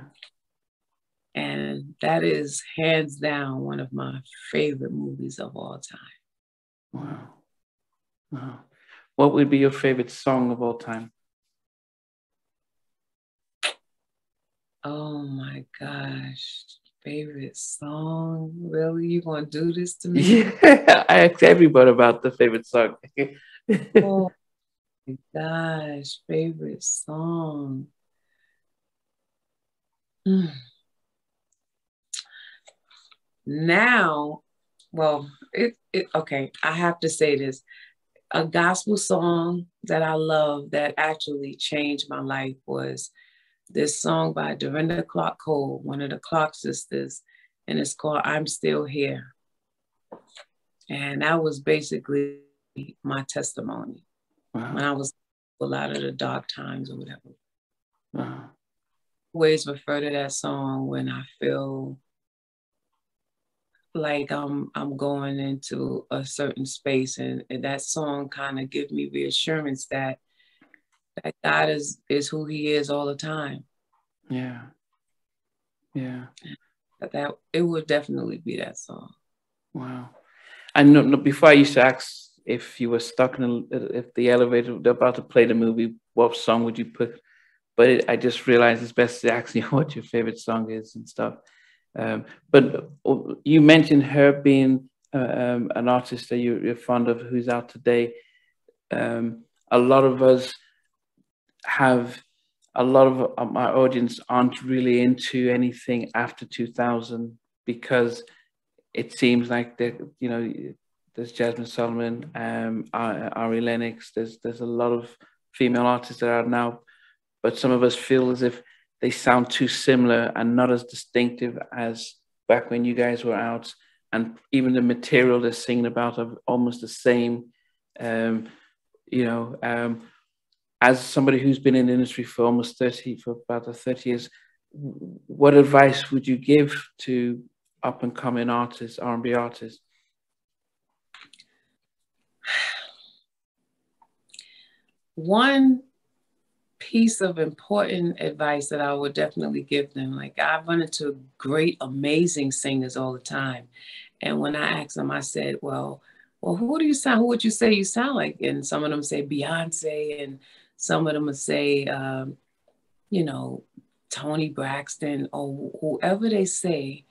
And that is hands down one of my favorite movies of all time. Wow. Wow. What would be your favorite song of all time? Oh my gosh. Favorite song? Really? You want to do this to me? Yeah, I asked everybody about the favorite song. oh my gosh. Favorite song. Mm. Now, well, it, it okay, I have to say this. A gospel song that I love that actually changed my life was this song by Dorinda Clark Cole, one of the Clark sisters, and it's called I'm Still Here. And that was basically my testimony wow. when I was a lot of the dark times or whatever. Wow. Always refer to that song when I feel like I'm I'm going into a certain space and, and that song kind of give me reassurance that that God is is who he is all the time. Yeah. Yeah. But that it would definitely be that song. Wow. And no, no, before I used to ask if you were stuck in a, if the elevator about to play the movie, what song would you put? But it, I just realized it's best to ask you what your favorite song is and stuff. Um, but uh, you mentioned her being uh, um, an artist that you, are fond of, who's out today. Um, a lot of us have a lot of my audience aren't really into anything after 2000 because it seems like that you know there's Jazmine Sullivan, um, Ari Lennox. There's there's a lot of female artists that are now, but some of us feel as if they sound too similar and not as distinctive as back when you guys were out. And even the material they're singing about are almost the same. Um, you know, um, as somebody who's been in the industry for almost 30, for about 30 years, what advice would you give to up and coming artists, R&B artists? One piece of important advice that I would definitely give them, like I run into great, amazing singers all the time. And when I ask them, I said, well, well, who do you sound, who would you say you sound like? And some of them say Beyonce and some of them would say, um, you know, Toni Braxton or whoever they say,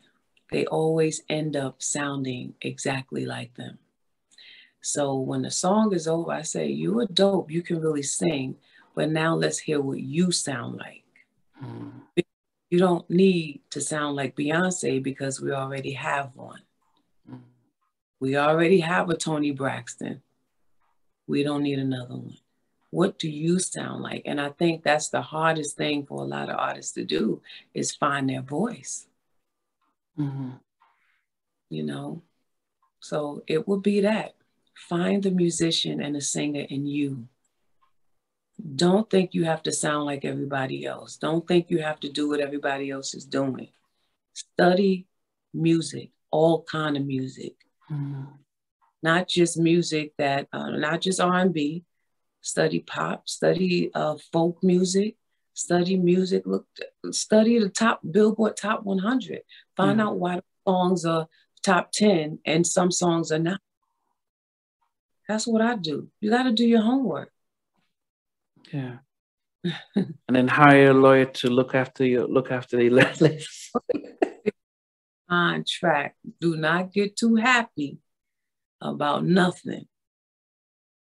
they always end up sounding exactly like them. So when the song is over, I say, You are dope, you can really sing, but now let's hear what you sound like. Mm. You don't need to sound like Beyonce because we already have one. Mm. We already have a Toni Braxton. We don't need another one what do you sound like? And I think that's the hardest thing for a lot of artists to do is find their voice. Mm-hmm. You know, so it will be that find the musician and the singer in you. Don't think you have to sound like everybody else. Don't think you have to do what everybody else is doing. Study music, all kind of music, mm-hmm. not just music that, uh, not just R&B, study pop, study uh, folk music, study music, look, study the top Billboard Top 100. Find mm. out why songs are top 10 and some songs are not. That's what I do. You got to do your homework. Yeah. and then hire a lawyer to look after you, look after the list. Contract. Do not get too happy about nothing.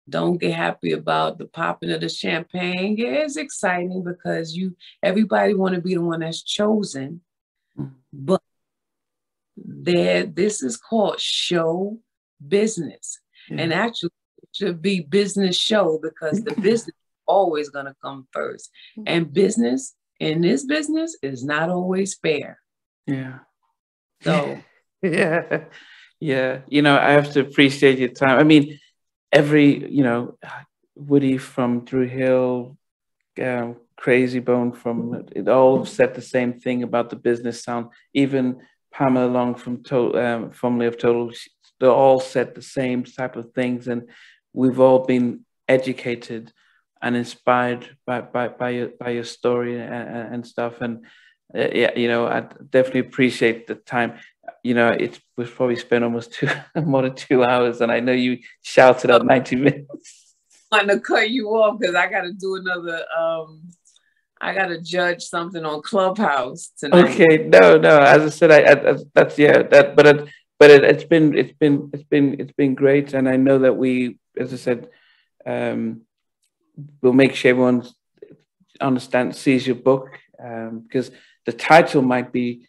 Don't get happy about the popping of the champagne. Yeah, it's exciting because you everybody want to be the one that's chosen. Mm. But there, this is called show business. Yeah. And actually it should be business show because the business always gonna come first. Mm. And business in this business is not always fair. Yeah. So yeah. Yeah. You know, I have to appreciate your time. I mean, every you know Woody from Dru Hill, um, Krayzie Bone from it all said the same thing about the business sound. Even Pamela Long from to- um, formerly of Total, they all said the same type of things, and we've all been educated and inspired by by by your by your story and, and stuff. And uh, yeah, you know, I definitely appreciate the time. You know, it was probably spent almost two more than two hours, and I know you shouted out ninety minutes. I'm gonna cut you off because I got to do another. um I got to judge something on Clubhouse tonight. Okay, no, no. As I said, I, I that's yeah, that, but it, but it, has been it's been it's been it's been great, and I know that we, as I said, um, we'll make sure everyone understands sees your book um, because the title might be,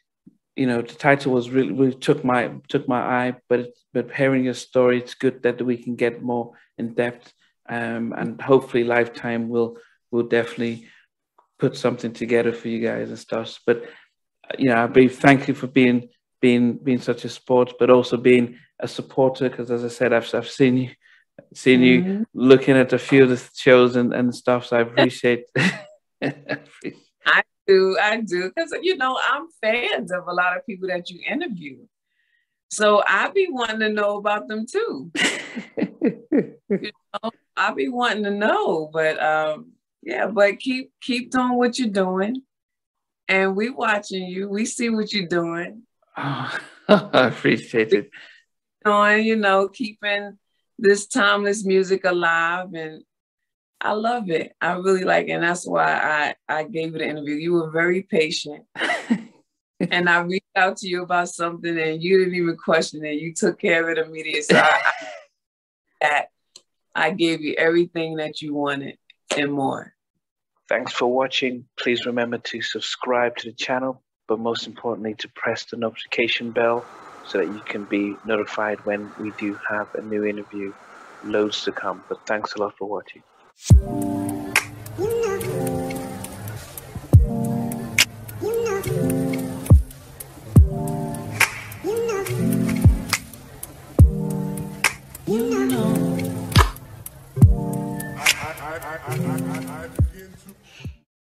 you know, the title was really, really took my took my eye, but but hearing your story, it's good that we can get more in depth, um, and hopefully, Lifetime will will definitely put something together for you guys and stuff. But you know, I be thank you for being being being such a sport, but also being a supporter. Because as I said, I've I've seen you seen mm-hmm. you looking at a few of the shows and, and stuff. So I appreciate. I do, I do, because you know I'm fans of a lot of people that you interview, so I be wanting to know about them too. you know, I be wanting to know, but um, yeah, but keep keep doing what you're doing, and we watching you. We see what you're doing. Oh, I appreciate it. Doing, you know, keeping this timeless music alive and I love it. I really like it. And that's why I, I gave you the interview. You were very patient. and I reached out to you about something and you didn't even question it. You took care of it immediately. So I, I, I gave you everything that you wanted and more. Thanks for watching. Please remember to subscribe to the channel, but most importantly, to press the notification bell so that you can be notified when we do have a new interview. Loads to come, but thanks a lot for watching.